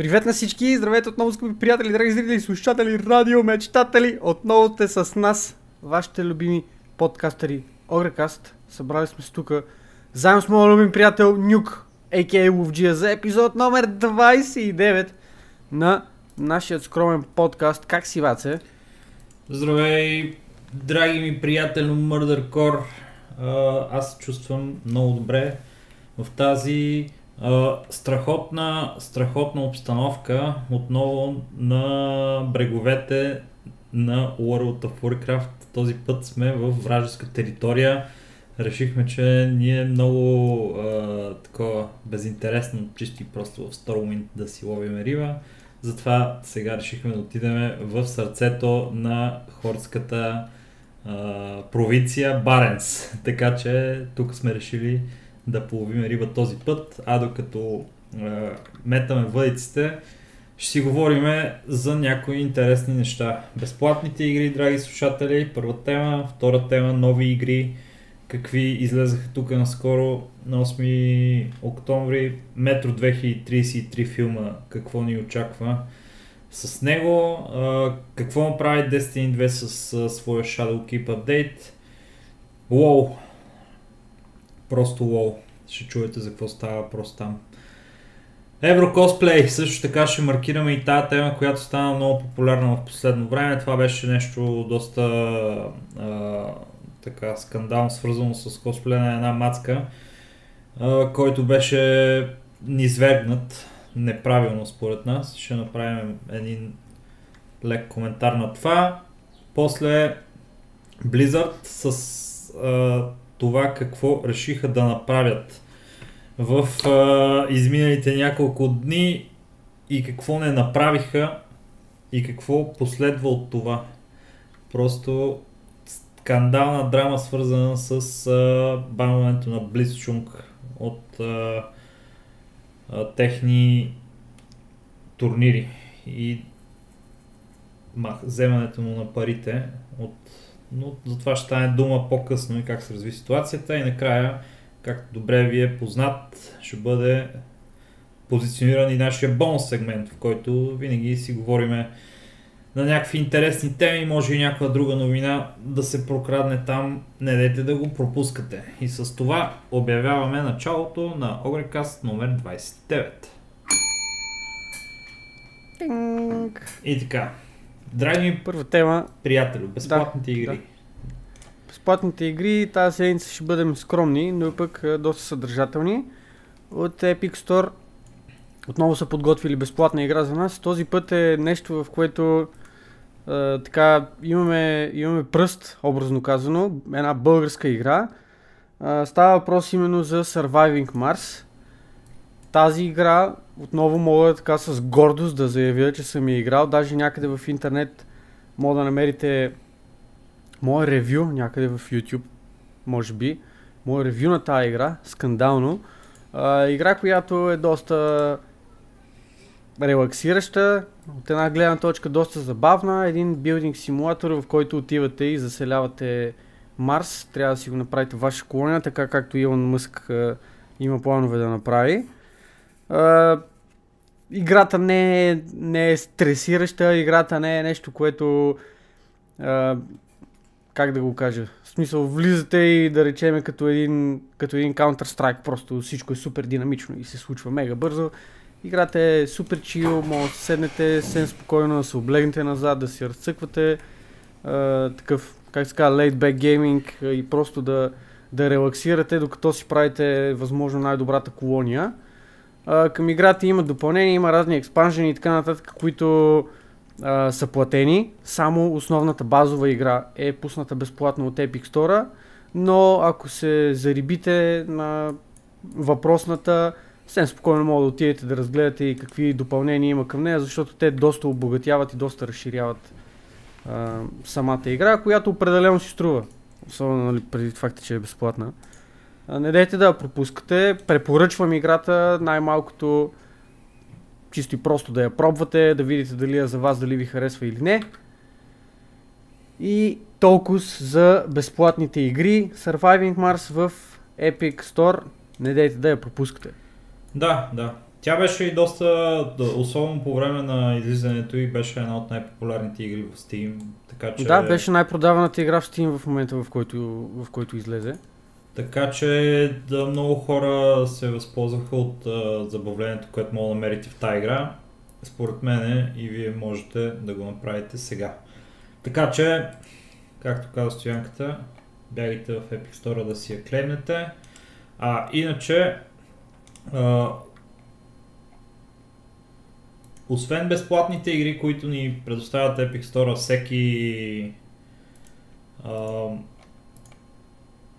Привет на всички! Здравейте отново, скъпи приятели, драги зрители, слушатели, радио, мечтатели! Отново сте с нас, вашите любими подкастери Огрекаст. Събрали сме се тук заедно с моят любим приятел Нюк, а.к.а. Ловджия, за епизод номер 29 на нашия скромен подкаст. Как си, Ваце? Здравей, драги ми приятел Core. Аз се чувствам много добре в тази страхотна, страхотна обстановка отново на бреговете на World of Warcraft. Този път сме в вражеска територия. Решихме, че ние много а, такова безинтересно, чисти просто в Stormwind да си ловим риба. Затова сега решихме да отидем в сърцето на хорската а, провинция Баренс. Така че тук сме решили да половим риба този път, а докато е, метаме въдиците, ще си говорим за някои интересни неща. Безплатните игри, драги слушатели, първа тема, втора тема, нови игри, какви излезаха тук наскоро на 8 октомври, Метро 2033 филма, какво ни очаква с него, е, какво направи Destiny 2 с е, своя Shadowkeep апдейт, Уоу, Просто лол. Ще чуете за какво става въпрос там. Еврокосплей. Също така ще маркираме и тази тема, която стана много популярна в последно време. Това беше нещо доста а, така скандално свързано с косплей на една мацка, а, който беше низвергнат неправилно според нас. Ще направим един лек коментар на това. После Blizzard с а, това какво решиха да направят в а, изминалите няколко дни и какво не направиха и какво последва от това. Просто скандална драма свързана с а, банването на Близчунг от а, а, техни турнири и мах, вземането му на парите от но за това ще стане дума по-късно и как се разви ситуацията и накрая, както добре ви е познат, ще бъде позициониран и нашия бонус сегмент, в който винаги си говориме на някакви интересни теми, може и някаква друга новина да се прокрадне там, не дайте да го пропускате. И с това обявяваме началото на Огрекаст номер 29. Тинг. И така, Драги Първа тема. приятели, безплатните Да, игри. да. Безплатните игри тази седмица ще бъдем скромни, но пък доста съдържателни. От Epic Store отново са подготвили безплатна игра за нас. Този път е нещо, в което а, така имаме, имаме пръст, образно казано, една българска игра. А, става въпрос именно за Surviving Mars. Тази игра отново мога така с гордост да заявя, че съм я играл. Даже някъде в интернет мога да намерите мое ревю някъде в YouTube, може би. Мое ревю на тази игра, скандално. А, игра, която е доста релаксираща, от една гледна точка доста забавна, един билдинг симулатор, в който отивате и заселявате Марс. Трябва да си го направите ваша колония, така както Илон Мъск има планове да направи. Играта не е, не е стресираща, играта не е нещо, което а, как да го кажа, в смисъл влизате и да речеме като един, като един Counter-Strike, просто всичко е супер динамично и се случва мега бързо. Играта е супер чил, може да седнете съвсем спокойно, да се облегнете назад, да си разцъквате а, такъв, как се казва, laid back gaming и просто да, да релаксирате, докато си правите възможно най-добрата колония. Към играта има допълнения, има разни експанжени и така нататък, които а, са платени. Само основната базова игра е пусната безплатно от Epic Store, но ако се зарибите на въпросната, съвсем спокойно мога да отидете да разгледате и какви допълнения има към нея, защото те доста обогатяват и доста разширяват а, самата игра, която определено си струва. Особено нали, преди факта, че е безплатна. Не дайте да пропускате. Препоръчвам играта най-малкото чисто и просто да я пробвате, да видите дали е за вас, дали ви харесва или не. И толкова за безплатните игри. Surviving Mars в Epic Store. Не дейте да я пропускате. Да, да. Тя беше и доста, особено по време на излизането и беше една от най-популярните игри в Steam. Така, че... Да, беше най-продаваната игра в Steam в момента, в който, в който излезе. Така че да, много хора се възползваха от а, забавлението, което мога да намерите в тази игра. Според мен и вие можете да го направите сега. Така че, както каза стоянката, бягайте в Epic Store да си я клемнете. А иначе, а, освен безплатните игри, които ни предоставят Epic Store всеки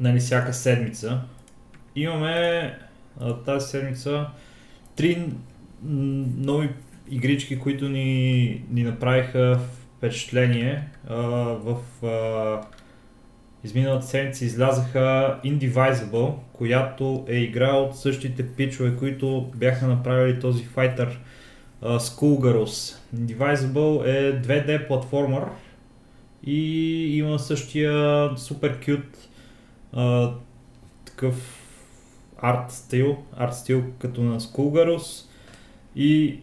нали, всяка седмица, имаме тази седмица три нови игрички, които ни, ни направиха впечатление. В изминалата седмица излязаха Indivisible, която е игра от същите пичове, които бяха направили този файтър Schoolgirls. Indivisible е 2D платформер и има същия супер кют uh, такъв арт стил, арт стил като на Schoolgirls и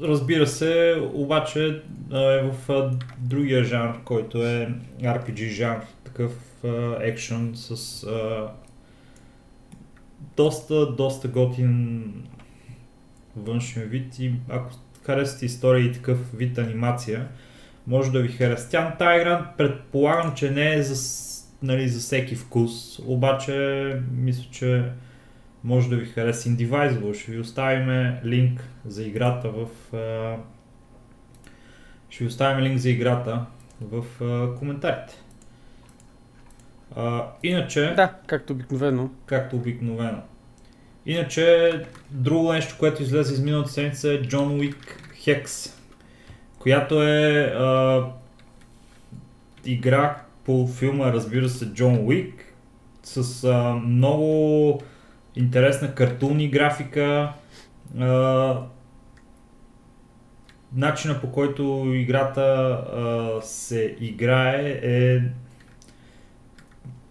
разбира се, обаче е в другия жанр, който е RPG жанр, такъв екшен с а, доста, доста готин външен вид и ако харесате история и такъв вид анимация, може да ви хареса. Тя тази игра предполагам, че не е за, нали, за всеки вкус, обаче мисля, че може да ви хареса Indivisible. Ще ви оставим линк за играта в uh, ще ви оставим линк за играта в uh, коментарите. Uh, иначе... Да, както обикновено. Както обикновено. Иначе, друго нещо, което излезе из миналата седмица е John Wick Hex, която е uh, игра по филма, разбира се, Джон Уик, с uh, много интересна картунни графика. А, начина по който играта а, се играе е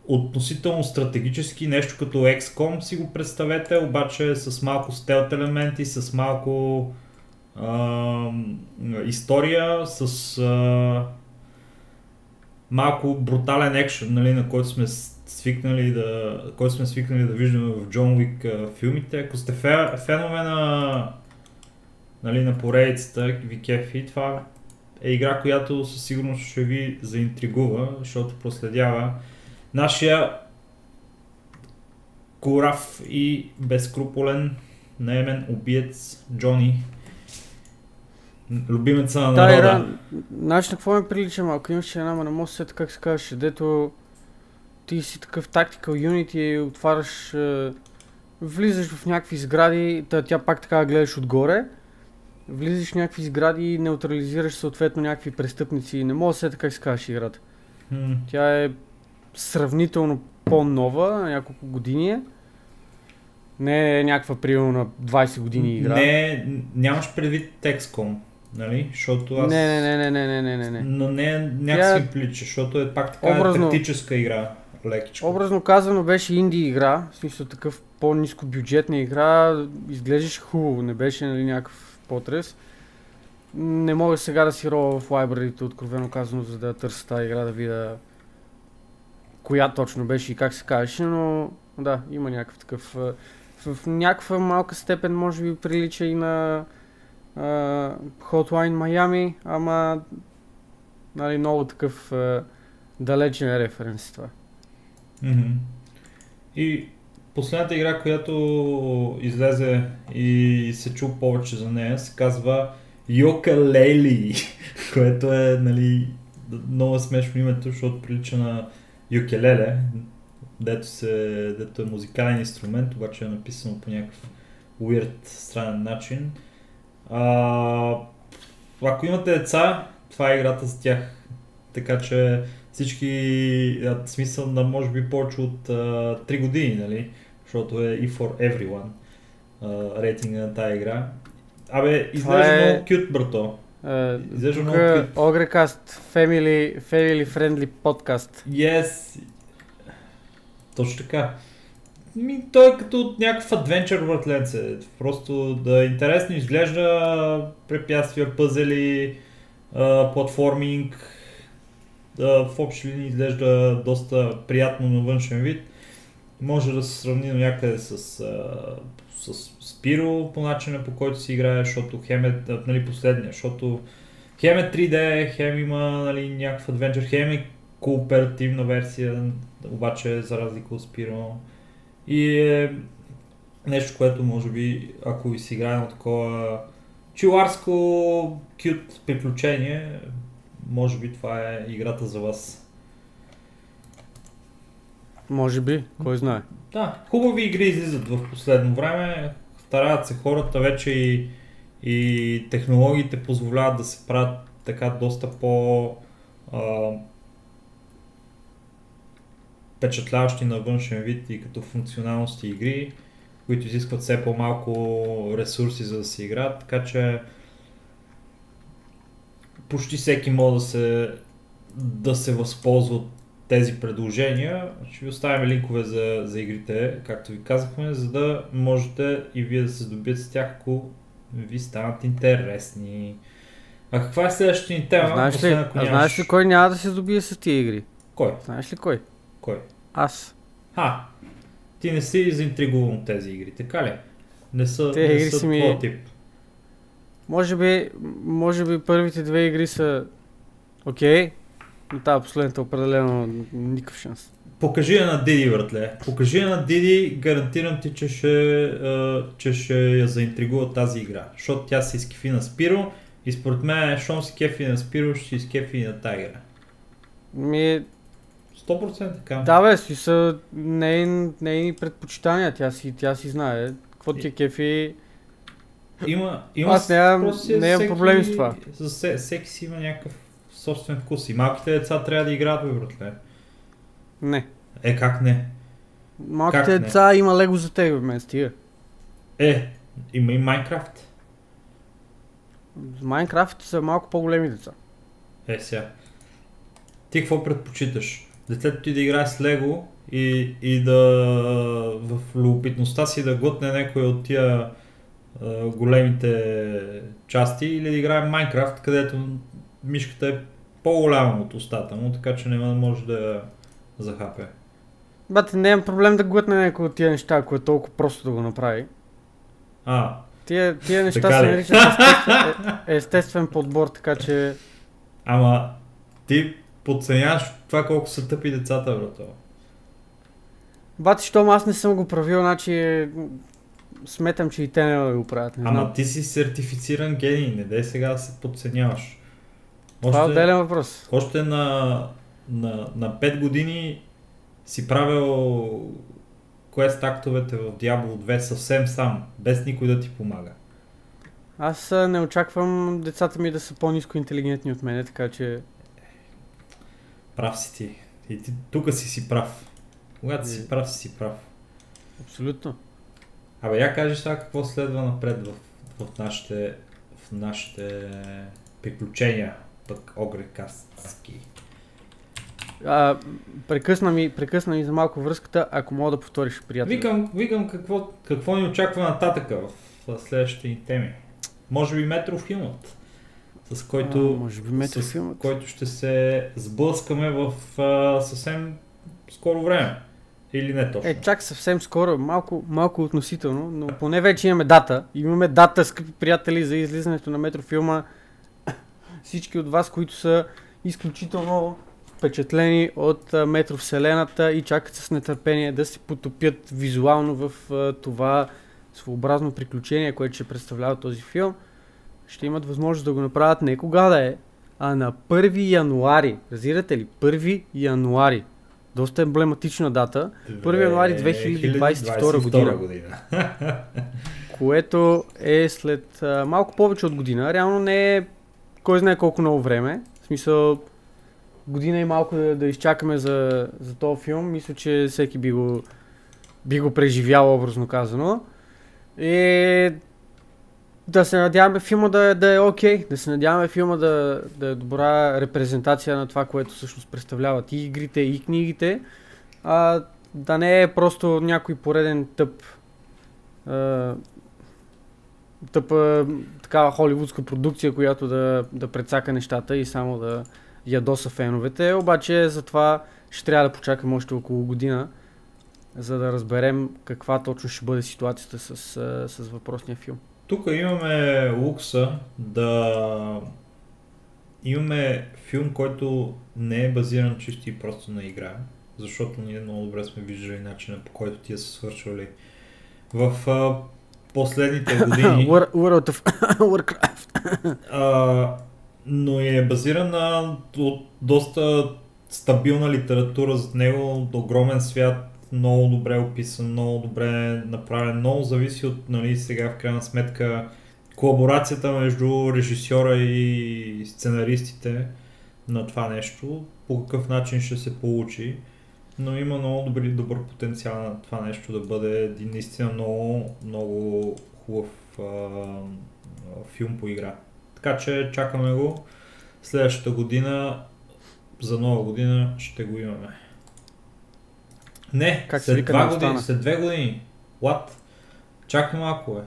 относително стратегически, нещо като XCOM си го представете, обаче с малко стелт елементи, с малко а, история, с а, малко брутален екшен, нали, на който сме свикнали да, който сме свикнали да виждаме в Джон Уик филмите. Ако сте фенове на, нали, на поредицата, ви кефи, това е игра, която със сигурност ще ви заинтригува, защото проследява нашия корав и безкруполен наемен убиец Джони. Любимеца на народа. Да, знаеш на какво ме прилича малко? Имаше една, но не мога да се как се казваше, дето ти си такъв тактикал Unity и отваряш, е, влизаш в някакви сгради, тя, тя пак така гледаш отгоре, влизаш в някакви сгради и неутрализираш съответно някакви престъпници. Не мога да се как се казваш играта. Hmm. Тя е сравнително по-нова, няколко години е. Не е някаква примерно на 20 години игра. Не, нямаш предвид XCOM, нали? Защото аз... Не, не, не, не, не, не, не, не. Но не е някакси Тя... плича, защото е пак така Образно... тактическа игра лекичко. Образно казано беше инди игра, в смисъл такъв по-низко бюджетна игра, изглеждаше хубаво, не беше нали, някакъв потрес. Не мога сега да си роба в лайбрарите, откровено казано, за да търся тази игра, да видя коя точно беше и как се казваше, но да, има някакъв такъв... В, в някаква малка степен може би прилича и на uh, Hotline Miami, ама нали, много такъв uh, далечен референс това. Mm-hmm. И последната игра, която излезе и се чу повече за нея, се казва Йока Лейли, което е нали, много смешно името, защото прилича на Юкелеле, дето, се, дето е музикален инструмент, обаче е написано по някакъв weird, странен начин. А, ако имате деца, това е играта за тях. Така че всички, смисъл на може би повече от а, 3 години, нали? Защото е и for everyone а, рейтинга на тази игра. Абе, изглежда е... много кют, брато. Uh, изглежда много кют. Огрекаст, family, family friendly podcast. Yes. Точно така. Ми, той е като някакъв адвенчър въртленце. Просто да е интересно изглежда препятствия, пъзели, платформинг. Да, в общи линии изглежда доста приятно на външен вид. Може да се сравни някъде с, а, с Спиро по начина по който си играе, защото хем е нали, последния, защото хем е 3D, хем има нали, някакъв адвенчър, хем е кооперативна версия, обаче за разлика от Спиро. И е нещо, което може би, ако ви си играе на такова чиларско кют приключение, може би това е играта за вас. Може би, кой знае. Да, хубави игри излизат в последно време. Стараят се хората вече и, и технологиите позволяват да се правят така доста по а, впечатляващи на външен вид и като функционалности игри, които изискват все по-малко ресурси за да се играят, така че почти всеки може да се, да се възползва от тези предложения. Ще ви оставим линкове за, за игрите, както ви казахме, за да можете и вие да се здобиете с тях, ако ви станат интересни. А каква е следващата ни тема? Знаеш ли, а знаеш ли кой няма да се здобие с тия игри? Кой? Знаеш ли кой? Кой? Аз. А, ти не си заинтригуван от тези игри, така ли? Не са, Те не игри са ми- тип. Може би, може би първите две игри са окей, но тази последната определено никакъв шанс. Покажи я на Диди, братле. Покажи я на Диди, гарантирам ти, че ще, а, че ще я заинтригува тази игра. Защото тя се изкефи на Спиро и според мен, щом се кефи на Спиро, ще изкефи и на тази игра. Ми, 100% така. да бе, си са нейн, нейни предпочитания, тя си, тя си знае. Какво ти е кефи? Има, има Аз нямам- нямам проблеми с това. За все, всеки си има някакъв собствен вкус. И малките деца трябва да играят, бе, братле. Не. Е, как не? Малките Как не? деца има лего за тебе, мен стига. Е, има и Майнкрафт. Майнкрафт са малко по-големи деца. Е, сега. Ти какво предпочиташ? Детето ти да играе с Лего и, и да в любопитността си да глътне някой от тия а, големите части или да играе Майнкрафт, където мишката е по-голяма от устата му, така че няма да може да я захапе. Бате, нямам проблем да глътне някой от тия неща, ако е толкова просто да го направи. А, Тия, тия неща Така се наричат естествен, е- естествен подбор, така че ама ти подценяваш това колко са тъпи децата, брато. Бати, щом аз не съм го правил, значи сметам, че и те да го правят. Не Ама ти си сертифициран гений, не дай сега да се подценяваш. Това е отделен въпрос. Още на, на, на 5 години си правил квест актовете в Diablo 2 съвсем сам, без никой да ти помага. Аз не очаквам децата ми да са по-низко интелигентни от мене, така че Прав си ти. И ти тук си си прав. Когато Е. си прав, си си прав. абсолютно. Абе, я кажеш сега какво следва напред в, в, нашите, в нашите приключения, пък огрекастски. А, прекъсна, ми, прекъсна ми за малко връзката, ако мога да повториш, приятел. Викам, викам какво, какво ни очаква нататъка в, в следващите ни теми. Може би метрофилмът, с който, а, може би с който ще се сблъскаме в а, съвсем скоро време. Или не точно. Е, чак съвсем скоро, малко, малко относително, но поне вече имаме дата. Имаме дата, скъпи приятели, за излизането на метрофилма. Всички от вас, които са изключително впечатлени от метровселената и чакат с нетърпение да се потопят визуално в а, това своеобразно приключение, което ще представлява този филм, ще имат възможност да го направят не кога да е, а на 1 януари. Разбирате ли? 1 януари. Доста емблематична дата. 1 януари 2022 година. година. което е след а, малко повече от година. Реално не е кой знае колко много време. В смисъл, година и малко да, да изчакаме за, за този филм. Мисля, че всеки би го, би го преживял, образно казано. И да се надяваме филма да, да е окей, да се надяваме филма да, да е добра репрезентация на това, което всъщност представляват и игрите, и книгите. А, да не е просто някой пореден тъп а, тъпа такава холивудска продукция, която да, да прецака нещата и само да ядоса феновете. Обаче затова ще трябва да почакаме още около година, за да разберем каква точно ще бъде ситуацията с, с въпросния филм. Тук имаме лукса да имаме филм, който не е базиран чисто и просто на игра, защото ние много добре сме виждали начина по който тия са свършвали в а, последните години. World of Warcraft. а, но е базиран на доста стабилна литература за него, огромен свят, много добре описан, много добре направен, много зависи от, нали, сега в крайна сметка, колаборацията между режисьора и сценаристите на това нещо, по какъв начин ще се получи, но има много добри, добър потенциал на това нещо да бъде един наистина много, много хубав а, филм по игра. Така че чакаме го. Следващата година, за нова година ще го имаме. Не, как след, два години, след две години. What? Чакай малко, бе.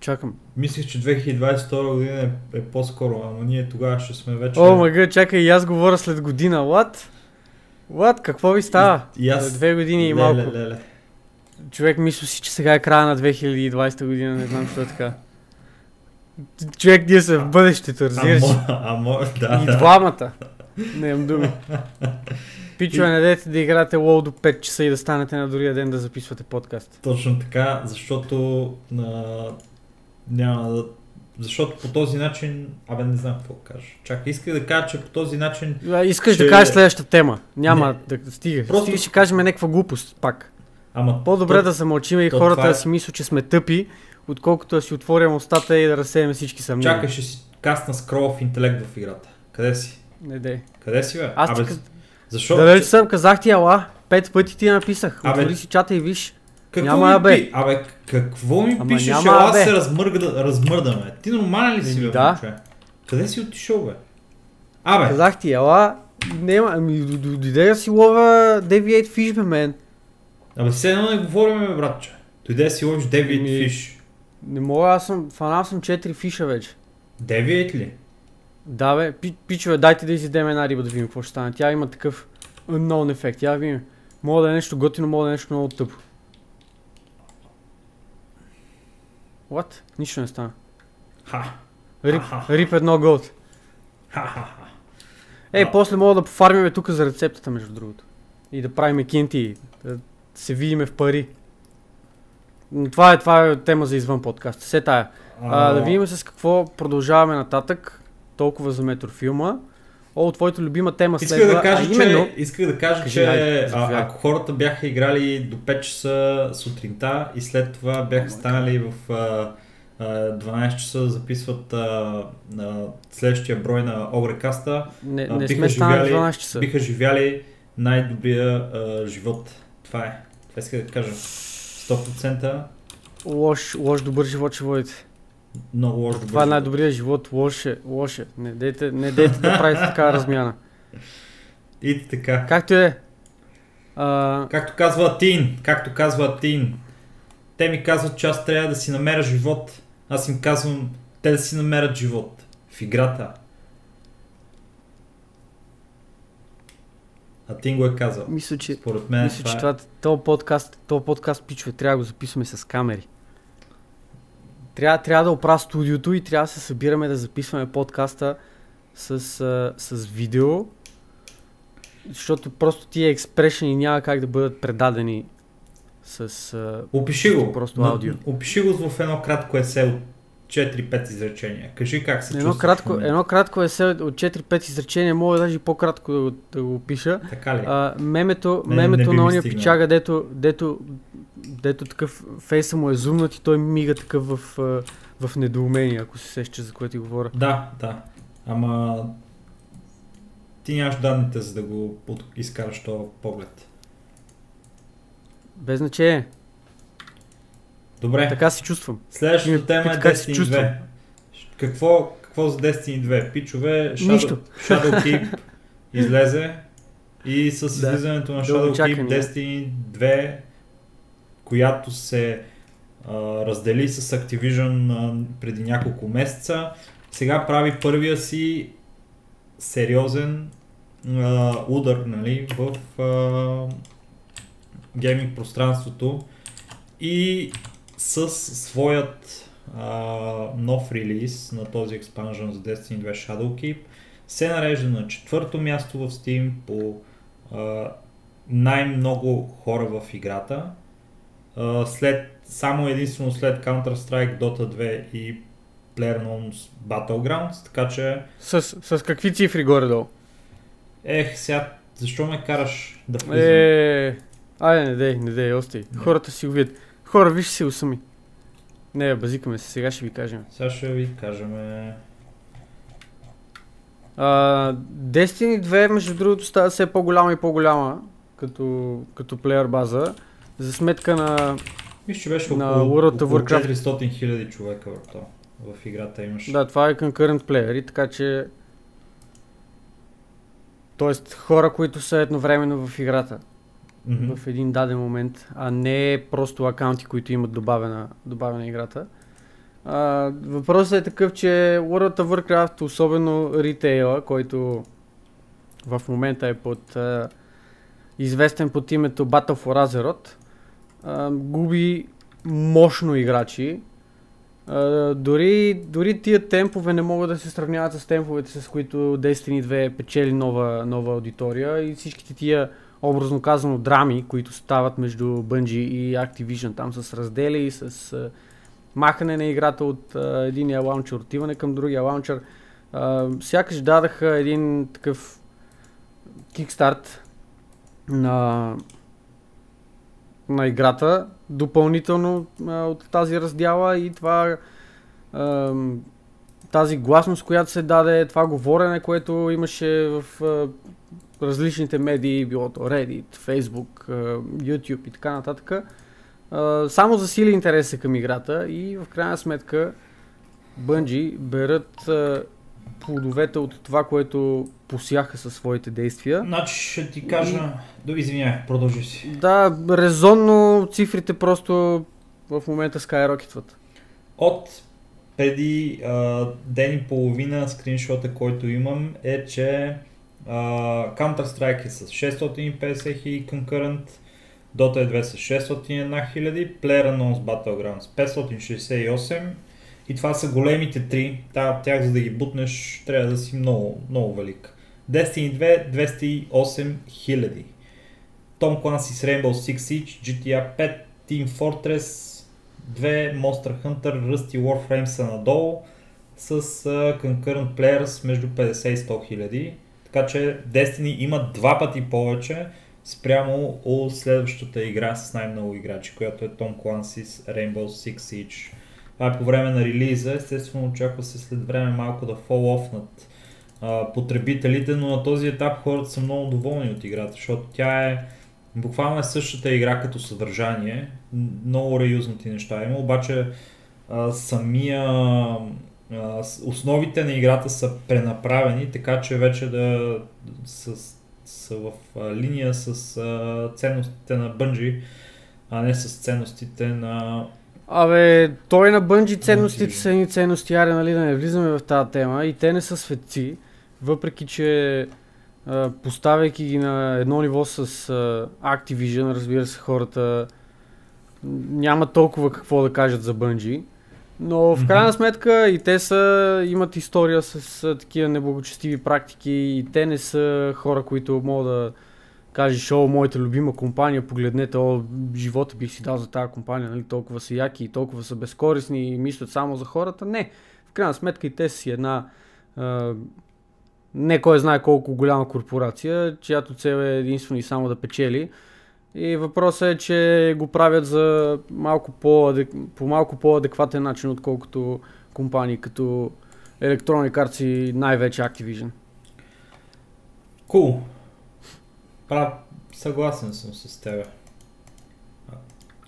Чакам. Мислих, че 2022 година е, е по-скоро, ама ние тогава ще сме вече... О, мага, чакай, и аз говоря след година. What? What? Какво ви става? И, и аз... Две години и малко. Ле, ле, ле. Човек мисля си, че сега е края на 2020 година, не знам защо е така. Човек, ние са в бъдещето, разбираш. А, мо, да, и двамата. Не имам думи. Пичове, не дайте да играете лоу до 5 часа и да станете на другия ден да записвате подкаст. Точно така, защото а, няма да защото по този начин, абе не знам какво кажа. Чакай, исках да кажа, че по този начин... А, искаш че... да кажеш следващата тема. Няма не. да стига. Просто... Стига ще кажем някаква глупост пак. Ама По-добре то... да се мълчим и хората е... да си мислят, че сме тъпи, отколкото да си отворим устата и да разсеем всички съмнения. Чакай, ще си касна скролов интелект в играта. Къде си? Не дей. Къде си, бе? Аз Абе, ти... Защо? Да, вече съм, казах ти ала. Пет пъти ти написах. Абе... Отвори си чата и виж. Какво няма, ми пи... Абе, какво ми Ама пишеш? Няма, Ела се размърда, размърдаме. Ти нормален ли си, бе, да. Момче? Къде си отишъл, бе? Абе. Казах ти, ела, няма, ами дойде да си лова Deviate Fish, бе, мен. Абе, все едно не говорим, бе, братче. Дойде да си ловиш Deviate Ми... Fish. Не мога, аз съм, фанал съм 4 фиша вече. Deviate ли? Да, бе, пи, пичове, дайте да изядем една риба да видим какво ще стане. Тя има такъв unknown ефект. Я видим. Мога да е нещо готино, мога да е нещо много тъпо. What? Нищо не стана. Рип, рип едно голд. Ей, после мога да пофармиме тук за рецептата, между другото. И да правим кинти, да се видиме в пари. Това е, това е тема за извън подкаст. Все тая. А, да видим с какво продължаваме нататък. Толкова за метрофилма. О, твоята любима тема исках следва, да кажа, а именно... Че, исках да кажа, Кажи, че айде, а, ако хората бяха играли до 5 часа сутринта и след това бяха станали в а, а, 12 часа да записват а, а, следващия брой на Огрекаста, не, не биха, живяли, 12 часа. биха живяли най-добрия а, живот. Това е. Това исках да кажа. 100%. Лош, лош добър живот ще водите. Много лош Това е най-добрият живот. Лоше, лоше. Не дейте, не дейте да правите такава размяна. И така. Както е. А... Както казва Тин, както казва Тин. Те ми казват, че аз трябва да си намеря живот. Аз им казвам, те да си намерят живот. В играта. А Тин го е казал. Мисля, че, Според мен мисля, това че е... този подкаст, този подкаст, пичове, трябва да го записваме с камери. Трябва, трябва да опра студиото и трябва да се събираме да записваме подкаста с, с видео, защото просто тия експрешени няма как да бъдат предадени с опиши го, просто аудио. Опиши го в едно кратко есе от 4-5 изречения. Кажи как се едно кратко, едно кратко есе от 4-5 изречения, мога даже и по-кратко да, да го опиша. Така ли? А, мемето, не, мемето не на ония пичага, дето, дето дето такъв фейса му е зумнат и той мига такъв в, в недоумение, ако се сеща за което ти говоря. Да, да. Ама ти нямаш данните, за да го изкараш този поглед. Без значение. Добре. Така си чувствам. Следващата тема е Destiny 2. Какво, какво за Destiny 2? Пичове, Shadow, Shadow Keep излезе. И с излизането на Shadowkeep Destiny 2, която се а, раздели с Activision а, преди няколко месеца, сега прави първия си сериозен а, удар нали, в а, гейминг пространството и с своят а, нов релиз на този експанжен за Destiny 2 Shadowkeep се нарежда на четвърто място в Steam по а, най-много хора в играта. А, след, само единствено след Counter-Strike, Dota 2 и PlayerUnknown's Battlegrounds, така че... С, с какви цифри горе-долу? Ех, сега, защо ме караш да влизам? Е, айде, не дей, не дей, остай. Хората си го видят. Хора, вижте си го сами. Не, базикаме се, сега ще ви кажем. Сега ще ви кажем. Uh, Destiny 2, между другото, става все по-голяма и по-голяма като, като плеер база. За сметка на Виж, че беше на около, World около 400 хиляди човека в, то, в играта имаш. Да, това е concurrent player, така че Тоест хора, които са едновременно в играта mm-hmm. в един даден момент, а не просто акаунти, които имат добавена, добавена играта. А, въпросът е такъв, че World of Warcraft, особено ритейла, който в момента е под а, известен под името Battle for Azeroth, губи мощно играчи. А, дори, дори тия темпове не могат да се сравняват с темповете, с които Destiny 2 печели нова, нова аудитория и всичките тия образно казано драми, които стават между Bungie и Activision, там с раздели, с а, махане на играта от а, единия лаунчер, отиване към другия лаунчер. А, сякаш дадаха един такъв кикстарт на, на играта, допълнително а, от тази раздяла и това а, тази гласност, която се даде, това говорене, което имаше в а, различните медии, било то Reddit, Facebook, YouTube и така нататък, само засили интереса към играта и в крайна сметка Bungie берат плодовете от това, което посяха със своите действия. Значи ще ти кажа... И... Извинявай, продължи си. Да, резонно цифрите просто в момента скайрокетват. От преди а, ден и половина скриншота, който имам е, че Uh, Counter-Strike е с 650 хиляди concurrent, Dota 2 с 601 хиляди, PlayerUnknown's Battlegrounds 568 и това са големите три. Та, тях за да ги бутнеш трябва да си много, много велик. Destiny 2 208 хиляди. Tom Clancy's Rainbow Six Siege, GTA 5, Team Fortress 2, Monster Hunter, Rusty Warframe са надолу с uh, concurrent players между 50 и 100 хиляди. Така че Destiny има два пъти повече спрямо от следващата игра с най-много играчи, която е Tom Clancy's Rainbow Six Siege. Това е по време на релиза, естествено очаква се след време малко да а, потребителите, но на този етап хората са много доволни от играта, защото тя е буквално е същата игра като съдържание, много реюзнати неща има, обаче а, самия основите на играта са пренаправени, така че вече да са, са в линия с ценностите на Bungie, а не с ценностите на Абе, той на Бънджи ценностите са ни ценности, аре, нали, да не влизаме в тази тема и те не са светци, въпреки че а, поставяйки ги на едно ниво с а, Activision, разбира се, хората няма толкова какво да кажат за Bungie. Но в крайна сметка и те са, имат история с а, такива неблагочестиви практики и те не са хора, които могат да кажеш, о, моята любима компания, погледнете, о, живота бих си дал за тази компания, нали, толкова са яки и толкова са безкорисни и мислят само за хората. Не, в крайна сметка и те си една а, не кой знае колко голяма корпорация, чиято цел е единствено и само да печели. И въпросът е, че го правят за малко по, по малко по-адекватен начин, отколкото компании като Electronic Arts и най-вече Activision. Cool. Прав, съгласен съм с теб.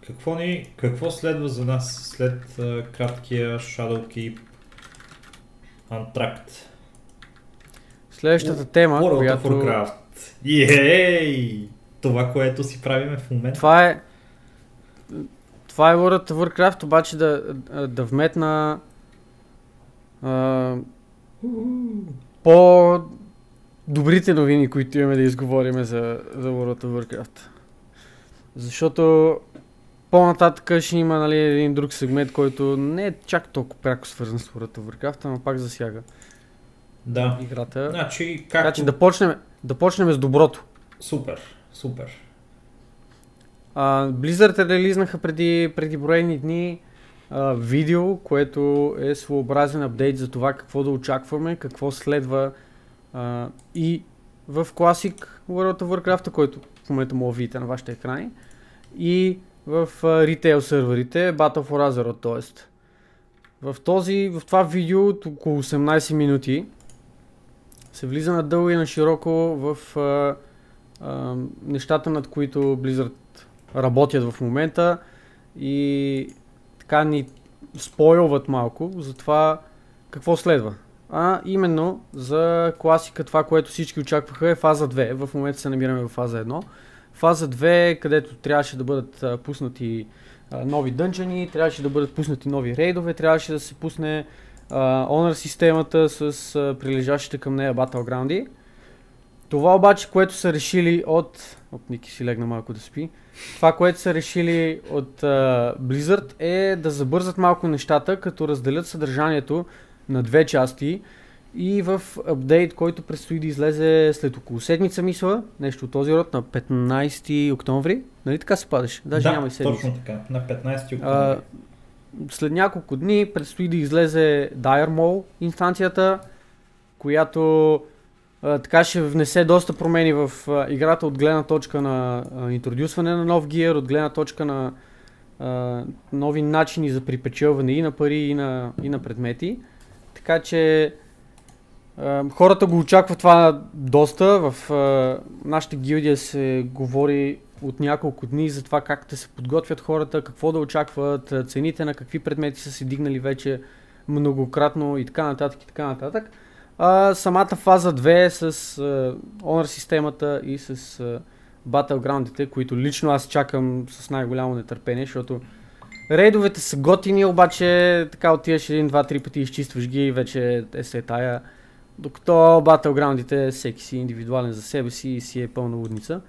Какво, ни, какво следва за нас след uh, краткия Shadowkeep Untracked? Следващата тема, World която... Ей! Това, което си правиме в момента. Това е... Това е World of Warcraft, обаче да, да вметна а, по добрите новини, които имаме да изговорим за, за World of Warcraft. Защото по-нататък ще има нали, един друг сегмент, който не е чак толкова пряко свързан с World of Warcraft, ама пак засяга да. играта. Значи, както... Така че да почнем, да почнем с доброто. Супер, супер. А, Blizzard релизнаха преди, преди броени дни а, видео, което е своеобразен апдейт за това какво да очакваме, какво следва а, и в Classic World of Warcraft, който в момента мога видите на вашите екрани, и в ритейл серверите Battle for Azeroth, т.е. В, този, в това видео от около 18 минути се влиза надълго и на широко в а, а, нещата, над които Blizzard работят в момента и така ни спойлват малко за това какво следва. А именно за класика това, което всички очакваха е фаза 2. В момента се намираме в фаза 1. Фаза 2, където трябваше да бъдат а, пуснати а, нови дънчани, трябваше да бъдат пуснати нови рейдове, трябваше да се пусне а, Honor системата с а, прилежащите към нея Battleground. Това обаче, което са решили от... Оп, Ники си легна малко да спи. Това, което са решили от uh, Blizzard е да забързат малко нещата, като разделят съдържанието на две части и в апдейт, който предстои да излезе след около седмица, мисля, нещо от този род, на 15 октомври. Нали така се падаш? Даже да, няма и седмица. точно така, на 15 октомври. А, след няколко дни предстои да излезе Dire Maul инстанцията, която а, така ще внесе доста промени в а, играта от гледна точка на а, интродюсване на нов гиер, от гледна точка на а, нови начини за припечелване и на пари, и на, и на предмети. Така че хората го очакват това доста. В нашата гилдия се говори от няколко дни за това как да се подготвят хората, какво да очакват, цените на какви предмети са се дигнали вече многократно и така нататък и така нататък. А, самата фаза 2 с а, Honor системата и с а, Battlegroundите, които лично аз чакам с най-голямо нетърпение, защото рейдовете са готини, обаче така отиваш един, два, три пъти, изчистваш ги и вече е се тая. Докато Battlegroundите всеки си индивидуален за себе си и си е пълна лудница.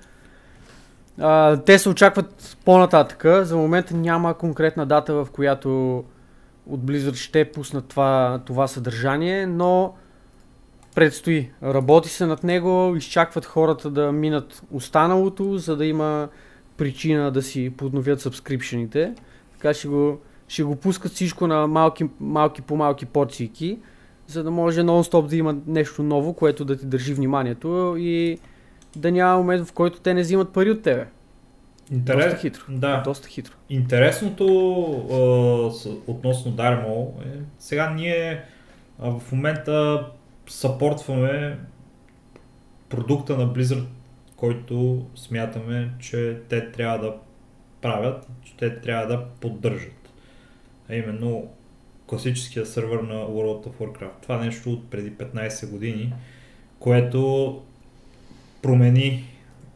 А, те се очакват по-нататъка. За момента няма конкретна дата, в която от Blizzard ще пуснат това, това съдържание, но предстои. Работи се над него, изчакват хората да минат останалото, за да има причина да си подновят сабскрипшените. Така ще го, ще го пускат всичко на малки, малки по малки порцийки, за да може нон-стоп да има нещо ново, което да ти държи вниманието и да няма момент, в който те не взимат пари от тебе. Интерес... Доста хитро. Да. Доста хитро. Интересното а, относно Darmo е, сега ние а, в момента съпортваме продукта на Blizzard, който смятаме, че те трябва да правят, те трябва да поддържат. А именно класическия сървър на World of Warcraft. Това нещо от преди 15 години, което промени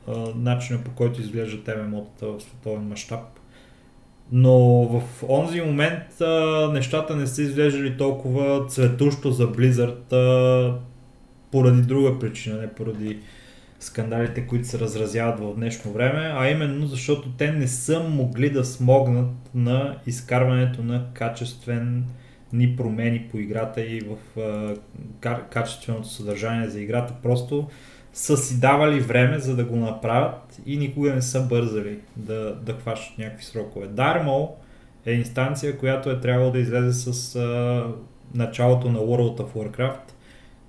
а, начина по който изглеждат ММО-тата в световен мащаб. Но в онзи момент а, нещата не са изглеждали толкова цветущо за Blizzard а, поради друга причина, не поради скандалите, които се разразяват в днешно време, а именно защото те не са могли да смогнат на изкарването на качествени промени по играта и в качественото съдържание за играта. Просто са си давали време за да го направят и никога не са бързали да, да хващат някакви срокове. Darmo е инстанция, която е трябвало да излезе с а, началото на World of Warcraft,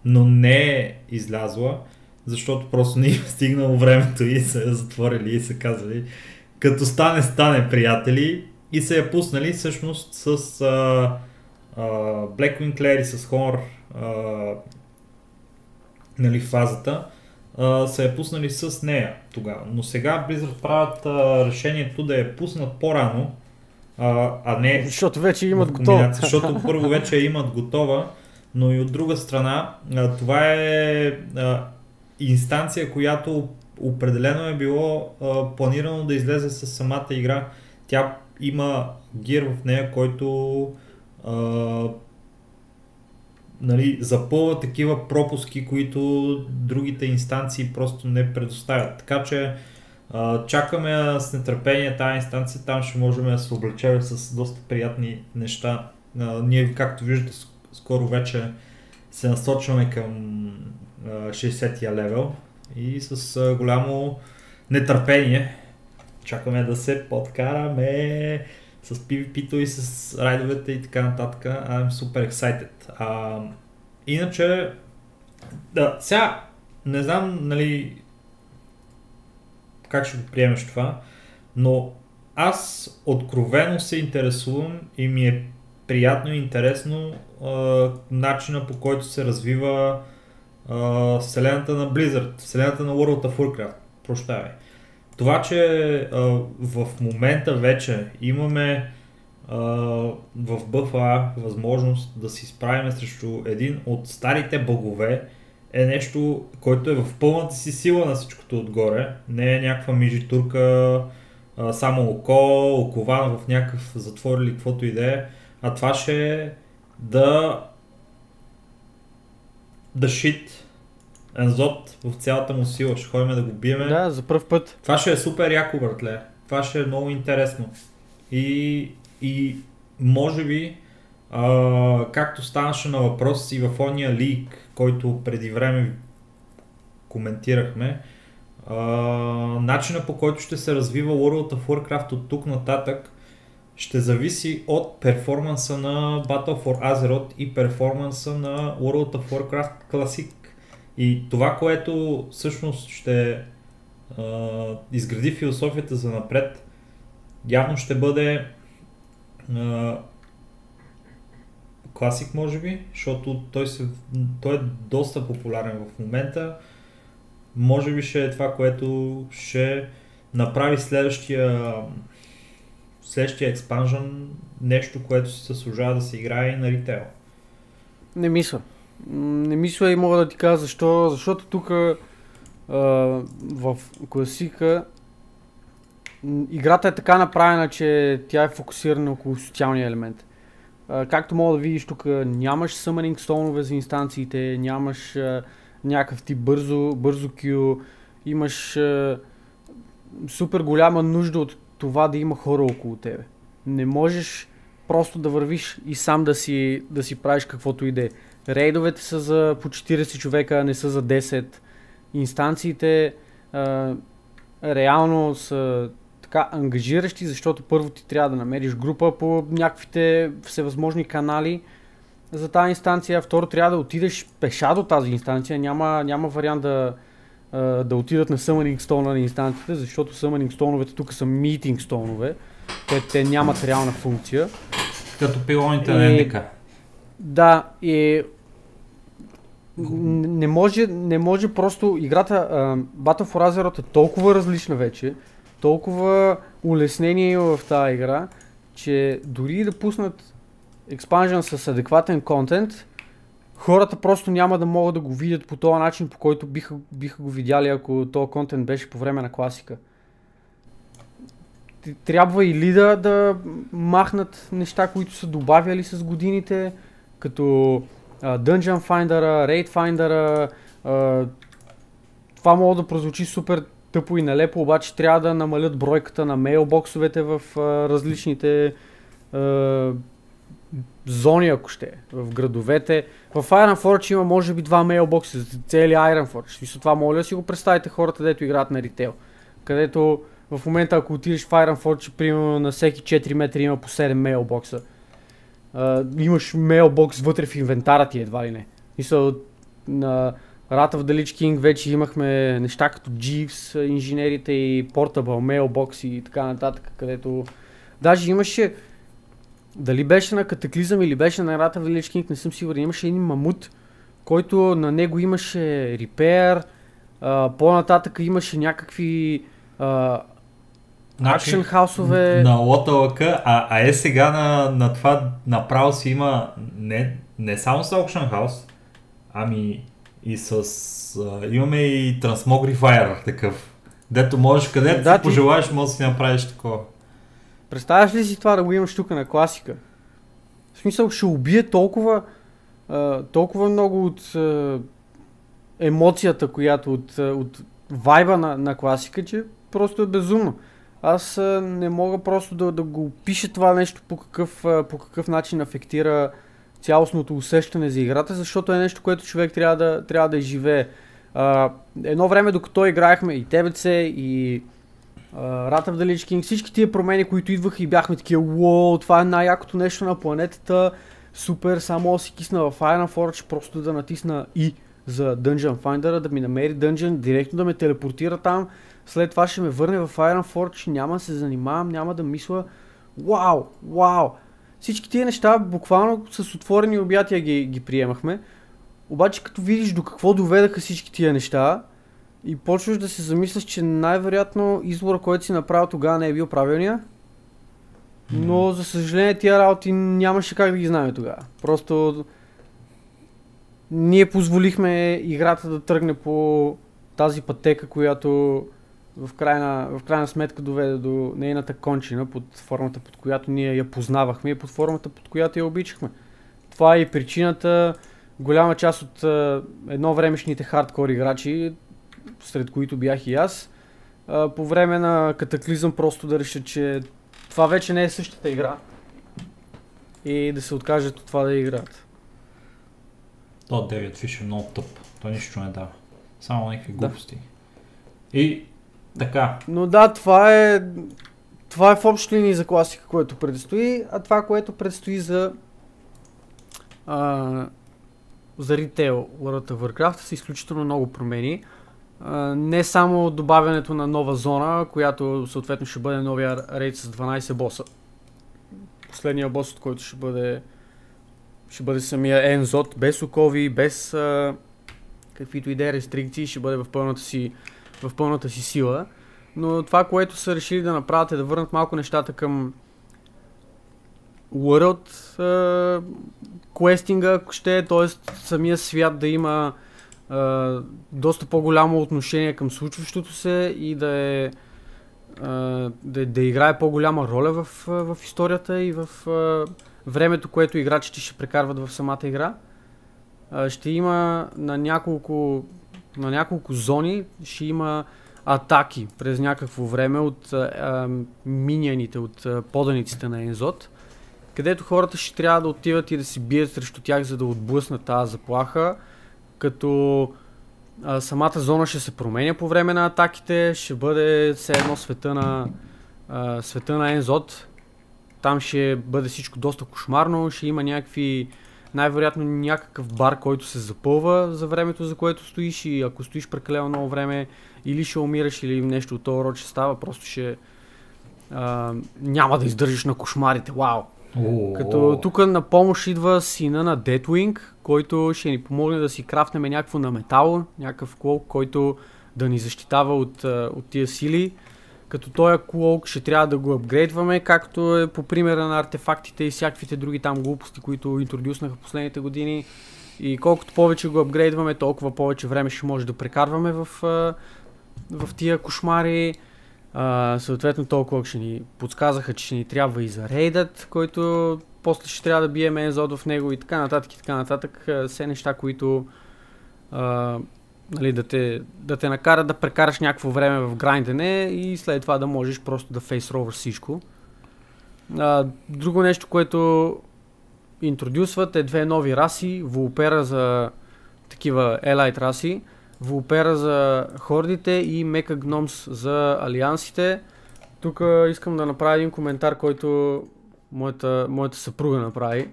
но не е излязла, защото просто не е стигнало времето и са затворили и са казали като стане, стане приятели и се я пуснали всъщност с а, а, Blackwing Lair и с Honor а, нали, фазата са я пуснали с нея тогава. Но сега Blizzard правят а, решението да я пуснат по-рано, а, а не... Защото вече имат готова. Защото първо вече имат готова, но и от друга страна, а, това е а, инстанция, която определено е било а, планирано да излезе с самата игра. Тя има гир в нея, който а, нали, запълва такива пропуски, които другите инстанции просто не предоставят. Така че а, чакаме с нетърпение тази инстанция, там ще можем да се облечем с доста приятни неща. А, ние, както виждате, скоро вече се насочваме към 60-я левел и с голямо нетърпение чакаме да се подкараме с PvP-то и с райдовете и така нататък. I'm super excited. А, иначе, да, сега не знам, нали, как ще го приемеш това, но аз откровено се интересувам и ми е приятно и интересно а, начина по който се развива вселената на Blizzard, вселената на World of Warcraft. Прощавай. Това, че а, в момента вече имаме а, в БФА възможност да се изправим срещу един от старите богове, е нещо, който е в пълната си сила на всичкото отгоре. Не е някаква мижи турка, а, само око, окован в някакъв затвор или каквото и да е. А това ще е да да shit Ензот в цялата му сила. Ще ходим да го биеме. Да, за първ път. Това ще е супер яко, братле. Това ще е много интересно. И, и може би, а, както станаше на въпрос и в ония лик, който преди време коментирахме, а, начина по който ще се развива World of Warcraft от тук нататък ще зависи от перформанса на Battle for Azeroth и перформанса на World of Warcraft Classic. И това, което всъщност ще а, изгради философията за напред, явно ще бъде а, класик, може би, защото той, се, той е доста популярен в момента. Може би ще е това, което ще направи следващия следващия експанжен нещо, което се заслужава да се играе и на ритейл. Не мисля. Не мисля и мога да ти кажа защо. Защото тук в класика играта е така направена, че тя е фокусирана около социалния елемент. Както мога да видиш тук, нямаш summoning стонове за инстанциите, нямаш някакъв тип бързо, бързо кю, имаш супер голяма нужда от това да има хора около тебе. Не можеш просто да вървиш и сам да си, да си правиш каквото и да е. Рейдовете са за по 40 човека, не са за 10. Инстанциите а, реално са така ангажиращи, защото първо ти трябва да намериш група по някаквите всевъзможни канали за тази инстанция, второ трябва да отидеш пеша до тази инстанция, няма, няма вариант да, да отидат на Summoning Stone на инстанциите, защото Summoning Stone тук са Meeting Stone, те, те нямат реална функция. Като пилоните на НДК. Да, и не може, не може просто играта uh, Battle for Azeroth е толкова различна вече, толкова улеснение има в тази игра, че дори да пуснат експанжен с адекватен контент, хората просто няма да могат да го видят по този начин, по който биха, биха го видяли, ако този контент беше по време на класика. Трябва или да, да махнат неща, които са добавяли с годините, като uh, Dungeon Finder, Raid Finder, uh, това мога да прозвучи супер тъпо и нелепо, обаче трябва да намалят бройката на мейлбоксовете в а, различните а, зони, ако ще, в градовете. В Iron Forge има може би два мейлбокса за цели Iron Forge. Мисля, това моля да си го представите хората, дето играят на ритейл. Където в момента, ако отидеш в Iron Forge, примерно на всеки 4 метра има по 7 мейлбокса. Uh, имаш мейлбокс вътре в инвентара ти едва ли не. Мисля, на Rat of the Lich King вече имахме неща като Jeeves, инженерите и Portable Mailbox и така нататък, където даже имаше дали беше на Катаклизъм или беше на of the Lich King, не съм сигурен, имаше един мамут, който на него имаше репер, по-нататък имаше някакви а, Значи, акшен хаусове. На лота а, а е сега на, на това направо си има не, не само с Auction House, ами И с... А, имаме и Transmogrifier такъв. Дето можеш, където Да, ти- пожелаеш, можеш да си направиш такова. Представяш ли си това да го имаш тук на класика? В смисъл ще убие толкова, а, толкова много от а, емоцията, която от, от вайба на, на класика, че просто е безумно. Аз а, не мога просто да, да го пиша това нещо по какъв, а, по какъв начин афектира цялостното усещане за играта, защото е нещо, което човек трябва да, трябва да изживее. А, едно време, докато играехме и ТБЦ, и Рата в the Lich King, всички тия промени, които идваха и бяхме такива, уоу, това е най-якото нещо на планетата, супер, само си кисна в Iron Forge, просто да натисна и за Dungeon Finder, да ми намери Dungeon, директно да ме телепортира там, след това ще ме върне в Iron Forge, няма да се занимавам, няма да мисля, вау, вау. Всички тия неща буквално с отворени обятия ги, ги приемахме. Обаче като видиш до какво доведаха всички тия неща и почваш да се замисляш, че най-вероятно избора, който си направил тогава не е бил правилния. Но за съжаление тия работи нямаше как да ги знаем тогава. Просто ние позволихме играта да тръгне по тази пътека, която в крайна, в крайна сметка доведе до нейната кончина под формата, под която ние я познавахме и под формата, под която я обичахме. Това е и причината голяма част от а, едно времешните хардкор играчи, сред които бях и аз, а, по време на катаклизъм просто да решат, че това вече не е същата игра и да се откажат от това да играят. То Девият Фиш е много тъп. Той нищо не дава. Само някакви Да. глупости. И така, Но да, това е, това е в общи линии за класика, което предстои, а това, което предстои за а, за ритейл World of Warcraft са изключително много промени. А, не само добавянето на нова зона, която съответно ще бъде новия рейд с 12 боса. Последния бос, от който ще бъде ще бъде самия Ензот, без окови, без а, каквито и да е рестрикции, ще бъде в пълната си в пълната си сила. Но това, което са решили да направят е да върнат малко нещата към World uh, квестинга, ако ще, т.е. самия свят да има доста по-голямо отношение към случващото се и да е да, да играе по-голяма роля в, в историята и в времето, което играчите ще прекарват в самата игра. Ще има на няколко на няколко зони ще има атаки през някакво време от а, от поданиците на Ензот, където хората ще трябва да отиват и да си бият срещу тях, за да отблъснат тази заплаха, като а, самата зона ще се променя по време на атаките, ще бъде все едно света на, а, света на Ензот. Там ще бъде всичко доста кошмарно, ще има някакви най-вероятно някакъв бар, който се запълва за времето, за което стоиш и ако стоиш прекалено много време или ще умираш или нещо от този род ще става, просто ще а, няма да издържиш на кошмарите. Вау! Като тук на помощ идва сина на Deathwing, който ще ни помогне да си крафнем някакво на метал, някакъв клоук, който да ни защитава от, от тия сили. Като този клоук ще трябва да го апгрейдваме, както е по примера на артефактите и всякаквите други там глупости, които интродюснаха последните години. И колкото повече го апгрейдваме, толкова повече време ще може да прекарваме в, в тия кошмари. А, съответно толкова ще ни подсказаха, че ще ни трябва и за рейдът, който после ще трябва да бием Ензод в него и така нататък и така нататък. Все неща, които а, нали, да, те, да те накарат да прекараш някакво време в грайндене и след това да можеш просто да фейсроваш всичко. А, друго нещо, което интродюсват е две нови раси. Вулпера за такива елайт раси. Вулпера за хордите и Мека Гномс за алиансите. Тук искам да направя един коментар, който моята, моята съпруга направи.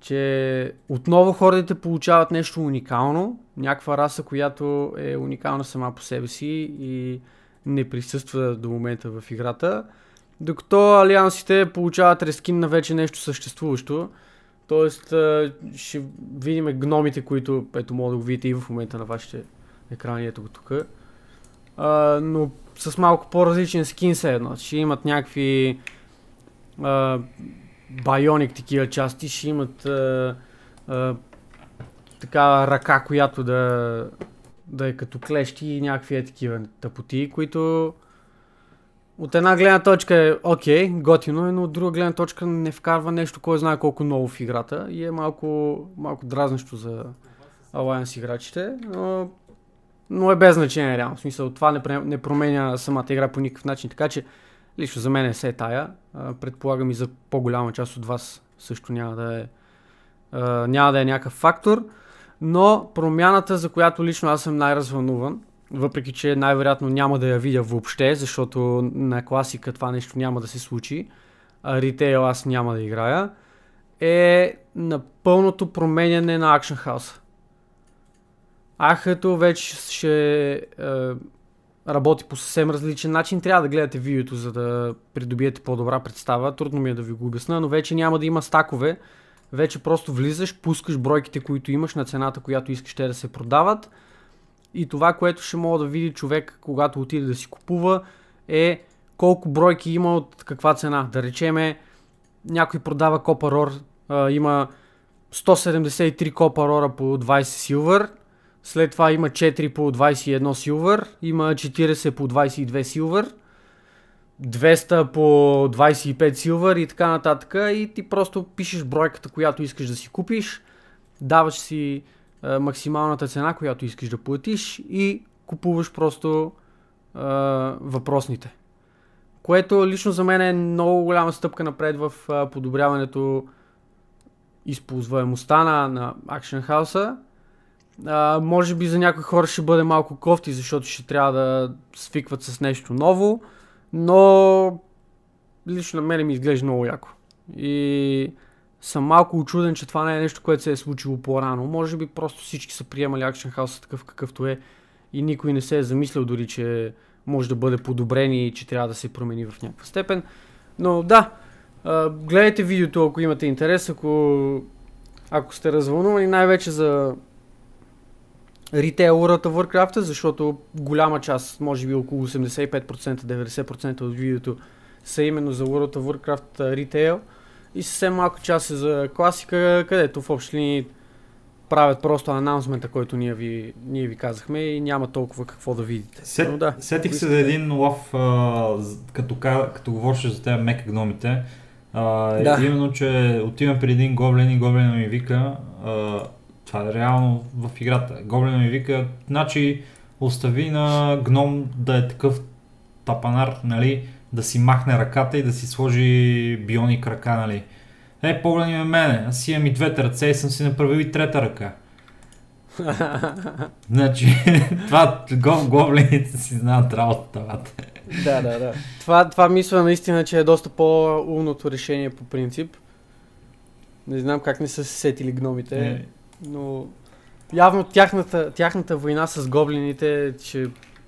Че отново хордите получават нещо уникално. Някаква раса, която е уникална сама по себе си и не присъства до момента в играта. Докато алиансите получават рескин на вече нещо съществуващо. Тоест ще видим гномите, които ето мога да го видите и в момента на вашите екрани, ето го тук. Но с малко по-различен скин се едно. Ще имат някакви а, байоник такива части, ще имат а, а, така ръка, която да, да е като клещи и някакви е такива тъпоти, които от една гледна точка е окей, готино е, но от друга гледна точка не вкарва нещо, кой знае колко ново в играта и е малко, малко дразнещо за Alliance играчите, но, но е без значение реално. В смисъл, това не, не променя самата игра по никакъв начин, така че лично за мен е се тая. Предполагам и за по-голяма част от вас също няма да е, няма да е някакъв фактор. Но промяната, за която лично аз съм най-развълнуван, въпреки че най-вероятно няма да я видя въобще, защото на класика това нещо няма да се случи, а ритейл аз няма да играя, е на пълното променяне на Action House. Ахато вече ще е, работи по съвсем различен начин. Трябва да гледате видеото, за да придобиете по-добра представа. Трудно ми е да ви го обясна, но вече няма да има стакове. Вече просто влизаш, пускаш бройките, които имаш на цената, която искаш те да се продават. И това, което ще мога да види човек, когато отиде да си купува, е колко бройки има от каква цена. Да речеме, някой продава Копарор, има 173 Копарора по 20 силвър, след това има 4 по 21 силвър, има 40 по 22 силвър, 200 по 25 силвър и така нататък. И ти просто пишеш бройката, която искаш да си купиш, даваш си е, максималната цена, която искаш да платиш и купуваш просто е, въпросните. Което лично за мен е много голяма стъпка напред в е, подобряването използваемостта на, на Action House а, може би за някои хора ще бъде малко кофти, защото ще трябва да свикват с нещо ново, но лично на мен ми изглежда много яко. И съм малко очуден, че това не е нещо, което се е случило по-рано. Може би просто всички са приемали Action House такъв какъвто е и никой не се е замислял дори, че може да бъде подобрен и че трябва да се промени в някаква степен. Но да, гледайте видеото, ако имате интерес, ако, ако сте развълнувани най-вече за ритейл World of Warcraft, защото голяма част, може би около 85%, 90% от видеото са именно за World of Warcraft ритейл и съвсем малка част е за класика, където в общи линии правят просто анаунсмента, който ние ви, ние ви казахме и няма толкова какво да видите. Сет, Но, да, сетих се за един лов, а, като, като говориш за тези мека гномите. А, да. Именно, че отивам при един гоблин и гоблина ми вика, а, това е реално в играта. Гоблина ми вика, значи остави на гном да е такъв тапанар, нали, да си махне ръката и да си сложи бионик ръка, нали. Е, погледни ме мене, аз си имам и двете ръце и съм си направил и трета ръка. значи, това гоблините си знаят работата. да, да, да. Това, това мисля наистина, че е доста по-умното решение по принцип. Не знам как не са се сетили гномите. Не но явно тяхната, тяхната война с гоблините ще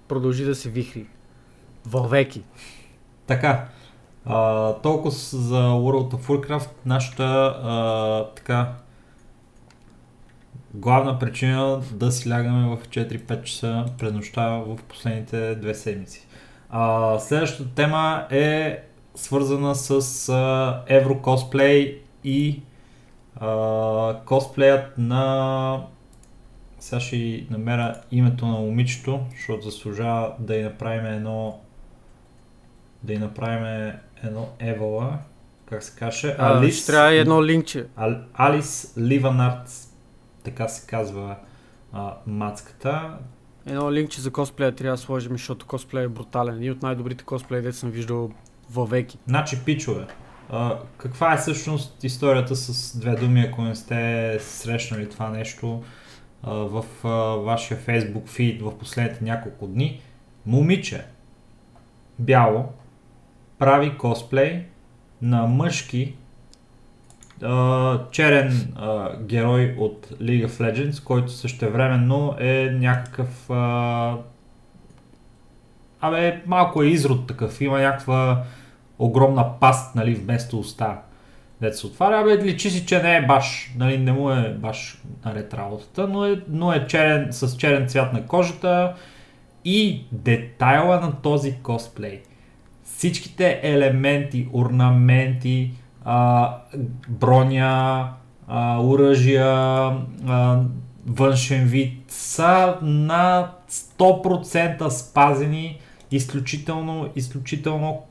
продължи да се вихри. Вълвеки. Така. А, толкова за World of Warcraft. Нашата а, така главна причина да си лягаме в 4-5 часа пред нощта в последните две седмици. А, следващата тема е свързана с а, Евро косплей и а, косплеят на... Сега ще намеря името на момичето, защото заслужава да й направим едно... Да й направим едно Евала. Как се каже? Алис... Трябва едно линкче. Ал, Алис Ливанарт, така се казва а, мацката. Едно линкче за косплея трябва да сложим, защото косплея е брутален. И от най-добрите косплеи, де съм виждал веки. Значи, пичове, каква е всъщност историята с две думи, ако не сте срещнали това нещо а, в а, вашия Facebook фид в последните няколко дни? Момиче, бяло, прави косплей на мъжки а, черен а, герой от League of Legends, който същевременно е някакъв а, Абе, малко е изрод такъв, има някаква огромна паст, нали, вместо уста. Дето се отваря, бе, личи си, че не е баш, нали, не му е баш наред работата, но е, но е черен, с черен цвят на кожата и детайла на този косплей. Всичките елементи, орнаменти, а, броня, а, оръжия, а, външен вид са на 100% спазени, изключително, изключително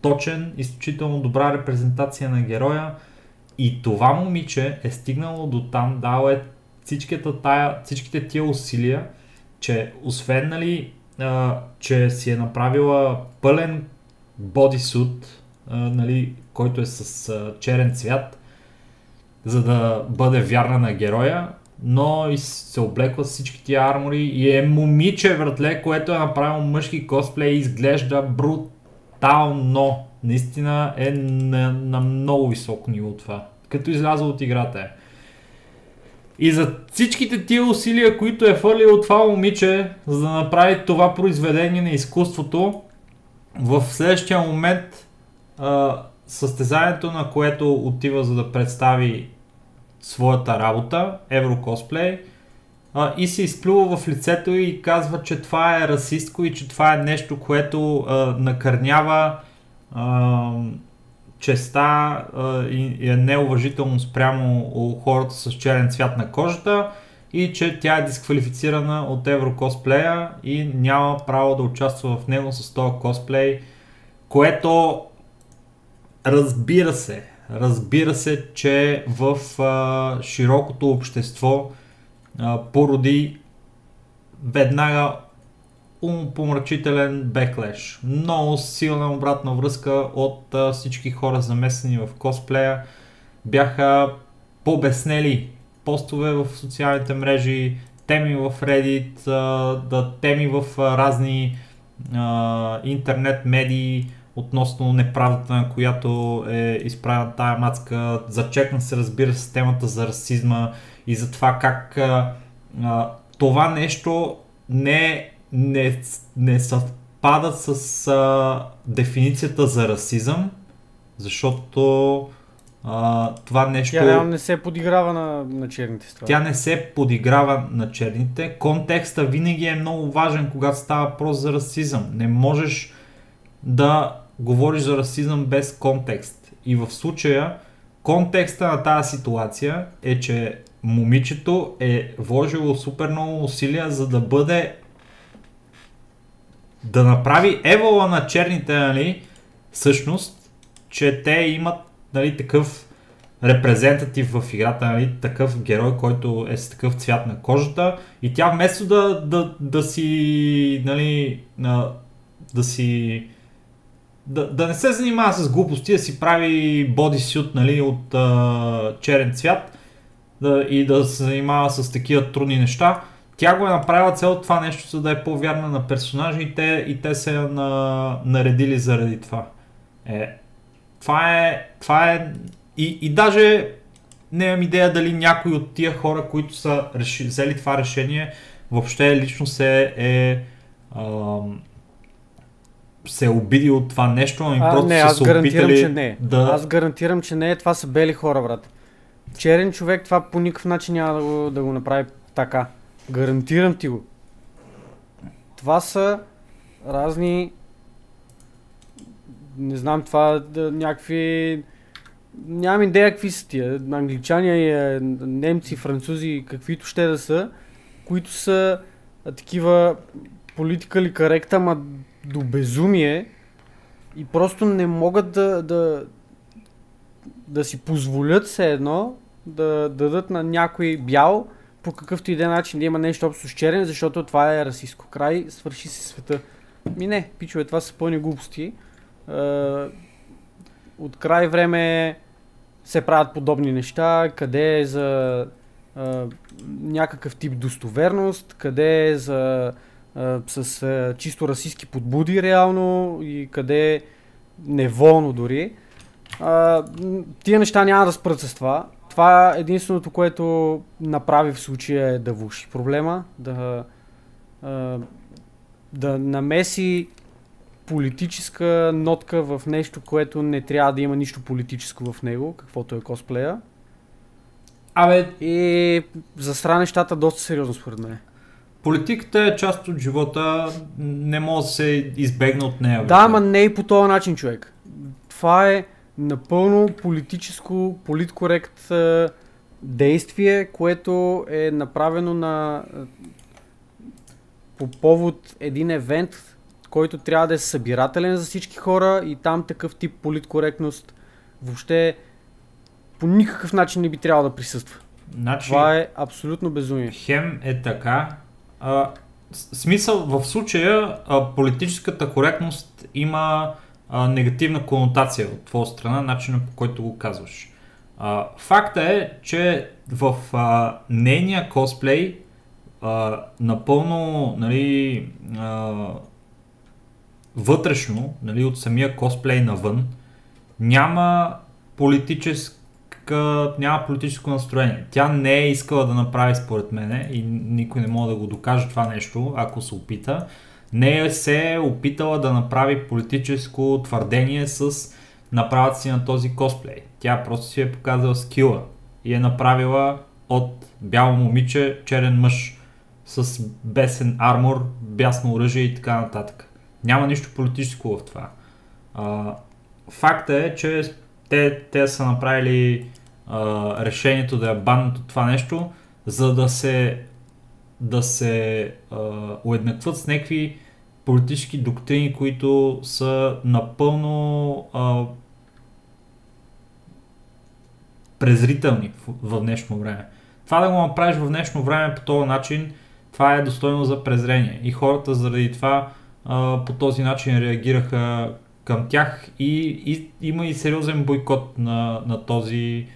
точен, изключително добра репрезентация на героя. И това момиче е стигнало до там, дало е всичките, тая, всичките тия усилия, че освен нали, а, че си е направила пълен бодисут, нали, който е с а, черен цвят, за да бъде вярна на героя, но и се облеква с всички тия армори и е момиче, вратле, което е направил мъжки косплей и изглежда брутално. Наистина е на, на много високо ниво това. Като изляза от играта е. И за всичките тия усилия, които е фърлил това момиче, за да направи това произведение на изкуството, в следващия момент а, състезанието, на което отива за да представи своята работа, Еврокосплей, и се изплюва в лицето и казва, че това е расистко и че това е нещо, което а, накърнява а, честа а, и, и е неуважително спрямо хората с черен цвят на кожата и че тя е дисквалифицирана от Еврокосплея и няма право да участва в него с този косплей, което разбира се, разбира се, че в а, широкото общество а, породи веднага умопомрачителен беклеш. Много силна обратна връзка от а, всички хора замесени в косплея. Бяха побеснели постове в социалните мрежи, теми в Reddit, да, теми в разни а, интернет медии относно неправдата, на която е изправена тая мацка. Зачекна се, разбира се, темата за расизма и за това как а, а, това нещо не, не, не съвпада с а, дефиницията за расизъм, защото а, това нещо... Тя не се подиграва на, на черните страни. Тя не се подиграва на черните. Контекста винаги е много важен, когато става въпрос за расизъм. Не можеш да говориш за расизъм без контекст. И в случая контекста на тази ситуация е, че момичето е вложило супер много усилия за да бъде да направи евола на черните, нали, всъщност, че те имат нали, такъв репрезентатив в играта, нали, такъв герой, който е с такъв цвят на кожата и тя вместо да, да, да си нали, да си да, да не се занимава с глупости, да си прави бодисют нали, от а, черен цвят да, и да се занимава с такива трудни неща. Тя го е направила цел това нещо, за да е по-вярна на персонажа и те, и те се на, наредили заради това. Е, това е, това е и, и даже не имам идея дали някой от тия хора, които са реши, взели това решение, въобще лично се е ам, се е обидил от това нещо, ами просто не, са се опитали че не. да... Аз гарантирам, че не. Това са бели хора, брат. Черен човек това по никакъв начин няма да го, да го направи така. Гарантирам ти го. Това са разни... Не знам, това да, някакви... Нямам идея какви са тия. Англичани, е, немци, французи, каквито ще да са, които са такива политикали коректа, ма до безумие и просто не могат да, да, да си позволят се едно да дадат на някой бял по какъвто и да е начин да има нещо общо с черен, защото това е расистско. Край, свърши се света. Ми не, пичове, това са пълни глупости. Е, от край време се правят подобни неща, къде е за е, някакъв тип достоверност, къде е за с а, чисто расистски подбуди реално и къде неволно дори. А, тия неща няма да спрат с това. Това е единственото, което направи в случая е да влуши проблема, да, а, да намеси политическа нотка в нещо, което не трябва да има нищо политическо в него, каквото е косплея. Абе... И засра нещата доста сериозно според мен. Политиката е част от живота, не може да се избегне от нея. Да, ама не и по този начин, човек. Това е напълно политическо, политкорект действие, което е направено на по повод един евент, който трябва да е събирателен за всички хора и там такъв тип политкоректност въобще по никакъв начин не би трябвало да присъства. Значи, Това е абсолютно безумие. Хем е така. А, смисъл, в случая а, политическата коректност има а, негативна конотация от твоя страна, начина по който го казваш. А, факта е, че в а, нейния косплей а, напълно нали, а, вътрешно, нали, от самия косплей навън, няма политическа, няма политическо настроение. Тя не е искала да направи според мене и никой не може да го докаже това нещо, ако се опита. Не е се е опитала да направи политическо твърдение с направят си на този косплей. Тя просто си е показала скила и е направила от бяло момиче черен мъж с бесен армор, бясно оръжие и така нататък. Няма нищо политическо в това. А, факта е, че те, те са направили а, решението да я банят от това нещо, за да се, да се а, уеднакват с някакви политически доктрини, които са напълно а, презрителни в, в днешно време. Това да го направиш в днешно време по този начин, това е достойно за презрение. И хората заради това по този начин реагираха към тях и, и има и сериозен бойкот на, на този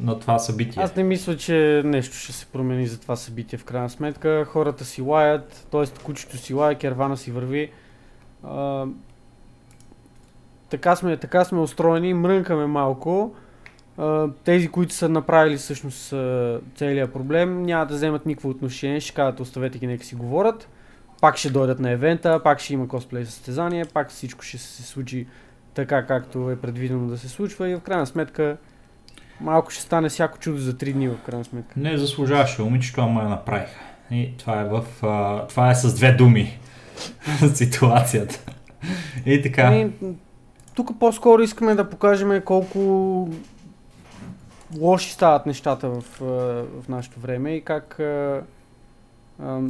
на това събитие. Аз не мисля, че нещо ще се промени за това събитие в крайна сметка. Хората си лаят, т.е. кучето си лая, кервана си върви. А, така, сме, така сме устроени, мрънкаме малко. А, тези, които са направили всъщност целият проблем, няма да вземат никакво отношение, ще кажат оставете ги, нека си говорят пак ще дойдат на евента, пак ще има косплей състезание, пак всичко ще се случи така както е предвидено да се случва и в крайна сметка малко ще стане всяко чудо за 3 дни в крайна сметка. Не заслужаваше момичето, ама я направиха. И това е в... А, това е с две думи ситуацията. И така. Ами, тук по-скоро искаме да покажем колко лоши стават нещата в, в нашето време и как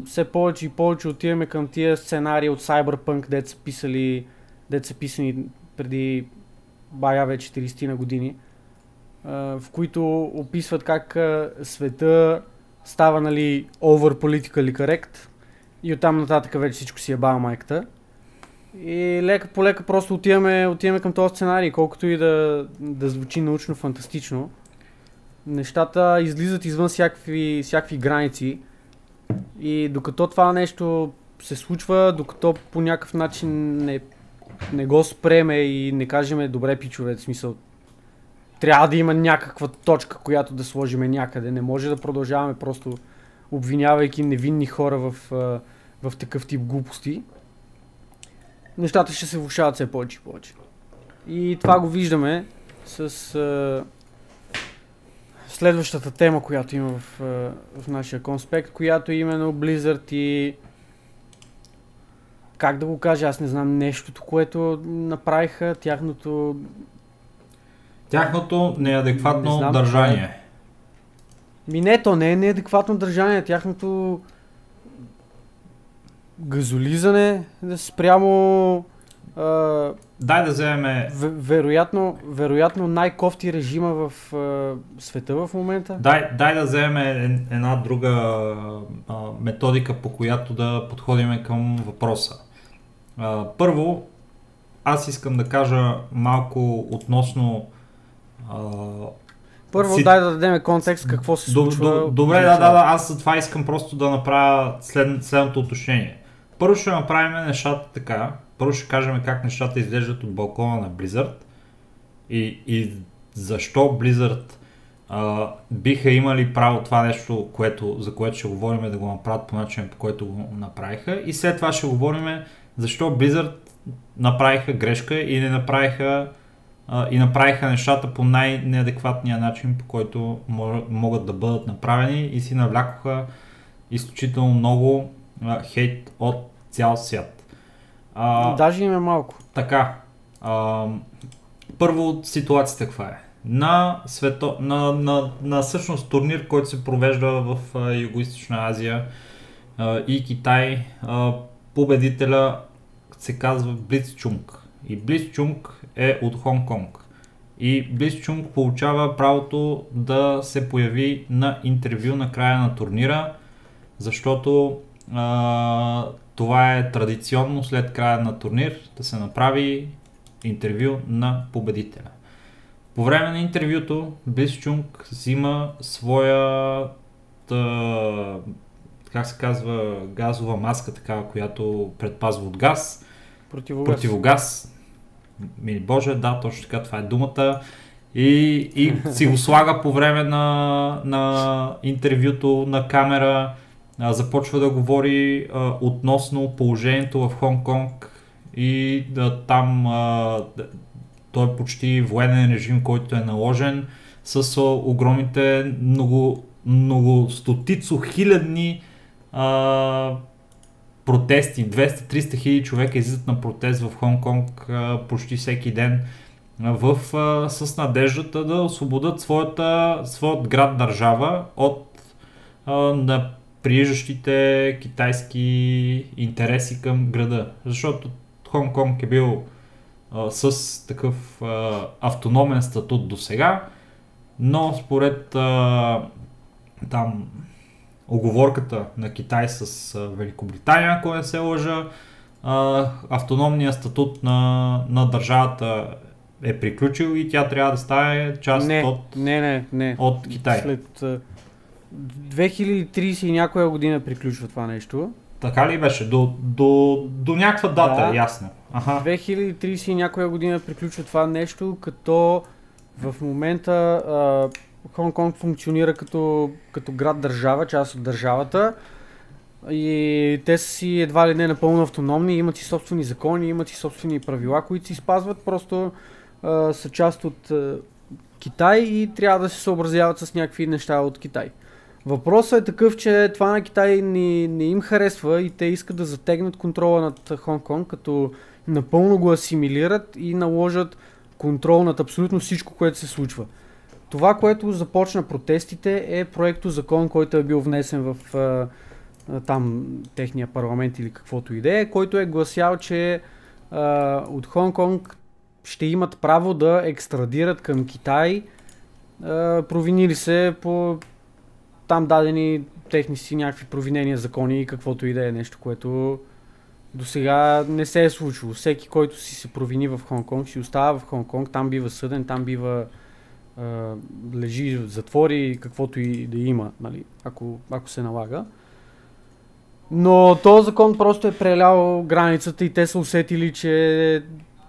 все повече и повече отиваме към тия сценарии от Cyberpunk, дет са писали, дет са писани преди бая вече 40 на години, в които описват как света става нали over politically correct и оттам нататък вече всичко си е бава майката. И лека по лека просто отиваме, отиваме към този сценарий, колкото и да, да звучи научно фантастично. Нещата излизат извън всякакви, всякакви граници и докато това нещо се случва, докато по някакъв начин не, не го спреме и не кажеме добре пичове, в смисъл трябва да има някаква точка, която да сложиме някъде. Не може да продължаваме просто обвинявайки невинни хора в, в такъв тип глупости. Нещата ще се влушават все повече и повече. И това го виждаме с следващата тема, която има в, в нашия конспект, която е именно Blizzard и как да го кажа, аз не знам нещото, което направиха, тяхното... Тяхното неадекватно не знам, държание. Ми не, то не е неадекватно държание, тяхното газолизане спрямо Дай да вземем. Вероятно, вероятно най-кофти режима в е, света в момента. Дай, дай да вземем една друга а, методика, по която да подходим към въпроса. А, първо, аз искам да кажа малко относно. Първо, си... дай да дадем контекст какво се случва. Добре, да, да, да, аз за това искам просто да направя след, следното уточнение. Първо ще направим нещата така, първо ще кажем как нещата изглеждат от балкона на Blizzard и, и защо Blizzard а, биха имали право това нещо, което, за което ще говорим да го направят по начин по който го направиха и след това ще говорим защо Blizzard направиха грешка и не направиха и направиха нещата по най-неадекватния начин, по който могат да бъдат направени и си навлякоха изключително много хейт от цял свят. А, Даже има малко. Така. А, първо ситуацията каква е? на, свето, на, на, на всъщност турнир, който се провежда в Юго-Источна Азия и Китай. Победителя се казва Блиц Чунг. И Блиц Чунг е от Хонг Конг. И Блиц Чунг получава правото да се появи на интервю на края на турнира, защото а, това е традиционно след края на турнир да се направи интервю на победителя. По време на интервюто Блиц Чунг взима своя как се казва, газова маска, такава, която предпазва от газ. Противогаз. Противогаз. Мили Боже, да, точно така, това е думата. И, и си го слага по време на, на интервюто на камера, започва да говори а, относно положението в Хонг Конг и да, там а, той почти военен режим, който е наложен с огромните много, много стотицо хилядни а, протести. 200-300 хиляди човека излизат на протест в Хонг Конг а, почти всеки ден в, а, с надеждата да освободят своята, своят град държава от а, на прииждащите китайски интереси към града. Защото Хонг Конг е бил а, с такъв а, автономен статут до сега, но според а, там оговорката на Китай с а, Великобритания, ако не се лъжа, а, автономният статут на, на държавата е приключил и тя трябва да стане част не, от, не, не, не. от Китай. След 2030 и някоя година приключва това нещо. Така ли беше? До, до, до някаква дата, Да. ясно. Аха. 2030 и някоя година приключва това нещо, като в момента а, Хонг Конг функционира като, като град-държава, част от държавата. И те са си едва ли не напълно автономни, имат си собствени закони, имат си собствени правила, които си спазват, просто а, са част от а, Китай и трябва да се съобразяват с някакви неща от Китай. Въпросът е такъв, че това на Китай не, не им харесва и те искат да затегнат контрола над Хонг Конг, като напълно го асимилират и наложат контрол над абсолютно всичко, което се случва. Това, което започна протестите е проекто закон, който е бил внесен в а, там техния парламент или каквото и да е, който е гласял, че а, от Хонг Конг ще имат право да екстрадират към Китай провинили се по там дадени техни си някакви провинения, закони и каквото и да е нещо, което до сега не се е случило. Всеки, който си се провини в Хонг Конг, си остава в Хонг Конг, там бива съден, там бива а, лежи в затвори, каквото и да има, нали, ако, ако се налага. Но този закон просто е прелял границата и те са усетили, че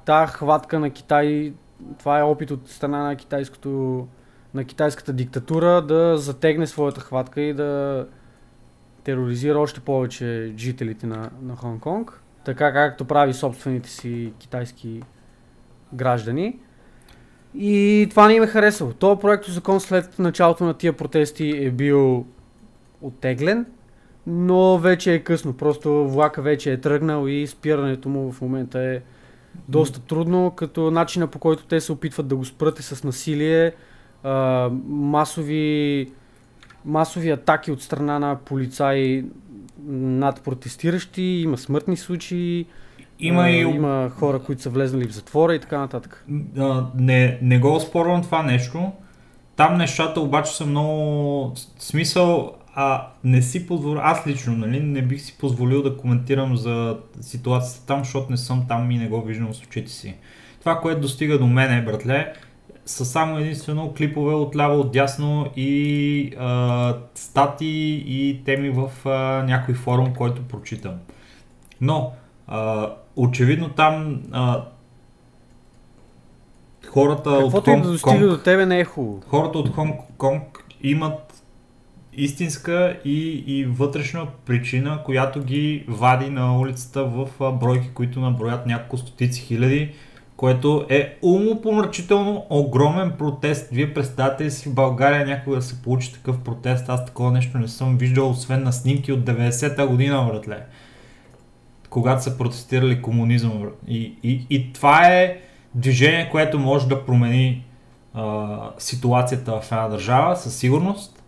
тази хватка на Китай, това е опит от страна на китайското на китайската диктатура да затегне своята хватка и да тероризира още повече жителите на, на Хонг Конг, така както прави собствените си китайски граждани. И това не им е харесало. Този проект закон след началото на тия протести е бил оттеглен, но вече е късно. Просто влака вече е тръгнал и спирането му в момента е доста трудно, като начина по който те се опитват да го спрат е с насилие, а, масови, масови атаки от страна на полицаи над протестиращи, има смъртни случаи, Има и има хора, които са влезнали в затвора и така нататък. а, не, не го спорвам това нещо. Там нещата обаче са много смисъл. А не си позволил, аз лично, нали, не бих си позволил да коментирам за ситуацията там, защото не съм там и не го виждам с очите си. Това, което достига до мене, братле, са само единствено клипове от ляво, от дясно и а, стати и теми в а, някой форум, който прочитам. Но, а, очевидно там а, хората от Каквото да Хонг Конг до тебе не е хубаво. хората от Хонг Конг имат истинска и, и вътрешна причина, която ги вади на улицата в бройки, които наброят няколко стотици хиляди, което е умопомрачително огромен протест. Вие представяте си в България някога да се получи такъв протест? Аз такова нещо не съм виждал, освен на снимки от 90-та година, братле. Когато са протестирали комунизъм. И, и, и това е движение, което може да промени а, ситуацията в една държава, със сигурност.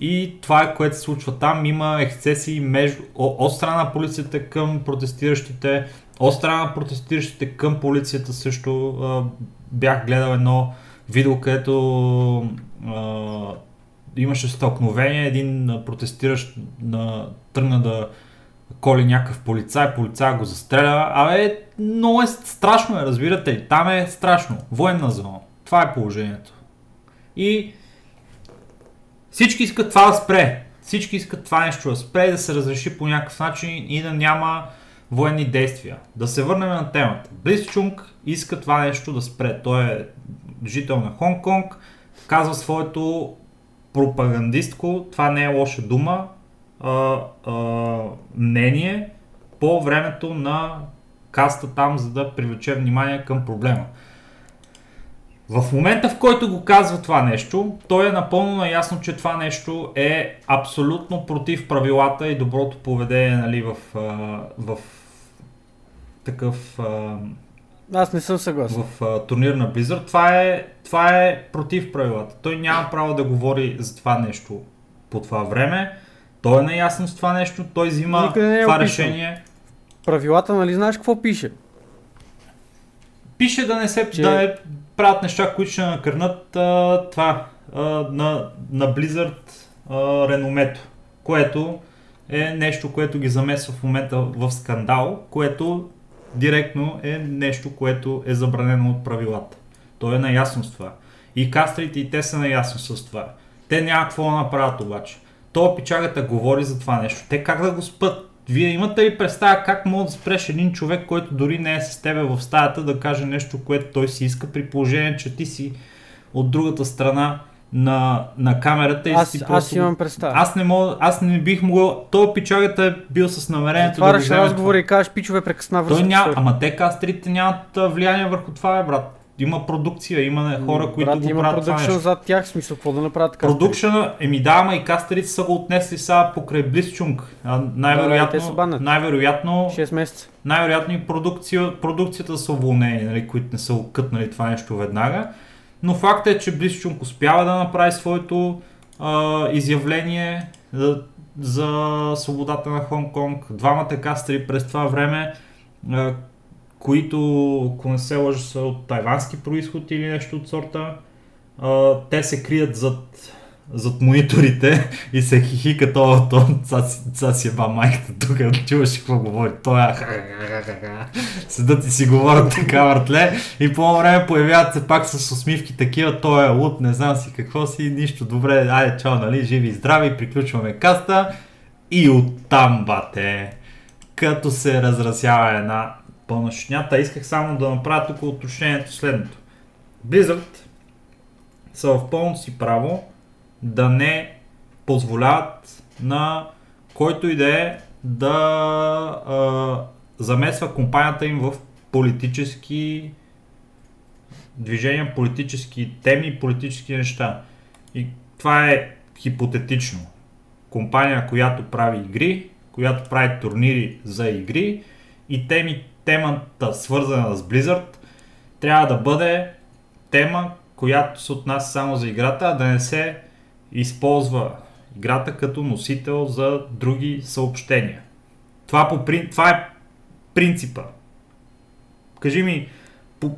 И това е което се случва там. Има ексцесии между, от страна на полицията към протестиращите, от страна на протестиращите към полицията също. А, бях гледал едно видео, където а, имаше стълкновение, един протестиращ на, тръгна да коли някакъв полицай, полицай го застреля. Абе, много е страшно, е, разбирате ли? Там е страшно. Военна зона. Това е положението. И всички искат това да спре. Всички искат това нещо да спре, да се разреши по някакъв начин и да няма военни действия. Да се върнем на темата. Близ Чунг иска това нещо да спре. Той е жител на Хонг Конг, казва своето пропагандистко, това не е лоша дума, а, а, мнение по времето на каста там, за да привлече внимание към проблема. В момента, в който го казва това нещо, той е напълно наясно, че това нещо е абсолютно против правилата и доброто поведение нали, в, в такъв аз не съм съгласен. В а, турнир на Blizzard. Това е, това е против правилата. Той няма право да говори за това нещо по това време. Той е наясно с това нещо, той взима е това решение. Правилата, нали знаеш какво пише? Пише да не се че... да не правят неща, които ще накърнат а, това а, на, на Blizzard а, реномето, което е нещо, което ги замесва в момента в скандал, което директно е нещо, което е забранено от правилата. Той е наясно с това. И кастрите и те са наясно с това. Те няма какво да направят обаче. То пичагата говори за това нещо. Те как да го спът? Вие имате ли представа как мога да спреш един човек, който дори не е с тебе в стаята да каже нещо, което той си иска при положение, че ти си от другата страна на, на камерата и аз, си просто... Аз имам представа. Аз не, мога, аз не бих могъл... Той пичагата е бил с намерението да го разговора и кажеш, пичове, прекъсна връзка. Той няма, ама те кастрите нямат влияние върху това, е, брат. Има продукция, има хора, които брат, го има правят това нещо. зад тях, смисъл, какво да направят така? Продукшена, еми да, ама и кастерите са го отнесли сега покрай Близчунг. Най-вероятно, да, най-вероятно, 6 месеца. Най-вероятно и продукция, продукцията са уволнени, нали, които не са кътнали това нещо веднага. Но факт е, че Близчунг успява да направи своето а, изявление за, за свободата на Хонг Конг. Двамата кастери през това време, а, които, ако не се лъжа, са от тайвански происход или нещо от сорта, а, те се крият зад зад мониторите и се хихика то, то, това си еба майката тук, чуваш какво говори, той е седат и си говорят така въртле и по време появяват се пак с усмивки такива, той е луд, не знам си какво си, нищо добре, айде чао, нали, живи и здрави, приключваме каста и оттам бате, като се разрасява една пълна шнята, исках само да направя тук уточнението следното. Blizzard са в пълно си право да не позволяват на който и да е да замесва компанията им в политически движения, политически теми, политически неща. И това е хипотетично. Компания, която прави игри, която прави турнири за игри и теми, темата свързана с Blizzard трябва да бъде тема, която се отнася само за играта, а да не се използва играта като носител за други съобщения. Това, по, това е принципа. Кажи ми, по,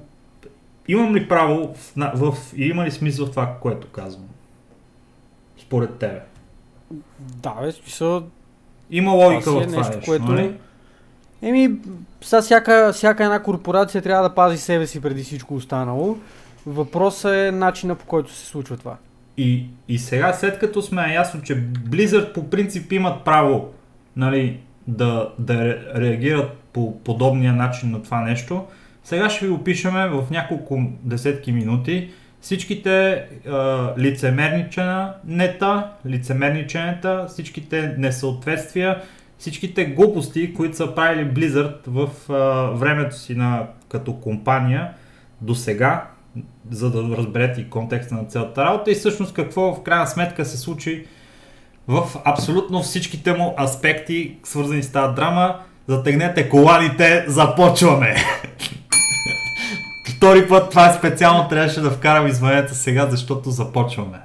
имам ли право в, в, има ли смисъл в това, което казвам? Според тебе. Да, бе, смисъл... Има логика в е това нещо, което... Нали? Еми, сега всяка, всяка една корпорация трябва да пази себе си преди всичко останало. Въпросът е начина по който се случва това. И, и сега, след като сме ясно, че Blizzard по принцип имат право нали, да, да реагират по подобния начин на това нещо, сега ще ви опишеме в няколко десетки минути. Всичките е, нета, лицемерниченета, всичките несъответствия, всичките глупости, които са правили Blizzard в е, времето си на, като компания до сега, за да разберете и контекста на цялата работа и всъщност какво в крайна сметка се случи в абсолютно всичките му аспекти, свързани с тази драма. Затегнете коланите, започваме! втори път това е специално трябваше да вкарам извънета сега, защото започваме.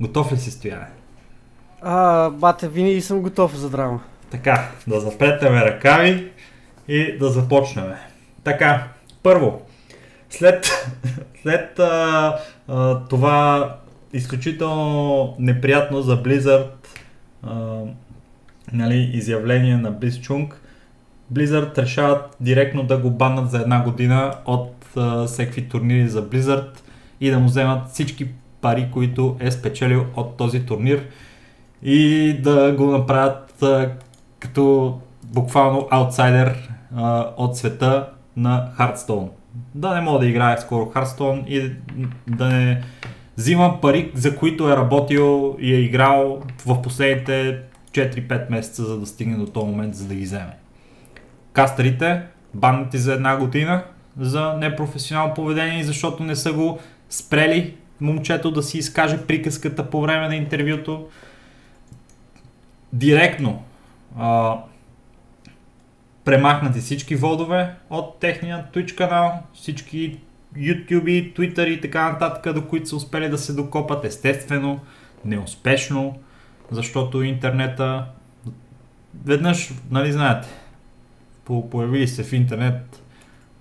Готов ли си стояне? А, бате, винаги съм готов за драма. Така, да запретеме ръкави и да започнем. Така, първо, след, след а, а, това изключително неприятно за Blizzard а, нали, изявление на Blizzchung, Blizzard решават директно да го баннат за една година от а, всеки турнири за Blizzard и да му вземат всички пари, които е спечелил от този турнир и да го направят а, като буквално аутсайдер а, от света на Hearthstone. Да не мога да играе скоро Hearthstone и да не взима пари, за които е работил и е играл в последните 4-5 месеца, за да стигне до този момент, за да ги вземе. Кастерите, баннати за една година за непрофесионално поведение, защото не са го спрели момчето да си изкаже приказката по време на интервюто. Директно премахнати всички водове от техния Twitch канал, всички YouTube, Twitter и така нататък, до които са успели да се докопат. Естествено, неуспешно, защото интернета веднъж, нали знаете, появили се в интернет,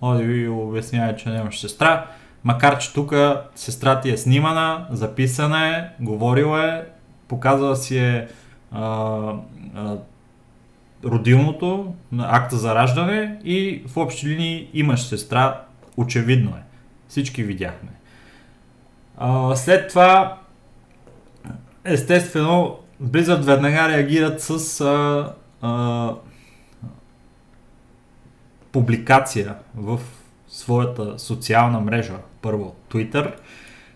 оди ви обяснява, че нямаш сестра, макар че тук сестра ти е снимана, записана е, говорила е, показала си е а, а, родилното, на акта за раждане и в общи линии имаш сестра, очевидно е. Всички видяхме. А, след това, естествено, Blizzard веднага реагират с а, а, публикация в своята социална мрежа, първо Twitter,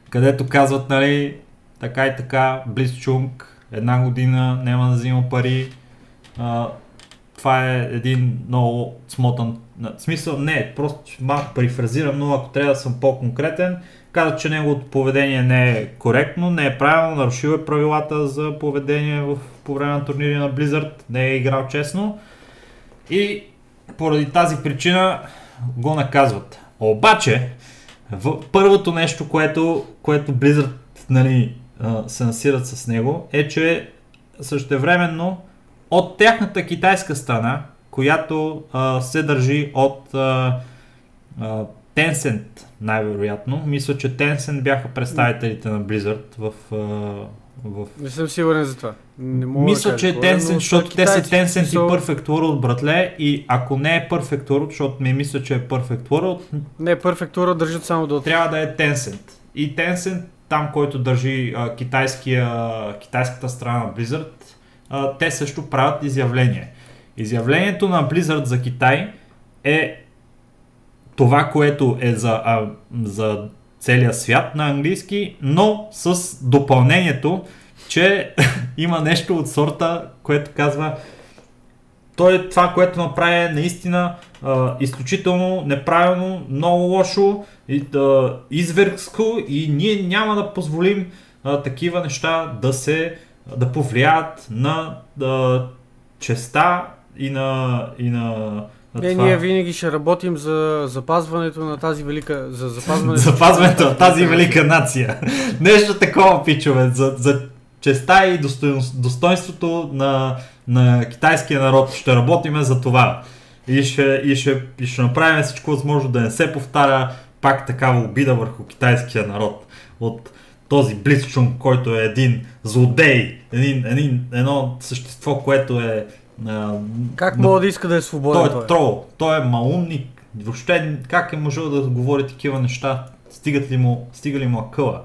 където казват, нали, така и така, Blizzchung, една година няма да взима пари, а, това е един много смотан, смисъл не, просто малко префразирам, но ако трябва да съм по-конкретен, каза, че неговото поведение не е коректно, не е правилно, нарушил е правилата за поведение в, по време на турнири на Blizzard, не е играл честно и поради тази причина го наказват. Обаче, в първото нещо, което, което Blizzard нали, се насират с него, е, че същевременно от тяхната китайска страна, която а, се държи от а, а, Tencent, най-вероятно. Мисля, че Tencent бяха представителите на Blizzard в... А, в... Не съм сигурен за това. Не мога Мисля, да че е Tencent, но защото те са Tencent са- и Perfect World, братле, и ако не е Perfect World, защото ми мисля, че е Perfect World, Не, Perfect Tour държат само до трябва да е Tencent. И Tencent, там, който държи а, китайския, китайската страна на Blizzard, а, те също правят изявление. Изявлението на Blizzard за Китай е това, което е за, а, за целия свят на английски, но с допълнението, че има нещо от сорта, което казва той това, което направи е наистина а, изключително неправилно, много лошо, и, да, изверско и ние няма да позволим а, такива неща да се да повлияят на да, честа и на, и на, Не, това. ние винаги ще работим за запазването на тази велика... За запазването, запазването на тази велика нация. Нещо такова, пичове, за, за честа и достоинс- достоинството на, на китайския народ. Ще работиме за това. И ще, и, ще, и ще направим всичко възможно да не се повтаря пак такава обида върху китайския народ. От този Блицчунг, който е един злодей, един, един, едно същество, което е... А, Как мога да иска да е свободен той е трол, той е маумник. Въобще как е можел да говори такива неща? Стигат ли му, стига ли му акъла?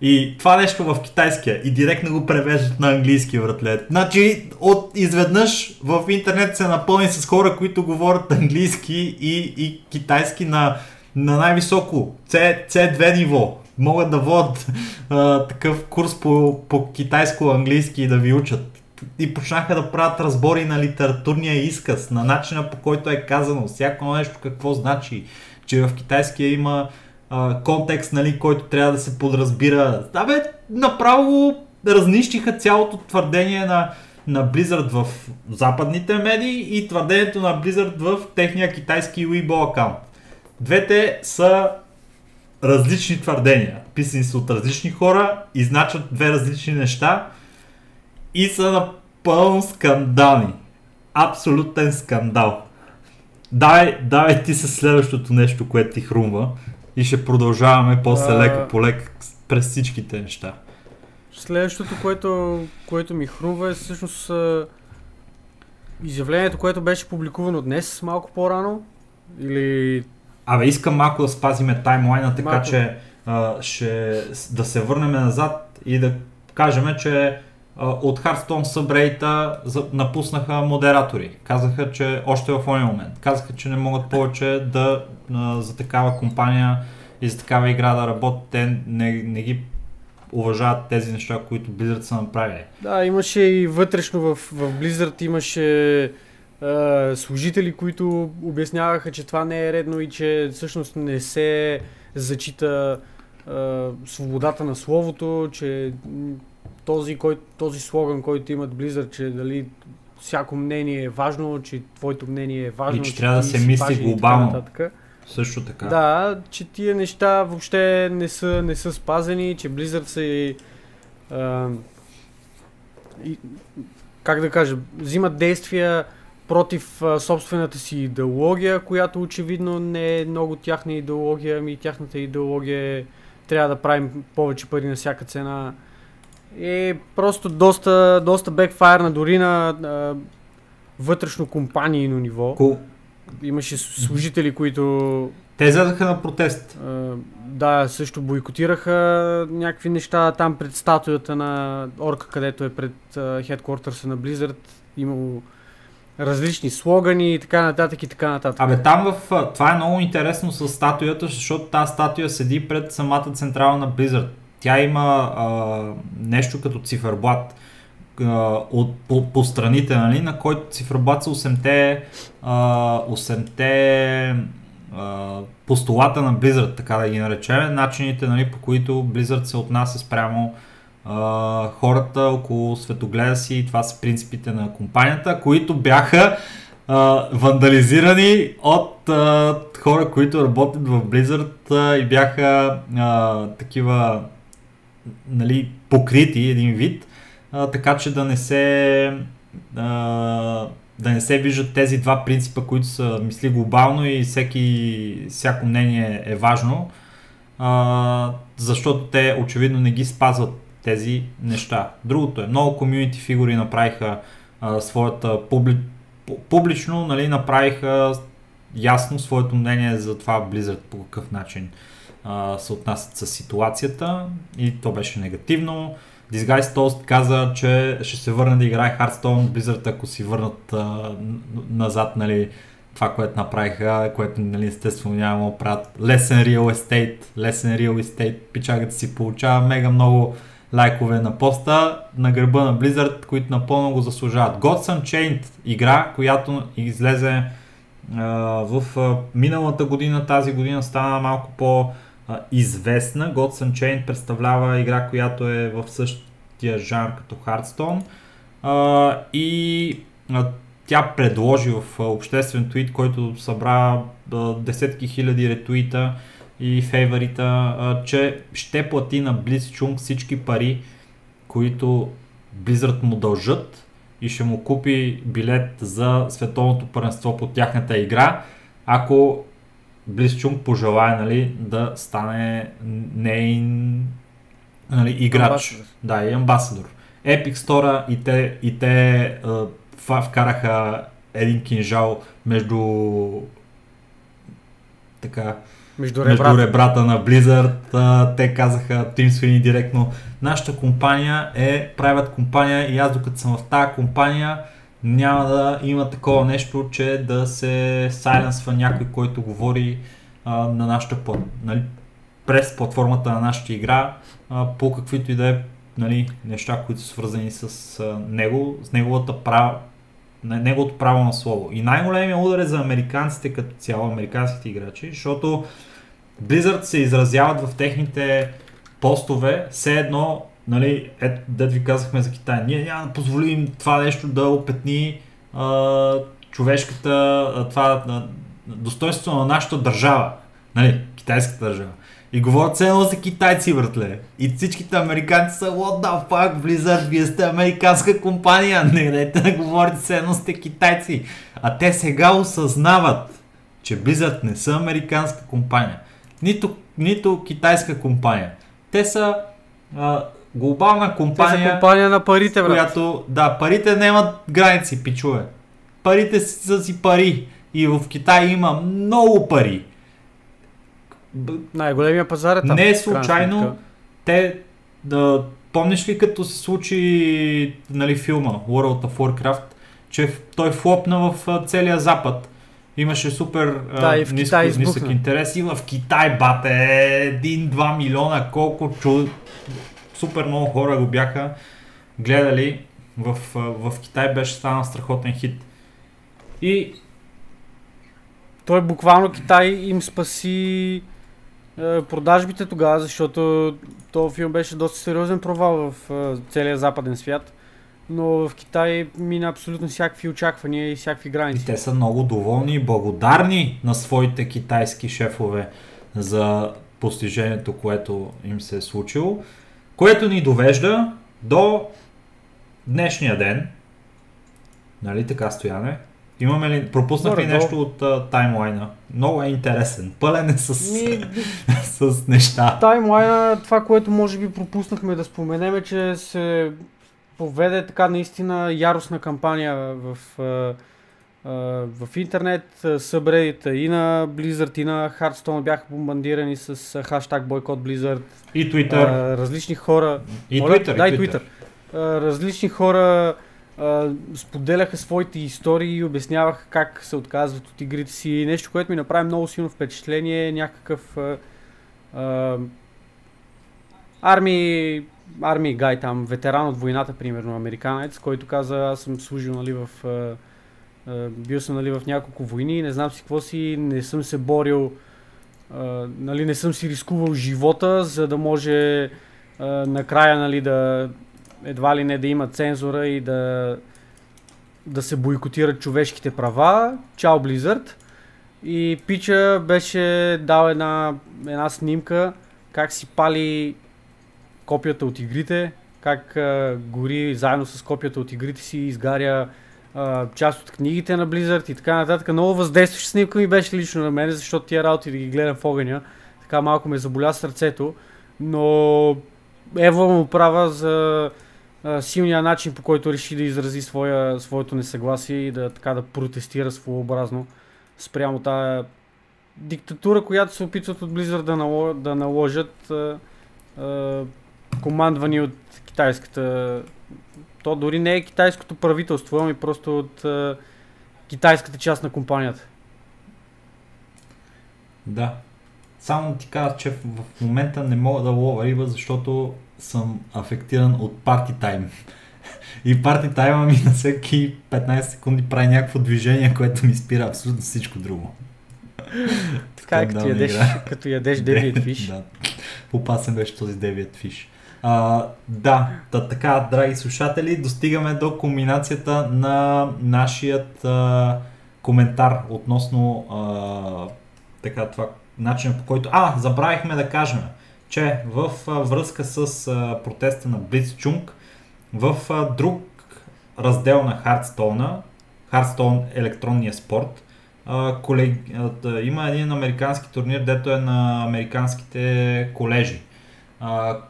И това нещо в китайския и директно го превеждат на английски, братле. Значи, от изведнъж в интернет се напълни с хора, които говорят английски и, и китайски на, на най-високо C, C2 ниво. Могат да водят а, такъв курс по, по китайско-английски и да ви учат. И почнаха да правят разбори на литературния изказ, на начина по който е казано, всяко нещо какво значи, че в китайския има а, контекст, нали, който трябва да се подразбира. Абе, направо разнищиха цялото твърдение на, на Blizzard в западните медии и твърдението на Blizzard в техния китайски Weibo акаунт. двете са различни твърдения. Писани са от различни хора и значат две различни неща и са напълно скандални. Абсолютен скандал. Давай, давай ти със следващото нещо, което ти хрумва и ще продължаваме после А. леко по лек през всичките неща. Следващото, което, което ми хрумва е всъщност изявлението, което беше публикувано днес, малко по-рано. Или Абе, искам малко да спазиме таймлайна, така Малко. че а, ще да се върнем назад и да кажем, че а, от Hearthstone за- напуснаха модератори. Казаха, че още в този момент. Казаха, че не могат повече да а, за такава компания и за такава игра да работят. Те не, не ги уважават тези неща, които Blizzard са направили. Да, имаше и вътрешно в, в Blizzard имаше а, служители, които обясняваха, че това не е редно и че всъщност не се зачита а, свободата на словото, че този, кой, този слоган, който имат Blizzard, че дали всяко мнение е важно, че твоето мнение е важно, И че трябва да се мисли глобално. Също така. Да, че тия неща въобще не са, не са спазени, че Blizzard са и, а, и как да кажа, взимат действия против а, собствената си идеология, която очевидно не е много тяхна идеология, ами тяхната идеология е трябва да правим повече пари на всяка цена. И просто доста, доста бекфайрна дори на а, вътрешно компанийно ниво. Ко- Имаше служители, които Те излезаха на протест. а, да, също бойкотираха някакви неща там пред статуята на Орка, където е пред хедквартърса на Blizzard. Имало различни слогани и така нататък и така нататък. Абе там в... Това е много интересно с статуята, защото тази статуя седи пред самата централа на Blizzard. Тя има а, нещо като циферблат а, от, по, по страните, нали, на който циферблат са 8-те, а, 8-те а, постулата на Blizzard, така да ги наречем, начините, нали, по които Blizzard се отнася спрямо хората около светогледа си това са принципите на компанията, които бяха а, вандализирани от а, хора, които работят в Blizzard а, и бяха а, такива нали, покрити един вид, а, така че да не се а, да не се виждат тези два принципа, които са мисли глобално и всеки, всяко мнение е важно, а, защото те очевидно не ги спазват тези неща. Другото е, много комьюнити фигури направиха а, своята публи... пу- публично, нали, направиха ясно своето мнение за това Blizzard по какъв начин а, се отнасят с ситуацията и то беше негативно. Disguise Toast каза, че ще се върне да играе Hearthstone Blizzard, ако си върнат а, назад, нали, това, което направиха, което, нали, естествено няма правят. Lesson Real Estate, Lesson Real Estate, пичагата си получава мега много лайкове на поста на гърба на Blizzard, които напълно го заслужават. Gods Unchained, игра, която излезе в миналата година, тази година стана малко по известна. Gods Unchained представлява игра, която е в същия жанр като Hearthstone и тя предложи в обществен твит, който събра десетки хиляди ретуита и фейворита, че ще плати на Blitzchung всички пари, които Blizzard му дължат и ще му купи билет за световното първенство по тяхната игра, ако Blitzchung пожелае нали, да стане нейн нали, играч. Амбасадор. Да, и амбасадор. Epic Store и те, и те а, вкараха един кинжал между така, Между между ребрата. ребрата на Blizzard. А, те казаха Тим Свини директно, нашата компания е private компания и аз докато съм в тази компания няма да има такова нещо, че да се сайленсва някой, който говори а, на нашата нали, през платформата на нашата игра а, по каквито и да е нали, неща, които са свързани с а, него, с неговата права, неговото право на слово. И най-големия удар е за американците като цяло, американските играчи, защото Blizzard се изразяват в техните постове, все едно, нали, ето, дед ви казахме за Китай, ние няма да позволим това нещо да опетни а, човешката, а, това, а, достоинството на нашата държава. Нали, китайската държава. И говорят все едно са китайци, братле. И всичките американци са, what the fuck, Blizzard, вие сте американска компания. Не дайте да говорите все едно сте китайци. А те сега осъзнават, че Blizzard не са американска компания. Нито, нито китайска компания. Те са а, глобална компания. Те са компания на парите, брат. Която, да, парите нямат граници, пичове. Парите са си пари. И в Китай има много пари. Най-големия пазар е там. Не е случайно. Те, да, помниш ли като се случи нали, филма World of Warcraft, че той флопна в целия запад. Имаше супер да, и в ниско, Китай нисък интерес и в Китай, бате, 1-2 милиона, колко чу... Супер много хора го бяха гледали. В, в Китай беше станал страхотен хит. И той буквално Китай им спаси е, продажбите тогава, защото този филм беше доста сериозен провал в е, целия западен свят. Но в Китай мина абсолютно всякакви очаквания и всякакви граници. И те са много доволни и благодарни на своите китайски шефове за постижението, което им се е случило, което ни довежда до днешния ден. Нали така, Стояне? Имаме ли, пропуснах ли нещо от uh, таймлайна? Много е интересен. Пълен е с, Ми... с неща. Таймлайна, това, което може би пропуснахме да споменем е, че се поведе така наистина яростна кампания в, uh, в интернет. Събредите и на Blizzard, и на Hearthstone бяха бомбандирани с хаштаг бойкот Blizzard. И Twitter. различни хора. И Twitter. Да, и Twitter. различни хора споделяха своите истории и обясняваха как се отказват от игрите си. Нещо, което ми направи много силно впечатление е някакъв а, а, арми, арми гай там, ветеран от войната, примерно, американец, който каза, аз съм служил нали, в... А, а, бил съм нали, в няколко войни, не знам си какво си, не съм се борил, а, нали, не съм си рискувал живота, за да може а, накрая нали, да, едва ли не да има цензура и да, да се бойкотират човешките права. Чао Blizzard. И Пича беше дал една, една снимка как си пали копията от игрите, как а, гори заедно с копията от игрите си, изгаря а, част от книгите на Blizzard и така нататък. Много въздействаща снимка ми беше лично на мен, защото тия работи да ги гледам в огъня, така малко ме заболя сърцето, но Ева му права за силния начин, по който реши да изрази своя, своето несъгласие и да, така, да протестира своеобразно спрямо тази диктатура, която се опитват от Blizzard да, нало, да наложат а, а, командвани от китайската... То дори не е китайското правителство, ами просто от а, китайската част на компанията. Да. Само ти кажа, че в момента не мога да лова риба, защото съм афектиран от парти тайм. И парти тайма ми на всеки 15 секунди прави някакво движение, което ми спира абсолютно всичко друго. Така е, като ядеш, като ядеш Deviant Fish. да. Опасен беше този Deviant Fish. А, да, да, така, драги слушатели, достигаме до комбинацията на нашият а, коментар относно а, така, това начинът по който... А, забравихме да кажем че в връзка с протеста на Blitzchung, в друг раздел на Hearthstone, Hearthstone електронния спорт, колег... има един американски турнир, дето е на американските колежи.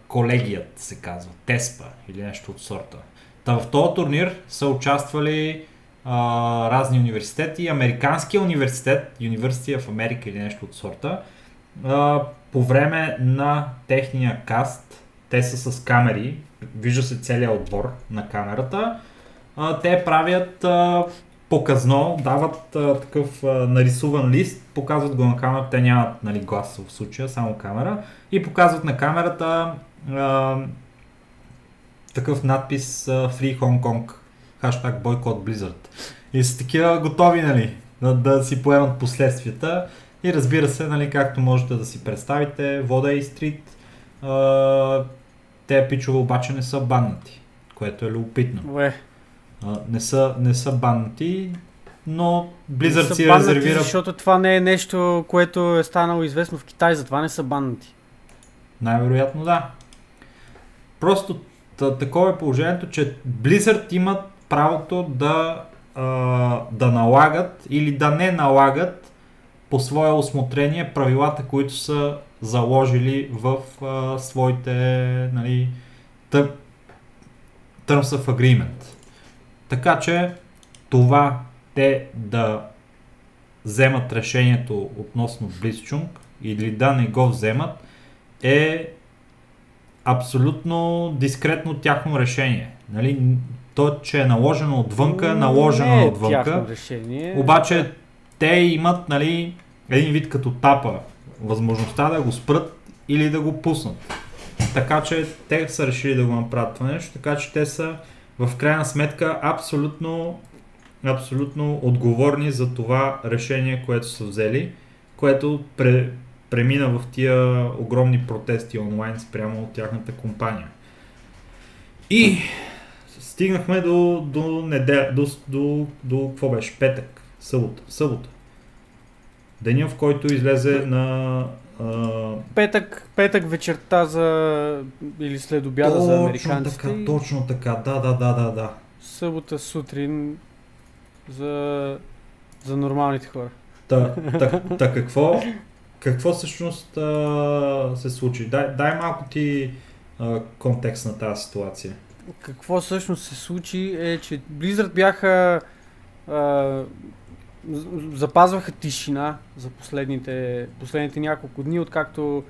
Колегият се казва, Теспа или нещо от сорта. Та в този турнир са участвали а, разни университети. Американския университет, University of America или нещо от сорта, а, по време на техния каст, те са с камери, вижда се целият отбор на камерата, а, те правят а, показно, дават а, такъв а, нарисуван лист, показват го на камерата, те нямат нали, глас в случая, само камера, и показват на камерата а, такъв надпис а, Free Hong Kong, хаштаг бойкот Blizzard. И са такива готови, нали, да, да си поемат последствията. И разбира се, нали, както можете да си представите, Вода и Стрит, те пичове обаче не са баннати, което е любопитно. Уе. А, не, са, не са баннати, но Blizzard си баннати, резервира Защото това не е нещо, което е станало известно в Китай, затова не са баннати. Най-вероятно да. Просто та, такова е положението, че Blizzard имат правото да, а, да налагат или да не налагат по свое осмотрение правилата, които са заложили в а, своите нали, тър, Terms of Agreement. Така че това те да вземат решението относно Blitzchung или да не го вземат е абсолютно дискретно тяхно решение. Нали? То, че е наложено отвънка, е наложено не е отвънка. решение. Обаче те имат нали, един вид като тапа възможността да го спрат или да го пуснат. Така че те са решили да го направят това нещо, така че те са в крайна сметка абсолютно, абсолютно отговорни за това решение, което са взели, което пре, премина в тия огромни протести онлайн спрямо от тяхната компания. И стигнахме до, до, неделя, до, до, до, какво беше? Петък, събота. събота. Деня, в който излезе на а, Петък, петък вечерта за... или след обяда за американците. така, точно така, да, да, да, да, да. Събота сутрин за, за нормалните хора. Та, та, та какво, какво всъщност а, се случи? Дай, дай малко ти а, контекст на тази ситуация. Какво всъщност се случи е, че Blizzard бяха а, запазваха тишина за последните, последните няколко дни, откакто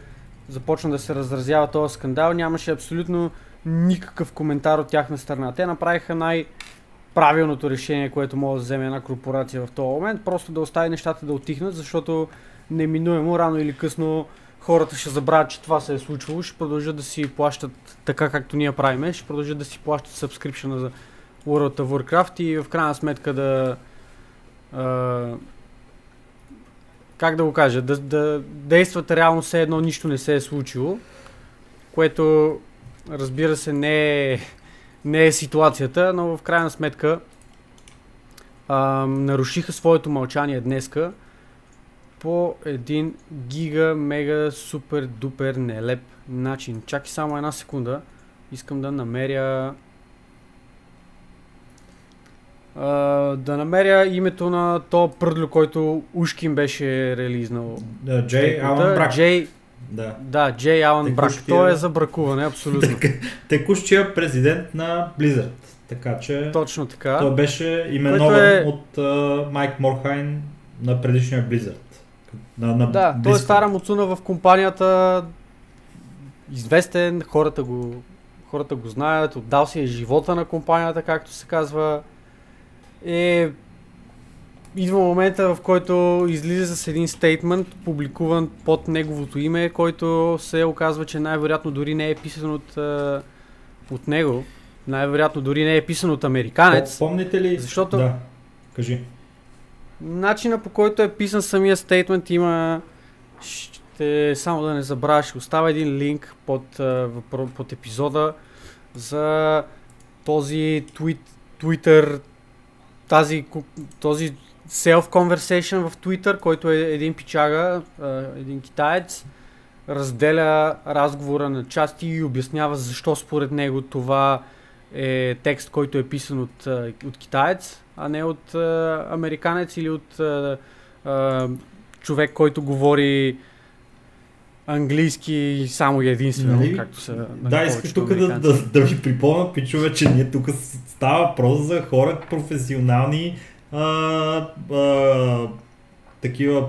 започна да се разразява този скандал. Нямаше абсолютно никакъв коментар от тяхна страна. Те направиха най- правилното решение, което може да вземе една корпорация в този момент, просто да остави нещата да отихнат, защото неминуемо, рано или късно хората ще забравят, че това се е случвало, ще продължат да си плащат така както ние правиме, ще продължат да си плащат subscription за World of Warcraft и в крайна сметка да как да го кажа, да, да действат реално все едно нищо не се е случило, което разбира се не е, не е ситуацията, но в крайна сметка а, нарушиха своето мълчание днеска по един гига, мега, супер, дупер, нелеп начин. Чакай само една секунда. Искам да намеря... Да намеря името на то пръдло, който Ушкин беше релизнал. Да, Джей Текота. Алан Брак. Джей, Да. да, Джей Алан Брак. Той е за бракуване, абсолютно. Текущия президент на Blizzard. Така че Точно така. той беше именован е- от а, Майк Морхайн на предишния Blizzard. На, на Да, той е стара муцуна в компанията, известен, хората го, хората го знаят, отдал си е живота на компанията, както се казва. Е, идва момента, в който излиза с един стейтмент, публикуван под неговото име, който се оказва, че най-вероятно дори не е писан от, от него. Най-вероятно дори не е писан от американец. Помните ли? Защото- Да, кажи. Начина по който е писан самия стейтмент има... Ще, само да не забравя, ще оставя един линк под, под епизода за този твит, Twitter, тази, този self-conversation в Twitter, който е един пичага, един китаец, разделя разговора на части и обяснява защо според него това е текст, който е писан от, от китаец, а не от американец или от човек, който говори английски само и единствено, Нали? както са нали, Да, повечето тук да, да, да ви припомня, пичове, че ние тук става въпрос за хора професионални а, а, такива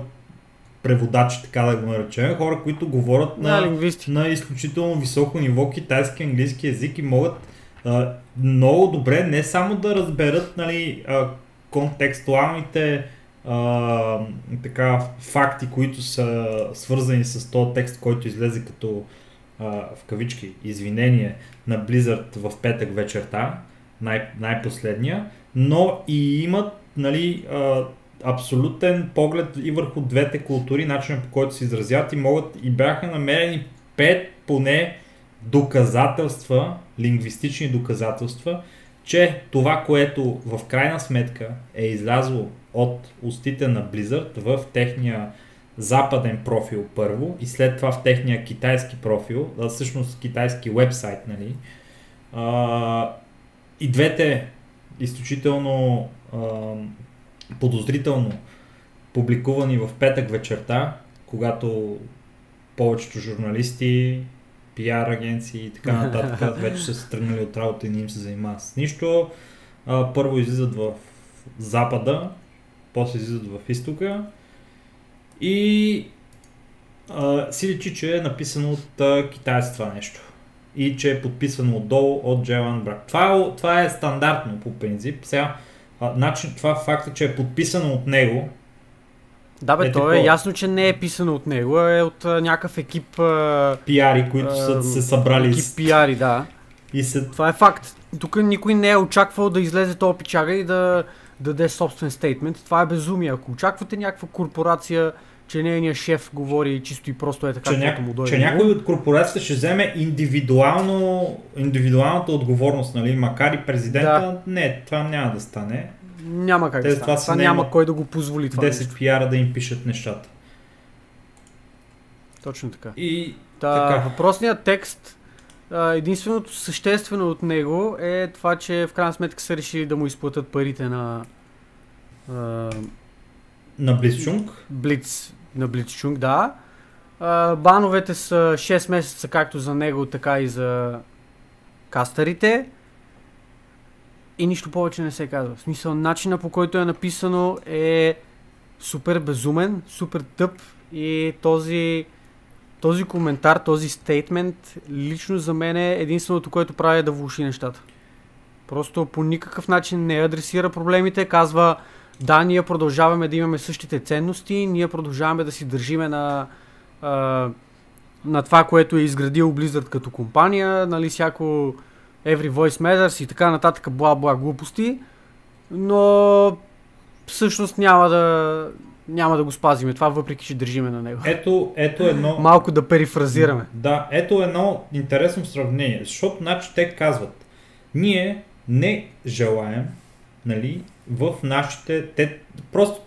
преводачи, така да го наречем, хора, които говорят на, лингвисти. на изключително високо ниво китайски, английски язик и могат а, много добре не само да разберат нали, а, контекстуалните а, така, факти, които са свързани с този текст, който излезе като а, в кавички извинение на Blizzard в петък вечерта, най- най-последния, но и имат нали, а, абсолютен поглед и върху двете култури, начина по който се изразят и могат и бяха намерени пет поне доказателства, лингвистични доказателства, че това, което в крайна сметка е излязло от устите на Blizzard в техния западен профил първо и след това в техния китайски профил, а всъщност китайски вебсайт, нали. А, и двете изключително а, подозрително публикувани в петък вечерта, когато повечето журналисти, пиар агенции и така нататък вече са се тръгнали от работа и не им се занимават с нищо. А, първо излизат в запада, после излизат в изтока и а, си личи, че е написано от а, китайец това нещо. И че е подписано отдолу от Джелан Брак. Това, е- това е стандартно по принцип. Сега, а, начин, това факта, че е подписано от него, Да, бе, Е, то е ясно, че не е писано от него, а е от а, някакъв екип, а, пиари, които са Ам, се събрали екип с- пиари, да. и се Това е факт. Тук никой не е очаквал да излезе този пичага и да даде собствен стейтмент. Това е безумие. Ако очаквате някаква корпорация, че нейният шеф говори чисто и просто е така, че, ня... му дойде. че някой от корпорацията ще вземе индивидуално, индивидуалната отговорност, нали? макар и президента, Да. не, това няма да стане. Няма как Те да това стане. Това не няма кой да го позволи това 10 нещо. пиара да им пишат нещата. Точно така. И Та, Така. въпросният текст, единственото съществено от него е това, че в крайна сметка са решили да му изплатят парите на а, на Близчунг, Блиц, на Блицчунг, да. А, бановете са 6 месеца както за него, така и за кастарите. И нищо повече не се казва. В смисъл, начина по който е написано е супер безумен, супер тъп и този, този коментар, този стейтмент лично за мен е единственото, което прави е да влуши нещата. Просто по никакъв начин не адресира проблемите, казва да, ние продължаваме да имаме същите ценности, ние продължаваме да си държиме на, на това, което е изградил Blizzard като компания, нали, всяко Every Voice Matters и така нататък, бла-бла глупости, но всъщност няма да, няма да го спазиме това, въпреки че държиме на него. ето, ето едно... Малко да перифразираме. Да, ето едно интересно сравнение, защото значи те казват, ние не желаем, нали, в нашите, те просто,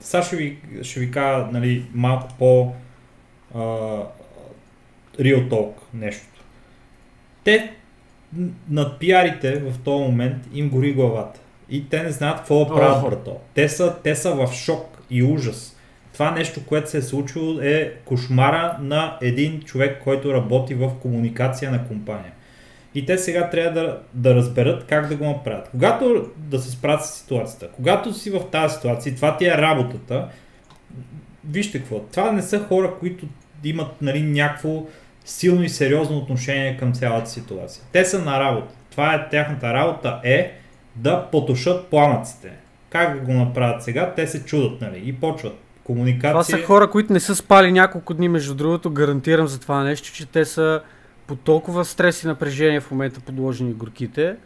сега ще ви, ще ви кажа, нали, малко по а, real talk нещото. Те над пиарите в този момент им гори главата. И те не знаят какво да правят, брато. Те са, те са в шок и ужас. Това нещо, което се е случило е кошмара на един човек, който работи в комуникация на компания. И те сега трябва да, да разберат как да го направят. Когато да се справят с ситуацията, когато си в тази ситуация, това ти е работата, вижте какво, това не са хора, които имат нали, някакво силно и сериозно отношение към цялата ситуация. Те са на работа. Това е тяхната работа е да потушат пламъците. Как да го направят сега? Те се чудат, нали? И почват. Комуникация. Това са хора, които не са спали няколко дни, между другото, гарантирам за това нещо, че те са по толкова стрес и напрежение в момента подложени горките,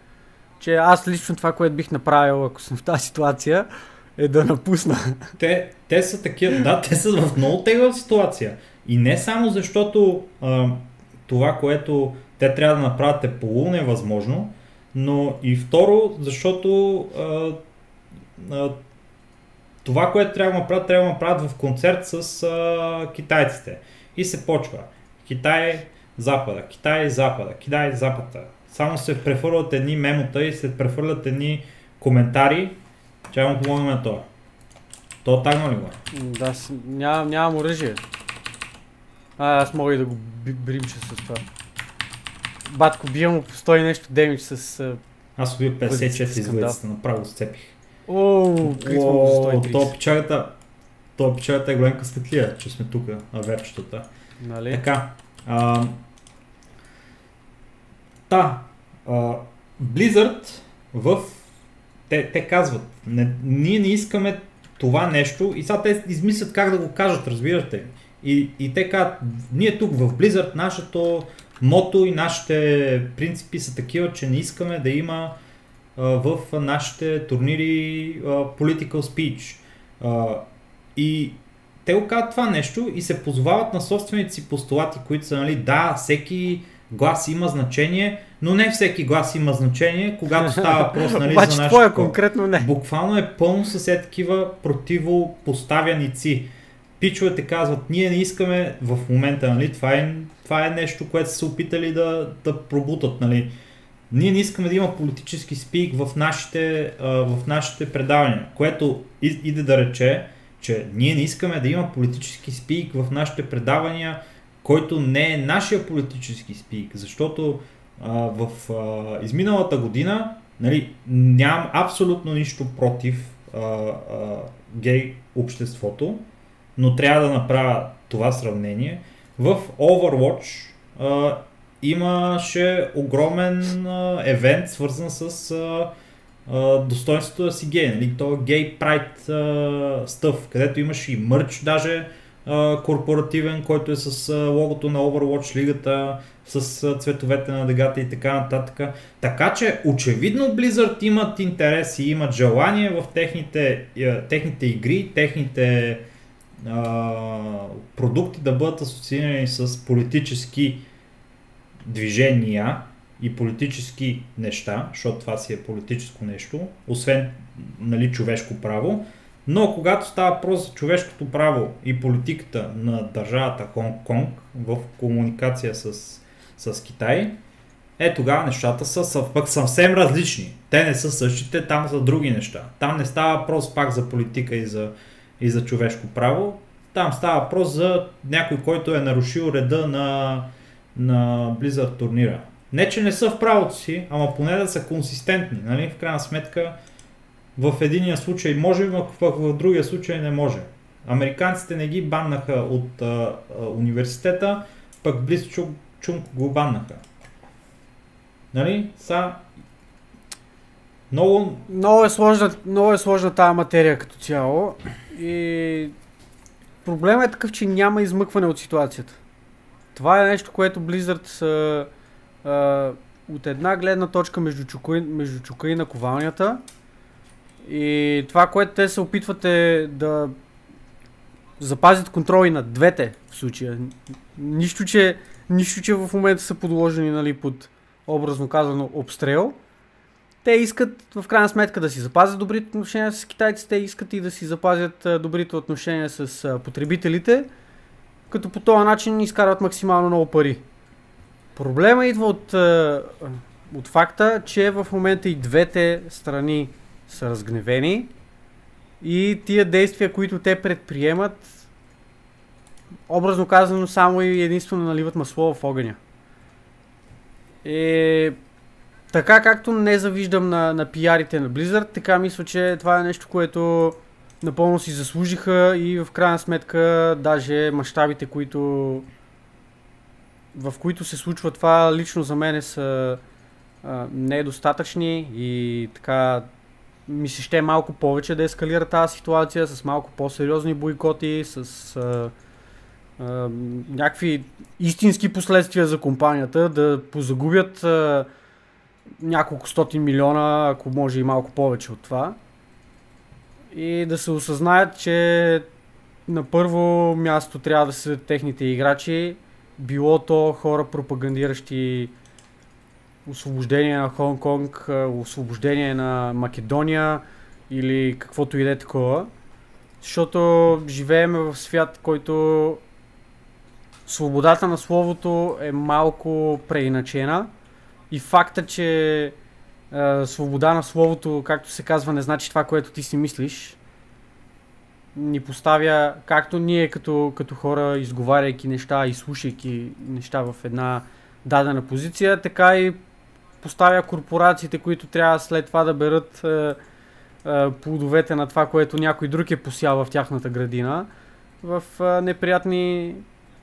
че аз лично това, което бих направил, ако съм в тази ситуация, е да напусна. те, те са такива, да, те са в много тегава ситуация. И не само защото а, това, което те трябва да направят е полу невъзможно, но и второ, защото а, това, което трябва да направят, трябва да направят в концерт с а, китайците. И се почва. Китай, Запада, Китай, Запада, Китай, Запада. Само се прехвърлят едни мемота и се прехвърлят едни коментари. Чай му помогнем на това. То тагна ли го? е? Да, с- нямам, оръжие. А, аз мога и да го бримча с това. Батко, бием му по 100 и нещо демидж с... Аз убих 54 Въдицата, извъдицата, направо сцепих. Оу, критвам го за 130. то печалята, то печалята е големка светлия, че сме тук, на верчетата. Нали? Така. А, та, а, Blizzard в... Те, те казват, не, ние не искаме това нещо и сега те измислят как да го кажат, разбирате? И, и те казват, ние тук в Blizzard нашето мото и нашите принципи са такива, че не искаме да има в нашите турнири political speech. И те го казват това нещо и се позовават на собствените си постулати, които са, нали, да, всеки глас има значение, но не всеки глас има значение, когато става въпрос нали, Обаче за нашето... конкретно не. Буквално е пълно с е такива противопоставяници. Пичовете казват, ние не искаме в момента, нали, това е, това е нещо, което са се опитали да, да пробутат, нали. Ние не искаме да има политически спик в нашите, в нашите предавания, което иде да рече, че ние не искаме да има политически спик в нашите предавания, който не е нашия политически спик, защото в изминалата година нали, нямам абсолютно нищо против гей обществото, но трябва да направя това сравнение. В Overwatch имаше огромен евент, свързан с а, а, достоинството да си гей, нали? То е гей прайд стъв, където имаше и мърч даже а, корпоративен, който е с а, логото на Overwatch лигата, с а, цветовете на дъгата и така нататък. Така че очевидно Blizzard имат интерес и имат желание в техните, а, техните игри, техните а, продукти да бъдат асоциирани с политически движения и политически неща, защото това си е политическо нещо, освен нали, човешко право. Но когато става въпрос за човешкото право и политиката на държавата Хонг-Конг в комуникация с, с Китай, е тогава нещата са, са пък съвсем различни. Те не са същите, там са други неща. Там не става въпрос пак за политика и за, и за човешко право. Там става въпрос за някой, който е нарушил реда на, на Blizzard турнира. Не, че не са в правото си, ама поне да са консистентни. Нали? В крайна сметка, в единия случай може, но в другия случай не може. Американците не ги баннаха от а, а, университета, пък Близ Чунг, Чунг го баннаха. Нали? Са... Много... Много е сложна, много е сложна тази материя като цяло и проблемът е такъв, че няма измъкване от ситуацията. Това е нещо, което Blizzard са а, от една гледна точка между чука, между чука и наковалнята и това, което те се опитват е да запазят контроли на двете в случая. Нищо, че, нищо, че в момента са подложени нали, под образно казано обстрел. Те искат в крайна сметка да си запазят добрите отношения с китайците, искат и да си запазят добрите отношения с потребителите, като по този начин изкарват максимално много пари. Проблема идва от, от факта, че в момента и двете страни са разгневени и тия действия, които те предприемат, образно казано, само и единствено наливат масло в огъня. И така както не завиждам на, на пиарите на Blizzard, така мисля, че това е нещо, което напълно си заслужиха и в крайна сметка даже мащабите, които в които се случва това, лично за мен са а, недостатъчни и така ми се ще малко повече да ескалира тази ситуация с малко по-сериозни бойкоти, с а, а, някакви истински последствия за компанията, да позагубят а, няколко стотин милиона, ако може и малко повече от това. И да се осъзнаят, че на първо място трябва да са техните играчи, било то хора пропагандиращи освобождение на Хонг-Конг, освобождение на Македония или каквото и да е такова. Защото живееме в свят, който свободата на словото е малко преиначена и факта, че свобода на словото, както се казва, не значи това, което ти си мислиш, ни поставя, както ние като, като хора, изговаряйки неща и слушайки неща в една дадена позиция, така и поставя корпорациите, които трябва след това да берат е, е, плодовете на това, което някой друг е посял в тяхната градина, в е, неприятни,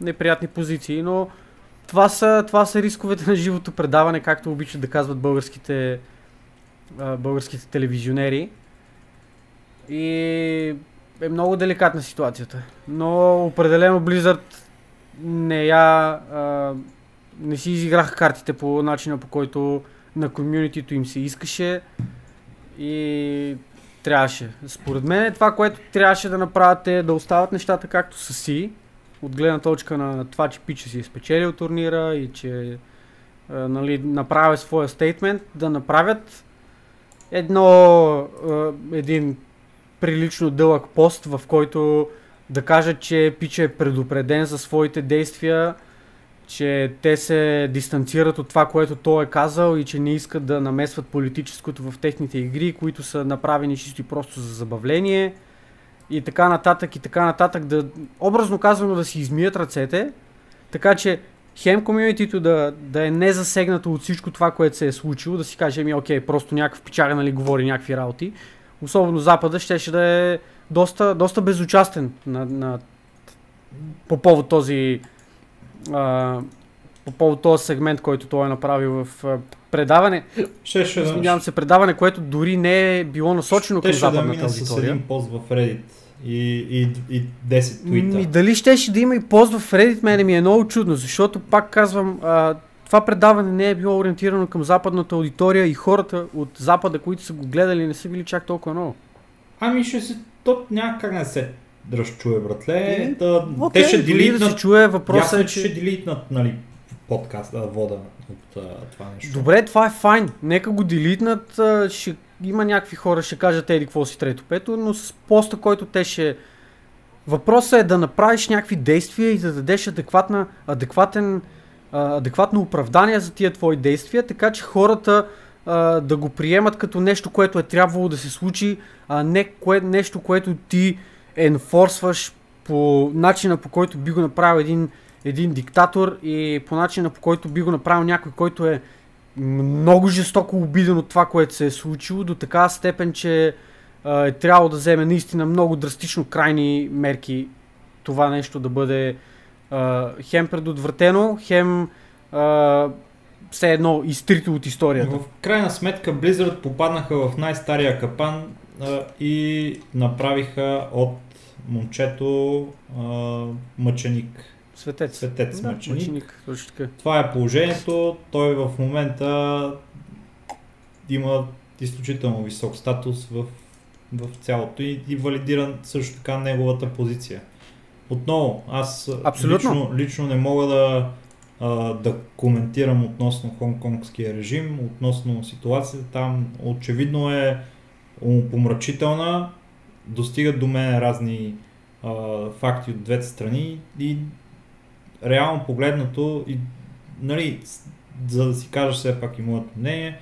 неприятни позиции. Но това са, това са рисковете на живото предаване, както обичат да казват българските, е, българските телевизионери. И е много деликатна ситуацията. Но определено Blizzard не я е, не си изиграха картите по начина по който на комьюнитито им се искаше и трябваше. Според мен това, което трябваше да направят е да остават нещата както са си, от гледна точка на това, че Пича си е спечелил турнира и че а, нали, направя своя стейтмент, да направят едно, един прилично дълъг пост, в който да кажат, че Пича е предупреден за своите действия, че те се дистанцират от това, което той е казал и че не искат да намесват политическото в техните игри, които са направени чисто и просто за забавление. И така нататък и така нататък, да образно казано да си измият ръцете, така че хем комьюнитито да, да е не засегнато от всичко това, което се е случило, да си каже, ми окей, просто някакъв печага, нали, говори някакви работи. Особено Запада ще, ще да е доста, доста безучастен на, на, по повод този а, по повод този сегмент, който той е направил в а, предаване. Ще, ще, Извинявам се, предаване, което дори не е било насочено към ще да западната мина с аудитория. един пост в Reddit и, и, и 10 твита. Ми, дали щеше да има и пост в Reddit, мене ми е много чудно, защото пак казвам, а, това предаване не е било ориентирано към западната аудитория и хората от запада, които са го гледали, не са били чак толкова много. Ами ще се, то няма как не се разчуе, братле. Е, да, Окей, те ще дори да делитнат, се чуе, въпросът е, е, че ще делитнат, нали, подкаст, а, вода от а, това нещо. Добре, това е файн. Нека го делитнат, ще има някакви хора, ще кажат еди какво си трето пето, но с поста, който те ще... Въпросът е да направиш някакви действия и да дадеш адекватна, адекватен, адекватно оправдание за тия твои действия, така че хората да го приемат като нещо, което е трябвало да се случи, а не кое, нещо, което ти енфорсваш по начина по който би го направил един, един диктатор и по начина по който би го направил някой, който е много жестоко обиден от това, което се е случило, до такава степен, че а, е трябвало да вземе наистина много драстично крайни мерки това нещо да бъде а, хем предотвратено, хем а, все едно изтрито от историята. В крайна сметка Blizzard попаднаха в най-стария капан а, и направиха от момчето а, мъченик. Светец. Светец да, мъченик. мъченик. Точно така. Това е положението. Той в момента има изключително висок статус в, в цялото и, и валидира също така неговата позиция. Отново, аз Абсолютно. лично, лично не мога да, а, да коментирам относно хонконгския режим, относно ситуацията там. Очевидно е помрачителна, достигат до мен разни а, факти от двете страни и реално погледнато, и, нали, за да си кажа все пак и моето мнение,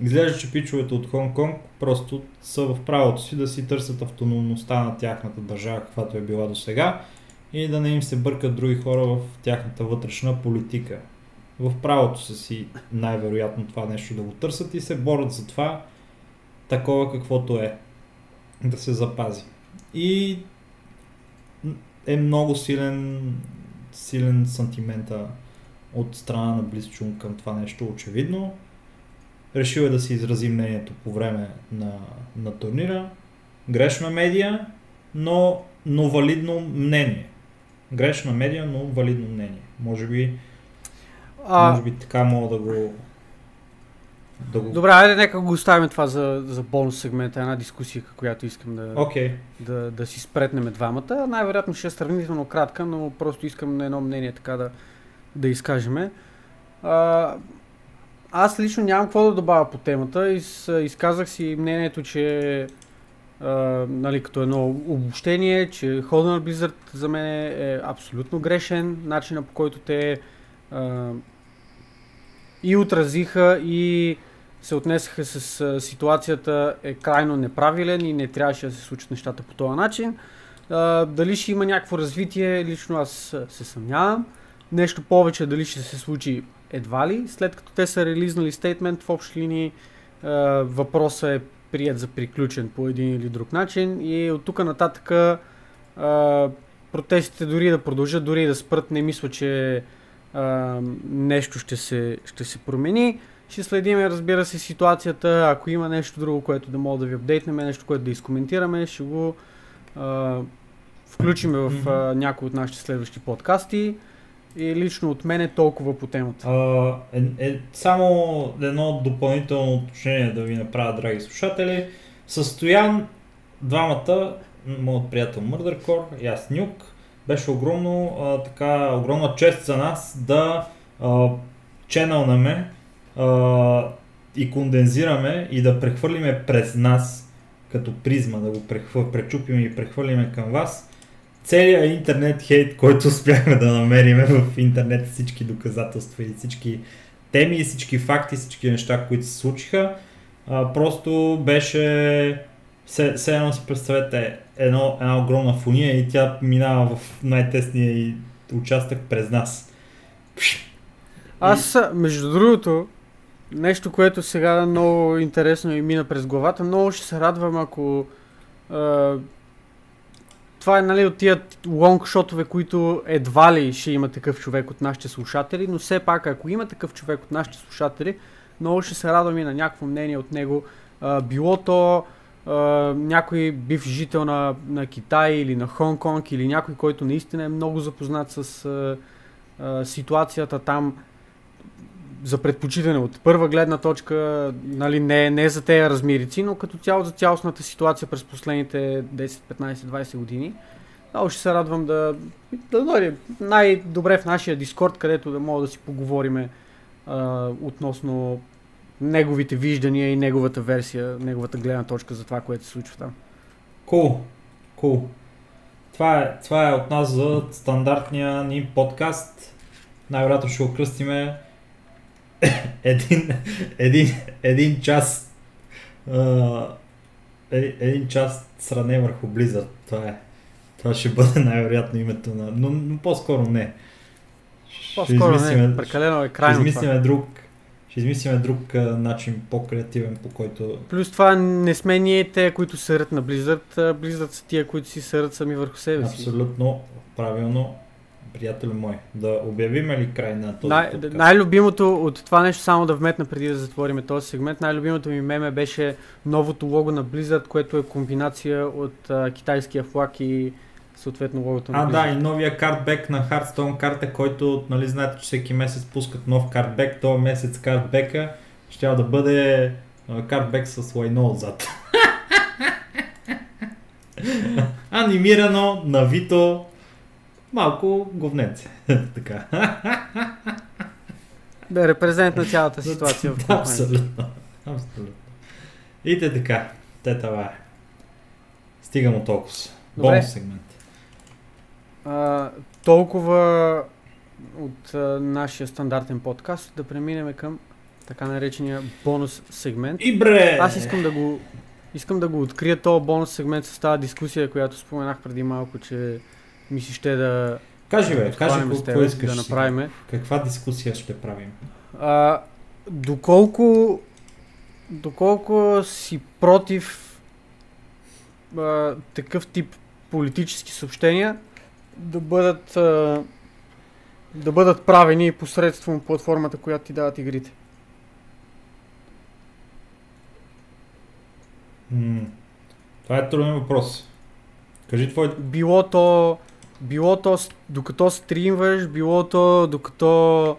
изглежда, че пичовете от Хонг-Конг просто са в правото си да си търсят автономността на тяхната държава, каквато е била до сега и да не им се бъркат други хора в тяхната вътрешна политика. В правото са си най-вероятно това нещо да го търсят и се борят за това такова каквото е. Да се запази. И е много силен, силен сантимента от страна на Близчун към това нещо, очевидно. Решил е да си изрази мнението по време на, на турнира. Грешна медия, но, но валидно мнение. Грешна медия, но валидно мнение. Може би, А, може би така мога да го... Да го... Добре, айде нека го оставим това за, за бонус сегмента, една дискусия, която искам да, Окей. да, да си спретнем двамата. Най-вероятно ще е сравнително кратка, но просто искам на едно мнение така да, да изкажеме. А, аз лично нямам какво да добавя по темата. Из, изказах си мнението, че а, нали, като едно обобщение, че хода на Blizzard за мен е абсолютно грешен. Начина по който те а, и отразиха и се отнесаха с а, ситуацията е крайно неправилен и не трябваше да се случат нещата по този начин. А, дали ще има някакво развитие, лично аз се съмнявам. Нещо повече дали ще се случи едва ли. След като те са релизнали стейтмент в общи линии, а, въпросът е прият за приключен по един или друг начин и от тук нататък а, протестите дори да продължат, дори да спрат, не мисля, че а, нещо ще се, ще се промени. Ще следим, разбира се, ситуацията. Ако има нещо друго, което да мога да ви апдейтнем, нещо, което да изкоментираме, ще го а, включим в а, някои от нашите следващи подкасти. И лично от мен е толкова по темата. А, е, е, само едно допълнително уточнение да ви направя, драги слушатели. Състоян двамата, моят приятел Мърдъркор и аз Нюк, беше огромно, а, така, огромна чест за нас да а, ченълнаме а, и кондензираме и да прехвърлиме през нас като призма, да го прехвър, пречупим и прехвърлиме към вас целият интернет хейт, който успяхме да намерим в интернет, всички доказателства и всички теми, всички факти, всички неща, които се случиха, а, просто беше все, все едно си представете едно, една огромна фуния и тя минава в най-тесния и участък през нас. Аз, между другото, нещо, което сега много интересно и мина през главата, много ще се радвам, ако а, това е нали, от тия лонгшотове, които едва ли ще има такъв човек от нашите слушатели, но все пак ако има такъв човек от нашите слушатели, много ще се радвам и на някакво мнение от него. А, било то а, някой бив жител на, на Китай или на Хонг-Конг или някой, който наистина е много запознат с а, а, ситуацията там за предпочитане от първа гледна точка, нали, не, не за тези размерици, но като цяло за цялостната ситуация през последните 10, 15, 20 години. Много ще се радвам да, да дойде най-добре в нашия Дискорд, където да мога да си поговорим относно неговите виждания и неговата версия, неговата гледна точка за това, което се случва там. Кул, cool. кул. Cool. Това е, това е от нас за стандартния ни подкаст. Най-вероятно ще го кръстиме един, един, един час uh, един час сране върху Blizzard. Това е. Това ще бъде най-вероятно името на... Но, но по-скоро не. По-скоро не, прекалено е крайно Ще измислиме друг, ще измислиме друг а, начин, по-креативен, по който... Плюс това не сме ние те, които сърят на Blizzard. Blizzard са тия, които си сърят сами върху себе си. Абсолютно правилно приятел мой, да обявим ли край на този Най- подкаст? Най-любимото от това нещо, само да вметна преди да затворим този сегмент, най-любимото ми меме беше новото лого на Blizzard, което е комбинация от а, китайския флаг и съответно логото на А, да, и новия картбек на Hearthstone карта, който, нали, знаете, че всеки месец пускат нов картбек, този месец картбека ще да бъде картбек с лайно отзад. Анимирано, навито, малко говненце. така. Да, репрезент на цялата ситуация в Абсолютно. Абсолютно. И те така. Те това е. Стигам от толкова. Бонус сегмент. А, толкова от а, нашия стандартен подкаст да преминем към така наречения бонус сегмент. И бре! Аз искам да го искам да го открия този бонус сегмент с тази дискусия, която споменах преди малко, че ми си ще да... Кажи бе, кажи какво искаш да направим. Каква дискусия ще правим? А, доколко, доколко си против а, такъв тип политически съобщения да бъдат, а, да бъдат правени посредством платформата, която ти дават игрите? М- това е труден въпрос. Кажи твой... Било то било то докато стримваш, било то докато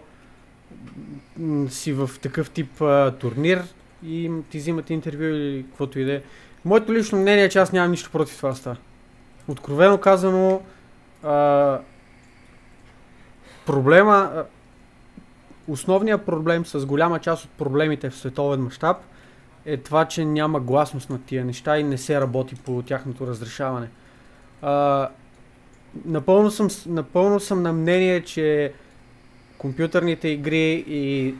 си в такъв тип а, турнир и ти взимат интервю или каквото и да е. Моето лично мнение е, че аз нямам нищо против това става. Откровено казано, а, проблема, основният проблем с голяма част от проблемите в световен мащаб е това, че няма гласност на тия неща и не се работи по тяхното разрешаване. А, напълно съм, напълно съм на мнение, че компютърните игри и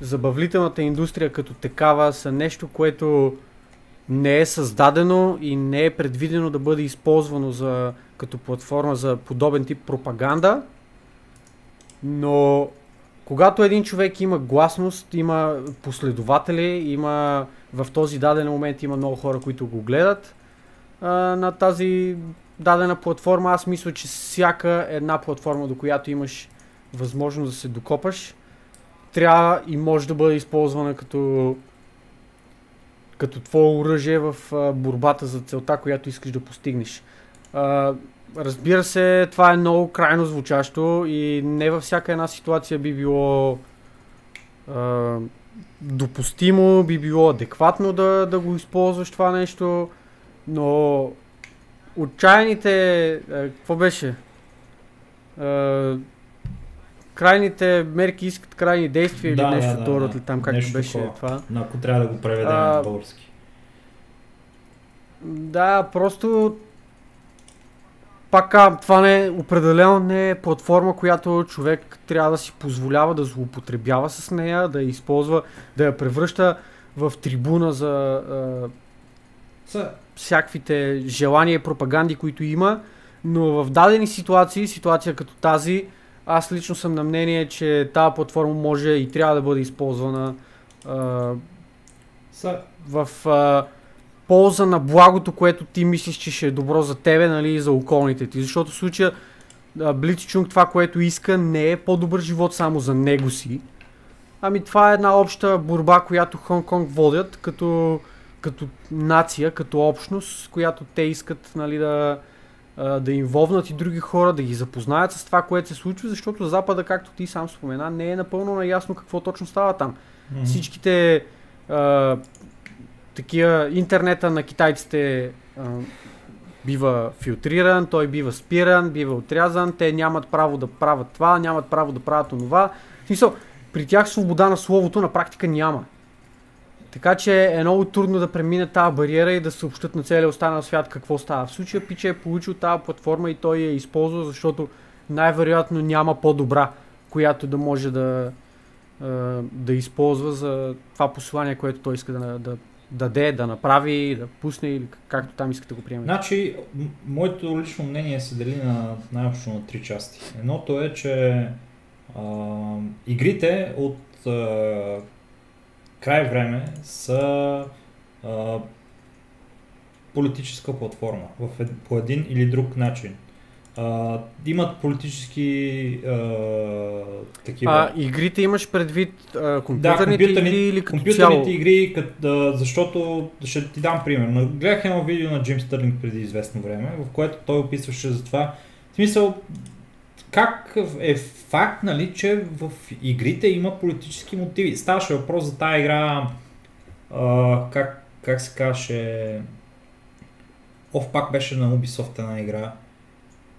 забавлителната индустрия като такава са нещо, което не е създадено и не е предвидено да бъде използвано за, като платформа за подобен тип пропаганда. Но когато един човек има гласност, има последователи, има в този даден момент има много хора, които го гледат а, на тази дадена платформа, аз мисля, че всяка една платформа, до която имаш възможност да се докопаш, трябва и може да бъде използвана като като твое оръжие в борбата за целта, която искаш да постигнеш. Разбира се, това е много крайно звучащо и не във всяка една ситуация би било а, допустимо, би било адекватно да, да го използваш това нещо, но отчаяните... Какво беше? крайните мерки искат крайни действия Да, или нещо да, да, да. ли там, както беше такова. това. Ако трябва да го преведем А, на български. Да, просто пак това не, определено не е платформа, която човек трябва да си позволява да злоупотребява с нея, да я използва, да я превръща в трибуна за Са, всякаквите желания и пропаганди, които има, но в дадени ситуации, ситуация като тази, аз лично съм на мнение, че тази платформа може и трябва да бъде използвана а, са, в а, полза на благото, което ти мислиш, че ще е добро за тебе, нали, и за околните ти. Защото в случая Блицчунг това, което иска, не е по-добър живот само за него си. Ами това е една обща борба, която Хонг-Конг водят като, като нация, като общност, която те искат нали, да, да инволвнат и други хора, да ги запознаят с това, което се случва, защото Запада, както ти сам спомена, не е напълно наясно какво точно става там. мгм. Всичките а, такива интернета на китайците а, бива филтриран, той бива спиран, бива отрязан, те нямат право да правят това, нямат право да правят онова. В смисъл, при тях свобода на словото на практика няма. Така че е много трудно да премине тази бариера и да съобщат на целия останал свят какво става. В случая Пиче е получил тази платформа и той я използва, защото най-вероятно няма по-добра, която да може да, да използва за това послание, което той иска да, да даде, да направи, да пусне или как- както там иска да го приеме. Значи, моето лично мнение се дели на най-общо на три части. Едното е, че а, игрите от а, край време са а, политическа платформа в ед, по един или друг начин. А, имат политически а, такива. А игрите имаш предвид а, компютърните компютърни- игри или като Компютърните цяло? игри, кът, а, защото ще ти дам пример. Гледах едно видео на Джим Стърлинг преди известно време, в което той описваше за това. В смисъл, как е факт, нали, че в игрите има политически мотиви. Ставаше въпрос за тази игра, а, как, как се казваше, Ов пак беше на Ubisoft една игра,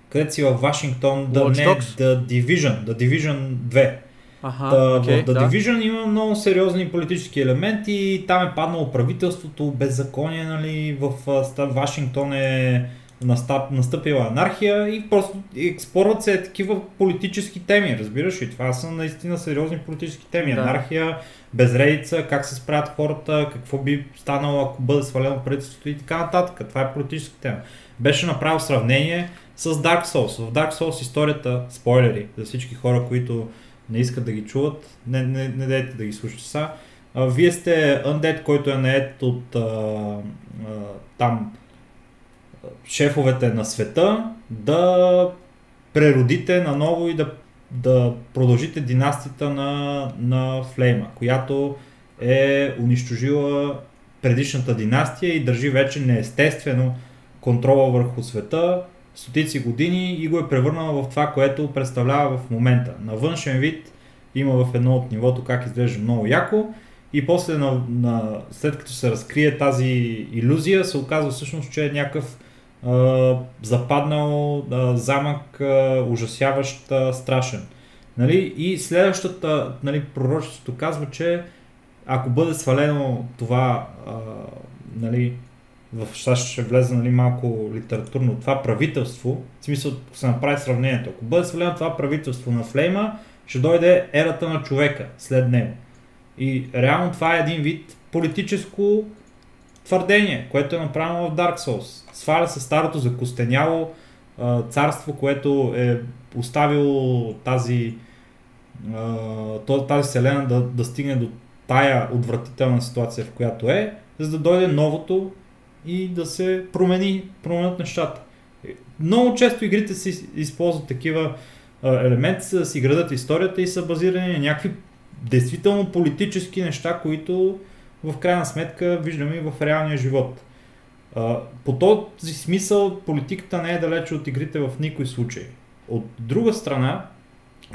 където си във Вашингтон, да не? The Division, The Division 2. Ага, Та, окей, в The да. Division има много сериозни политически елементи. Там е паднало правителството, беззаконие, нали, в Вашингтон е настъп, настъпила анархия и просто експорват се такива политически теми, разбираш ли? Това са наистина сериозни политически теми. Да. Анархия, безредица, как се справят хората, какво би станало ако бъде свалено правителството и така нататък. Това е политическа тема. Беше направил сравнение с Dark Souls. В Dark Souls историята, спойлери за всички хора, които не искат да ги чуват, не, не, не дайте да ги слушате са. Вие сте Undead, който е наед от а, а, там шефовете на света, да преродите наново и да, да продължите династията на, на Флейма, която е унищожила предишната династия и държи вече неестествено контрола върху света стотици години и го е превърнала в това, което представлява в момента. На външен вид има в едно от нивото как изглежда много яко и после на, на, след като се разкрие тази иллюзия се оказва всъщност, че е някакъв западнал замък, ужасяващ, страшен. Нали? И следващата, нали, пророчеството казва, че ако бъде свалено това, а, нали, в сега ще влезе нали, малко литературно това правителство, в смисъл ако се направи сравнението. Ако бъде свалено това правителство на Флейма, ще дойде ерата на човека след него. И реално това е един вид политическо твърдение, което е направено в Dark Souls. Сваля се старото закостеняло а, царство, което е оставило тази, а, тази вселена да, да стигне до тая отвратителна ситуация, в която е, за да дойде новото и да се промени, променят нещата. Много често игрите си използват такива елементи, за да си градат историята и са базирани на някакви действително политически неща, които в крайна сметка виждаме и в реалния живот. По този смисъл политиката не е далече от игрите в никой случай. От друга страна,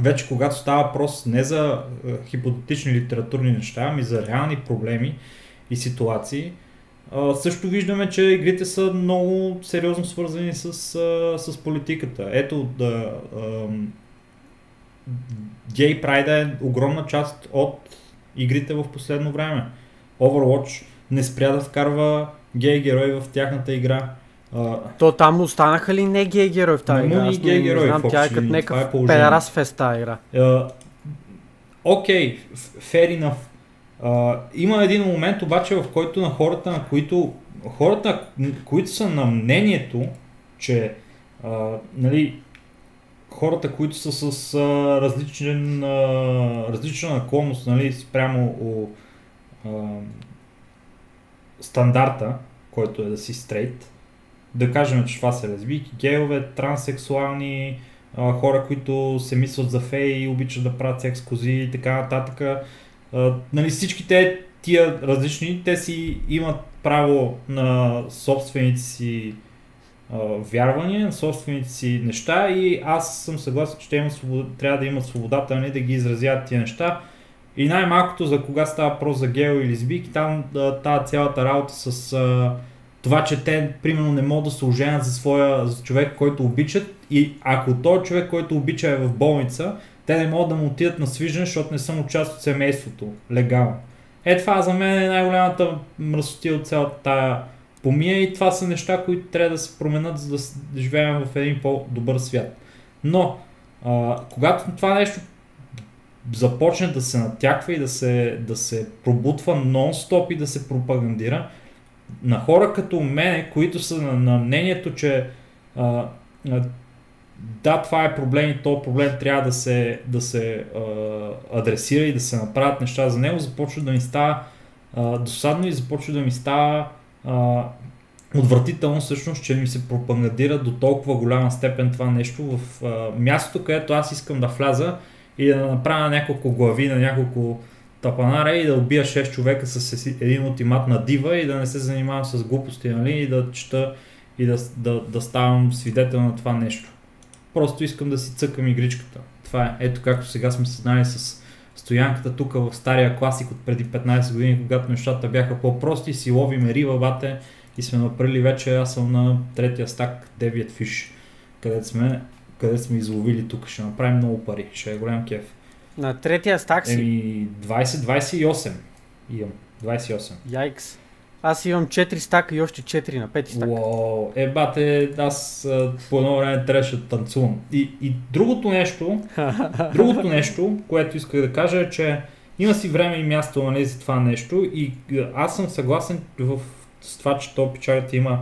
вече когато става въпрос не за хипотетични литературни неща, ами за реални проблеми и ситуации, също виждаме, че игрите са много сериозно свързани с, с политиката. Ето да гей прайда е огромна част от игрите в последно време. Overwatch не спря да вкарва гей герои в тяхната игра. А, То там останаха ли не гей герои в тази игра? Аз гей не- не герои, знам, тя е като е някакъв положение. педерас фест тази игра. Окей, f- fair enough. А, има един момент обаче, в който на хората, на които хората, които са на мнението, че а, нали, хората, които са с а, различен, а, различна наклонност нали, спрямо о, стандарта, който е да си стрейт, да кажем, че това са лесбийки, гейове, транссексуални, а, хора, които се мислят за феи и обичат да правят секс кози и така нататък. А, нали, всички те, тия различни, те си имат право на собствените си а, вярвания, на собствените си неща и аз съм съгласен, че те имат свобода, трябва да имат свободата нали, да ги изразяват тия неща. И най-малкото за кога става въпрос за гео или лесбийки, там тази цялата работа с а, това, че те примерно не могат да се оженят за своя за човек, който обичат и ако този човек, който обича е в болница, те не могат да му отидат на свиждане, защото не са му част от семейството, легално. Е, това за мен е най-голямата мръсотия от цялата тая помия и това са неща, които трябва да се променят, за да живеем в един по-добър свят. Но, а, когато това нещо започне да се натяква и да се, да се пробутва нон-стоп и да се пропагандира, на хора като мене, които са на, на мнението, че а, а, да, това е проблем и то проблем трябва да се, да се а, адресира и да се направят неща за него, започва да ми става а, досадно и започва да ми става а, отвратително всъщност, че ми се пропагандира до толкова голяма степен това нещо в а, мястото, където аз искам да вляза и да направя няколко глави на няколко тапанара и да убия 6 човека с един ултимат на дива и да не се занимавам с глупости, нали, и да чета и да, да, да ставам свидетел на това нещо. Просто искам да си цъкам игричката. Това е. Ето както сега сме се знали с стоянката тук в стария класик от преди 15 години, когато нещата бяха по-прости, си ловиме риба, бате, и сме направили вече, аз съм на третия стак 9 фиш, където сме, където сме изловили тук. Ще направим много пари, ще е голям кеф. На третия стак си. Еми 20-28 имам. 28. Яйкс. Аз имам 4 стака и още 4 на 5 стака. Уау, е бате, аз а, по едно време трябваше да танцувам. И, и другото нещо, другото нещо, което исках да кажа е, че има си време и място нали, за това нещо и аз съм съгласен в, с това, че то печалят има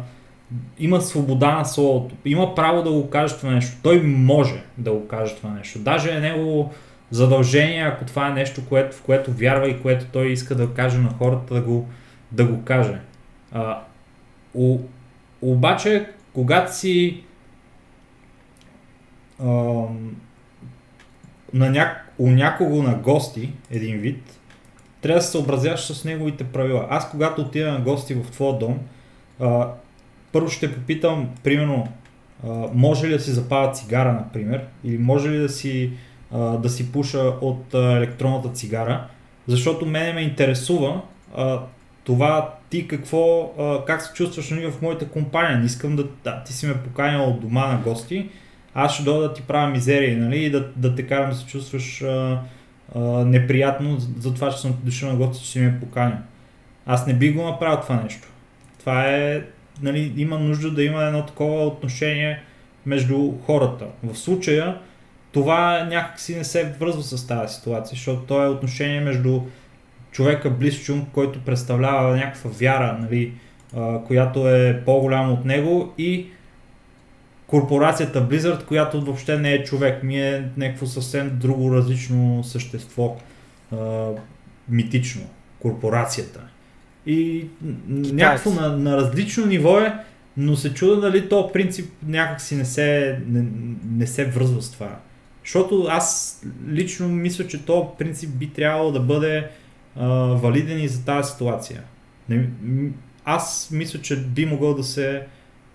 има свобода на словото, има право да го каже това нещо. Той може да го каже това нещо. Даже е негово задължение, ако това е нещо, което, в което вярва и което той иска да каже на хората, да го, да го каже. А, о, обаче, когато си ам, на няк... у някого на гости, един вид, трябва да се съобразяваш с неговите правила. Аз когато отида на гости в твоя дом, а, първо ще попитам, примерно, може ли да си запаля цигара, например, или може ли да си, да си пуша от електронната цигара, защото мене ме интересува това ти какво, как се чувстваш нали, в моята компания. Не искам да, да, ти си ме поканил от дома на гости, аз ще дойда да ти правя мизерия нали, и да, да те карам да се чувстваш а, а, неприятно за, това, че съм дошъл на гости, че си ме поканил. Аз не би го направил това нещо. Това е, нали, има нужда да има едно такова отношение между хората. В случая това някакси не се връзва с тази ситуация, защото то е отношение между човека близ чум, който представлява някаква вяра, нали, която е по-голяма от него и корпорацията Blizzard, която въобще не е човек, ми е някакво съвсем друго различно същество, митично, корпорацията. И някакво на, на различно ниво е, но се чуда дали то принцип някакси не се, не, не се връзва с това. Защото аз лично мисля, че то принцип би трябвало да бъде а, валиден и за тази ситуация. Не, аз мисля, че би могъл да се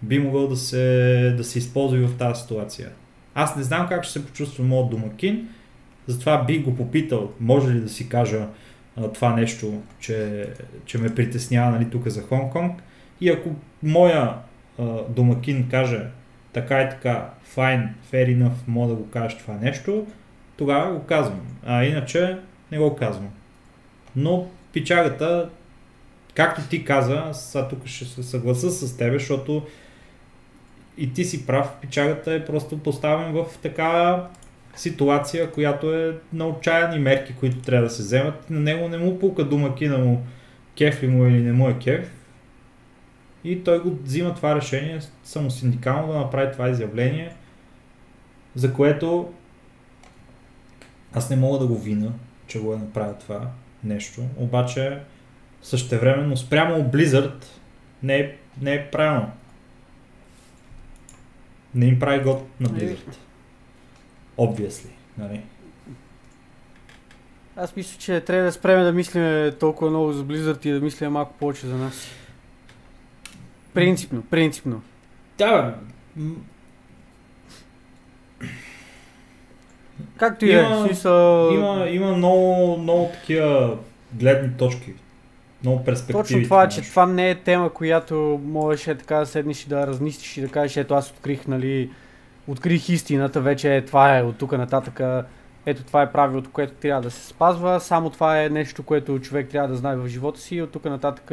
би могъл да се, да се използва и в тази ситуация. Аз не знам как ще се почувства моят домакин, затова би го попитал, може ли да си кажа това нещо, че, че ме притеснява нали, тук за Хонг-Конг. И ако моя а, домакин каже така и така, fine, fair enough, мога да го кажеш това нещо, тогава го казвам. А иначе не го казвам. Но пичагата, както ти каза, сега тук ще се съгласа с тебе, защото и ти си прав, пичагата е просто поставен в такава ситуация, която е на отчаяни мерки, които трябва да се вземат. На него не му пука думакина му кеф ли му или не му е кеф. И той го взима това решение само синдикално да направи това изявление, за което аз не мога да го вина, че го е направил това нещо, обаче същевременно спрямо Blizzard не е, не е правилно. Не им прави год на Blizzard. Obviously, нали? Аз мисля, че трябва да спреме да мислим толкова много за Blizzard и да мислим малко повече за нас. Принципно, принципно. Да, бе. Както и е, смисъл... Има, има много, много такива гледни точки. Много перспективи. Точно това, че това не е тема, която можеш е така да седнеш и да разнистиш и да кажеш, ето аз открих, нали, открих истината, вече е, това е от тук нататък, ето това е правилото, което трябва да се спазва, само това е нещо, което човек трябва да знае в живота си от тук нататък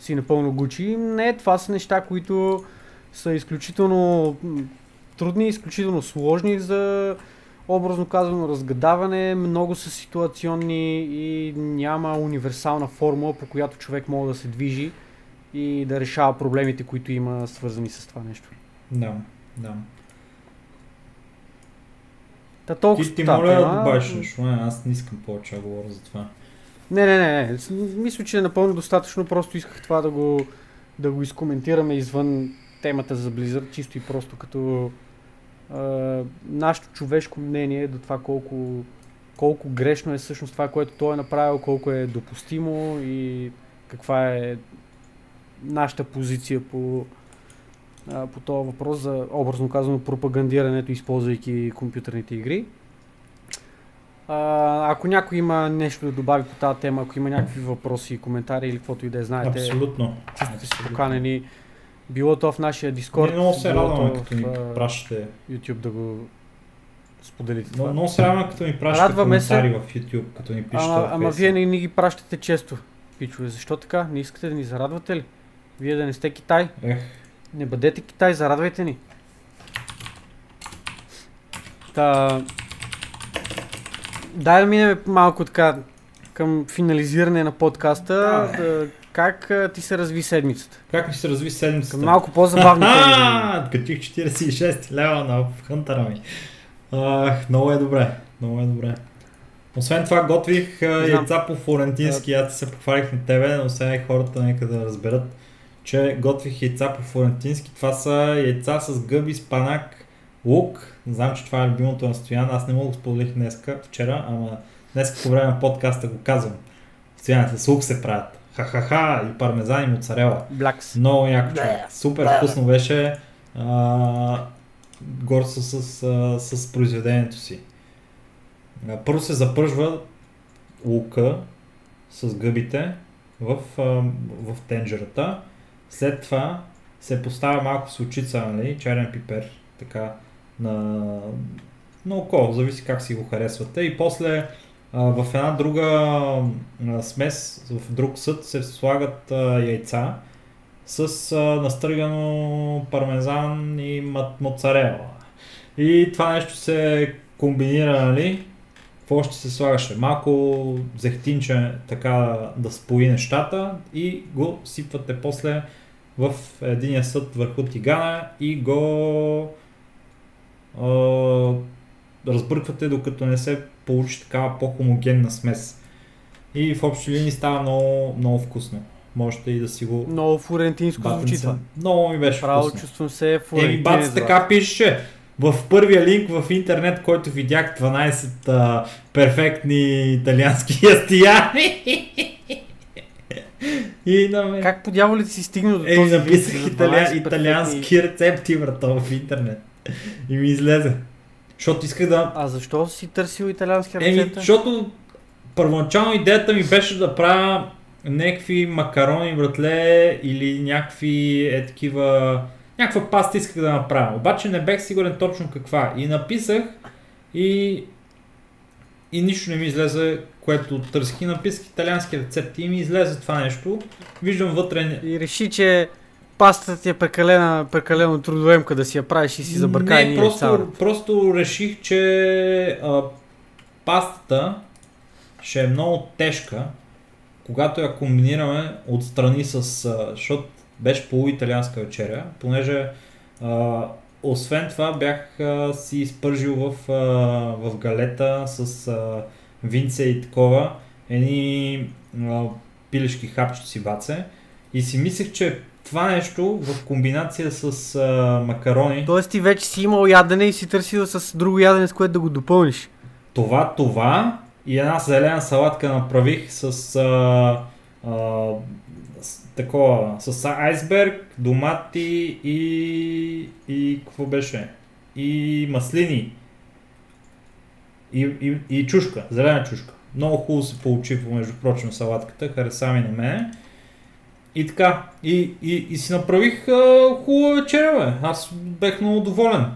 си напълно гучи. Не, това са неща, които са изключително трудни, изключително сложни за образно казано разгадаване, много са ситуационни и няма универсална формула, по която човек може да се движи и да решава проблемите, които има свързани с това нещо. Да, да. Та толкова Ти, ти моля да добавиш нещо, не, аз не искам повече да говоря за това. Не, не, не, не. Мисля, че е напълно достатъчно. Просто исках това да го, да го изкоментираме извън темата за Blizzard, чисто и просто като а, нашето човешко мнение до това колко, колко грешно е всъщност това, което той е направил, колко е допустимо и каква е нашата позиция по, а, по този въпрос за образно казано пропагандирането, използвайки компютърните игри. А, ако някой има нещо да добави по тази тема, ако има някакви въпроси, коментари или каквото и да е, знаете, Абсолютно. чувствате се поканени. Било то в нашия Дискорд, Ние много се радваме, то като ни пращате. YouTube да го споделите. Но, това. много се радваме, като ни пращате Радваме се. коментари в YouTube, като ни пишете ама, ама вие не ни ги пращате често, пичове. Защо така? Не искате да ни зарадвате ли? Вие да не сте Китай? Ех, Не бъдете Китай, зарадвайте ни. Та... Дай да минем малко така към финализиране на подкаста. Да. Да, как а, ти се разви седмицата? как ми се разви седмицата? Към малко по-забавни теми. А, Качих 46 лева на хънтъра ми. Ах, много е добре. Много е добре. Освен това готвих яйца по флорентински, аз се похвалих на тебе, но сега и хората нека да разберат, че готвих яйца по флорентински. Това са яйца с гъби, спанак, лук. Знам, че това е любимото на Стоян. Аз не мога да споделих днеска, вчера, ама днес по време на подкаста го казвам. Стоян, с лук се правят. Ха-ха-ха и пармезан и моцарела. Блякс. Много яко човек. Супер вкусно беше. А, горд съм с, а, с произведението си. Първо се запържва лука с гъбите в, а, в тенджерата. След това се поставя малко сочица, нали, черен пипер, така на, на око, зависи как си го харесвате. И после в една друга смес, в друг съд се слагат яйца с настъргано пармезан и ма- моцарела. И това нещо се комбинира, нали? Какво още се слагаше? Малко зехтинче, така да спои нещата и го сипвате после в единия съд върху тигана и го а, разбърквате докато не се получи такава по-хомогенна смес. И в общи линии става много, много вкусно. Можете и да си го Много флорентинско звучи това. Много ми беше Право вкусно. чувствам се Еми, флорентинец. бац, брат. така пише. В първия линк в интернет, който видях 12 а, перфектни италиански ястиями. И на мен. Как по дяволите си стигнал до Еми, този написах италия, 12 италиански рецепти, брато, в интернет. И ми излезе. Защото исках да... А защо си търсил италиански Еми, рецепта? защото първоначално идеята ми беше да правя някакви макарони, братле, или някакви е такива... Някаква паста исках да направя. Обаче не бех сигурен точно каква. И написах и и нищо не ми излезе, което търсих и написах италиански рецепти и ми излезе това нещо. Виждам вътре... И реши, че пастата ти е прекалено, прекалено трудоемка да си я правиш и си забъркай Не, просто, просто реших, че а, пастата ще е много тежка, когато я комбинираме отстрани с... А, защото беше полуиталианска вечеря, понеже а, освен това бях а, си изпържил в, а, в галета с а, винце и такова, едни а, пилешки хапчета си баце и си мислех, че това нещо в комбинация с а, макарони. Тоест ти вече си имал ядене и си търсил с друго ядене, с което да го допълниш. Това, това и една зелена салатка направих с а, а, такова, с айсберг, домати и, и какво беше? И маслини. И, и, и чушка, зелена чушка. Много хубаво се получи, между прочим, салатката, хареса ми на мен. И така, и, и, и си направих а, хубава вечеря, бе. Аз бех много доволен.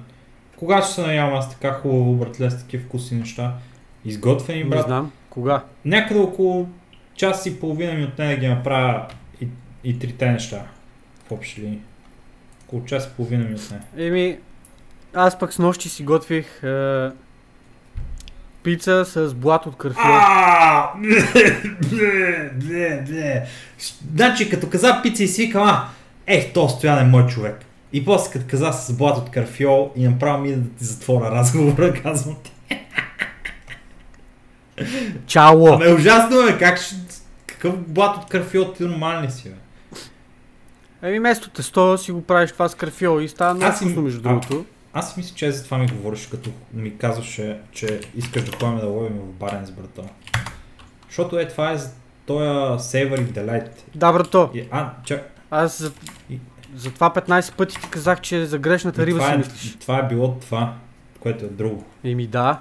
Кога ще се наявам аз така хубаво, братле, с такива вкусни неща? Изготвени, брат. Не знам. Кога? Някъде около час и половина ми отне да ги направя и, трите неща. В общи линии. Около час и половина ми отне. Еми, аз пък с нощи си готвих е, пица с блат от не. Значи, като каза пица и свикам, а, ех, то стоян е мой човек. И после като каза с блат от карфиол и направо ми да ти затворя разговора, казвам ти. Чао! Аме ужасно е, как ще... Какъв блат от карфиол ти нормални си, бе? Еми, вместо тесто си го правиш това с карфиол и става много вкусно, между другото. Аз си мисля, че за това ми говориш, като ми казваше, че искаш да ходим да ловим в барен с брата. Защото е, това е за този Savory Delight. Да, брато, И, а, чак, аз за, И- за това 15 пъти ти казах, че за грешната риба си е, мислиш. това е било това, което е друго. Еми да,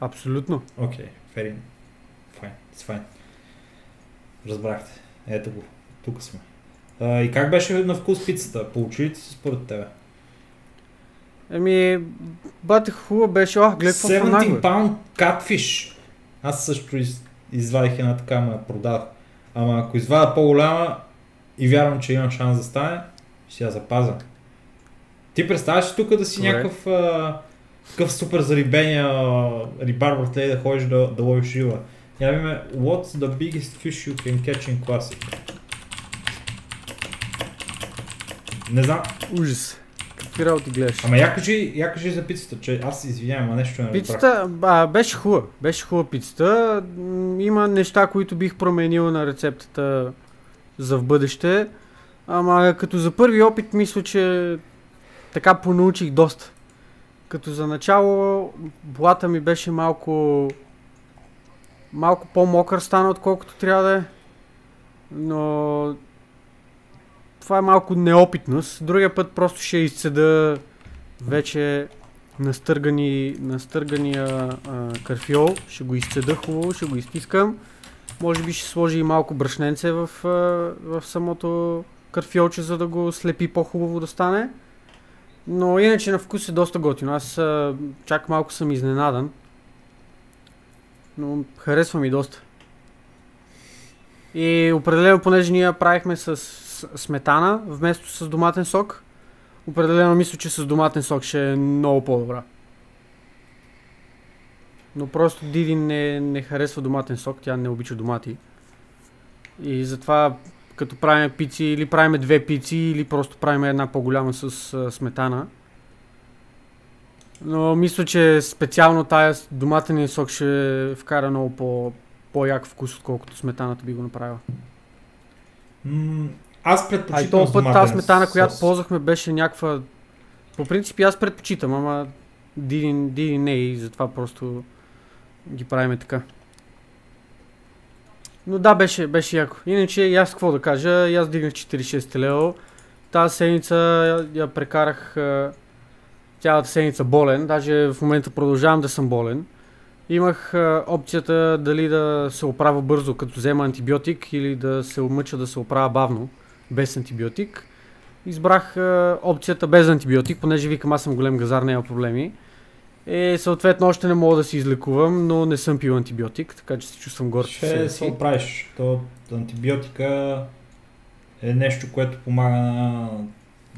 абсолютно. Окей, okay, fair enough. Fine, it's fine. Разбрахте. Ето го. Тук сме. А, и как беше на вкус пицата? Получи ли ти се според тебе? Еми, бате хубаво беше, ах, гледай какво фанах, 17 бе. pound catfish. Аз също из, извадих една така, ма продах. Ама ако извада по-голяма и вярвам, че има шанс да стане, ще я запазя. Ти представяш ли тук да си Добре. някакъв а, такъв супер зарибения рибар, братле, да ходиш да, да ловиш риба? Я видим, what's the biggest fish you can catch in classic? Не знам. Ужас. Какви работи гледаш? Ама я кажи, я кажи за пицата, че аз извинявам, а нещо не. Пицата а, беше хубава. Беше хубава пицата. Има неща, които бих променил на рецептата за в бъдеще. Ама като за първи опит мисля, че така понаучих доста. Като за начало блата ми беше малко малко по-мокър стана, отколкото трябва да е. Но това е малко неопитност. Другия път просто ще изцеда вече настъргани, настъргания а, карфиол. Ще го изцеда хубаво, ще го изтискам. Може би ще сложи и малко брашненце в, а, в самото карфиолче, за да го слепи по-хубаво да стане. Но иначе на вкус е доста готино. Аз а, чак малко съм изненадан. Но харесва ми доста. И определено, понеже ние правихме с сметана, вместо с доматен сок, определено мисля, че с доматен сок ще е много по-добра. Но просто Диди не, не харесва доматен сок, тя не обича домати. И затова като правим пици, или правим две пици, или просто правим една по-голяма с а, сметана. Но мисля, че специално тая с доматения сок ще вкара много по, по-як вкус, отколкото сметаната би го направила. Аз предпочитам този с път тази сметана, която ползвахме, беше някаква... По принцип аз предпочитам, ама Диди, Диди не и затова просто ги правиме така. Но да, беше, беше яко. Иначе аз какво да кажа, аз дигнах 46 лева. Тази седмица я, я прекарах а, цялата седмица болен, даже в момента продължавам да съм болен. Имах а, опцията дали да се оправя бързо, като взема антибиотик, или да се омъча да се оправя бавно, без антибиотик. Избрах а, опцията без антибиотик, понеже викам аз съм голем газар, няма проблеми. Е, съответно още не мога да си излекувам, но не съм пил антибиотик, така че се чувствам горд. със Ще се оправиш. То антибиотика е нещо, което помага на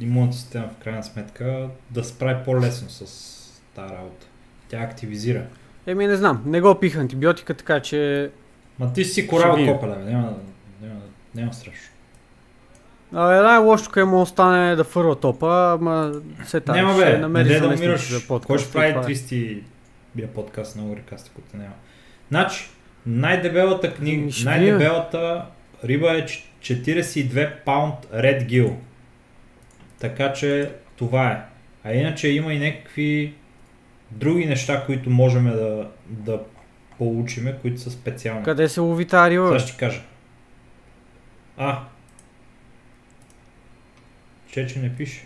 имунната система в крайна сметка да се прави по-лесно с тази работа. Тя активизира. Еми не знам, не го пих антибиотика, така че Ма ти си корал бе. Няма, няма, няма страшно. А, най-лошото, което му остане да фърва топа, ама се тази. няма ще бе, не намери дай да умираш. за подкаст. Кой ще прави това е. 300 бия подкаст на Орикаста, който няма. Значи, най-дебелата Ами, книга, ще най-дебелата риба е ч- 42 паунд Red Gill. Така че това е. А иначе има и някакви други неща, които можем да, да получиме, които са специални. Къде се лови тази риба? Сега ще кажа. А. Че, че не пише.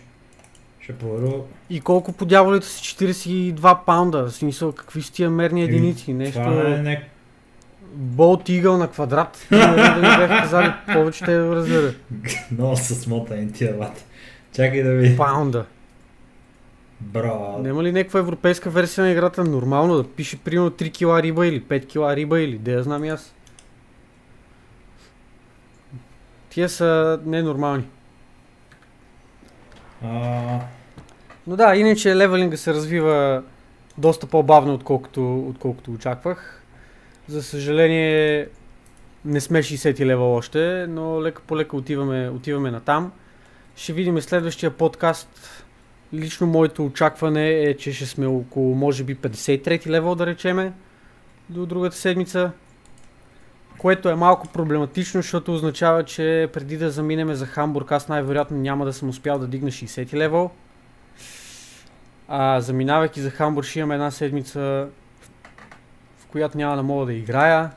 Ще проверя. И колко по дяволите са 42 паунда? В смисъл, какви са тия мерни Еми, единици? Нещо Това е е няк... болт игъл на квадрат. да ни бяха казали повече те разбера. Много са смотани тия лата. Чакай да видя. Паунда. Бро. Няма ли някаква европейска версия на играта нормално да пише примерно 3 кила риба или 5 кила риба или да я знам аз? Тия са ненормални. Но да, иначе левелинга се развива доста по-бавно, отколкото, отколкото очаквах. За съжаление, не сме 60 лева още, но лека по лека отиваме, отиваме на там. Ще видим следващия подкаст. Лично моето очакване е, че ще сме около, може би, 53 левел, да речеме, до другата седмица. Което е малко проблематично, защото означава, че преди да заминеме за Хамбург, аз най-вероятно няма да съм успял да дигна 60 левел. А заминавайки за Хамбург ще имам една седмица, в която няма да мога да играя.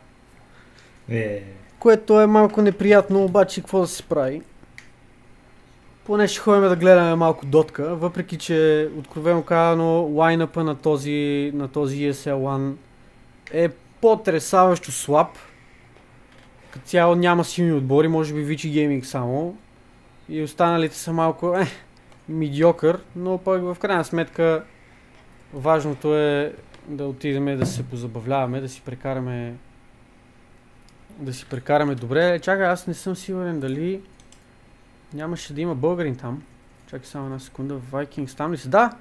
е, Което е малко неприятно, обаче какво да се прави? Поне ще ходим да гледаме малко дотка, въпреки че откровено казано лайнъпа на този, на този ESL One е потресаващо слаб. Като цяло няма силни отбори, може би Vichy Gaming само. И останалите са малко е, медиокър, но пък в крайна сметка важното е да отидем да се позабавляваме, да си прекараме да си прекараме добре. Чакай, аз не съм сигурен дали нямаше да има българин там. Чакай само една секунда. Vikings там ли са? Да!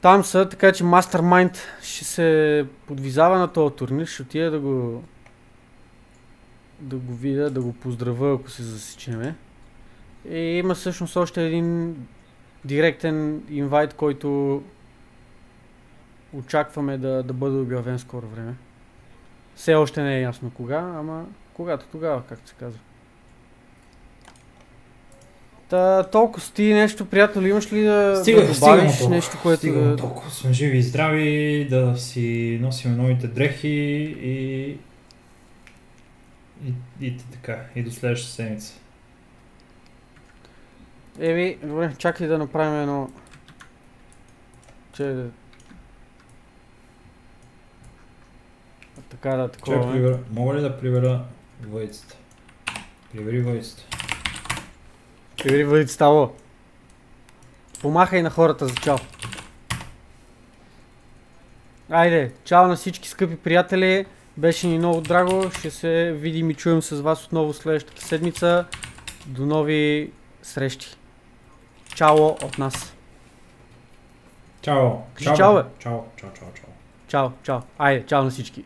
Там са, така че Mastermind ще се подвизава на този турнир. Ще отида да го да го видя, да го поздравя, ако се засечеме. И има всъщност още един директен инвайт, който очакваме да, да бъде обявен скоро време. Все още не е ясно кога, ама когато тогава, както се казва. Та, толкова ти нещо приятно ли имаш ли да, Стига, да стига добавиш толкова. нещо, което Стигаме да... толкова. Сме живи и здрави, да си носим новите дрехи и... И, и така, и до следващата седмица. Еми, добре, чакай да направим едно... Че... Така да, такова. е. привера. Мога ли да прибера въйцата? Прибери въйцата. Привери бъди стало. Помахай на хората за чао. Айде, чао на всички скъпи приятели. Беше ни много драго. Ще се видим и чуем с вас отново следващата седмица. До нови срещи. Чао от нас. Чао! Кажи чао, бе. Чао, чао, чао, чао. Чао, чао. Айде, чао на всички.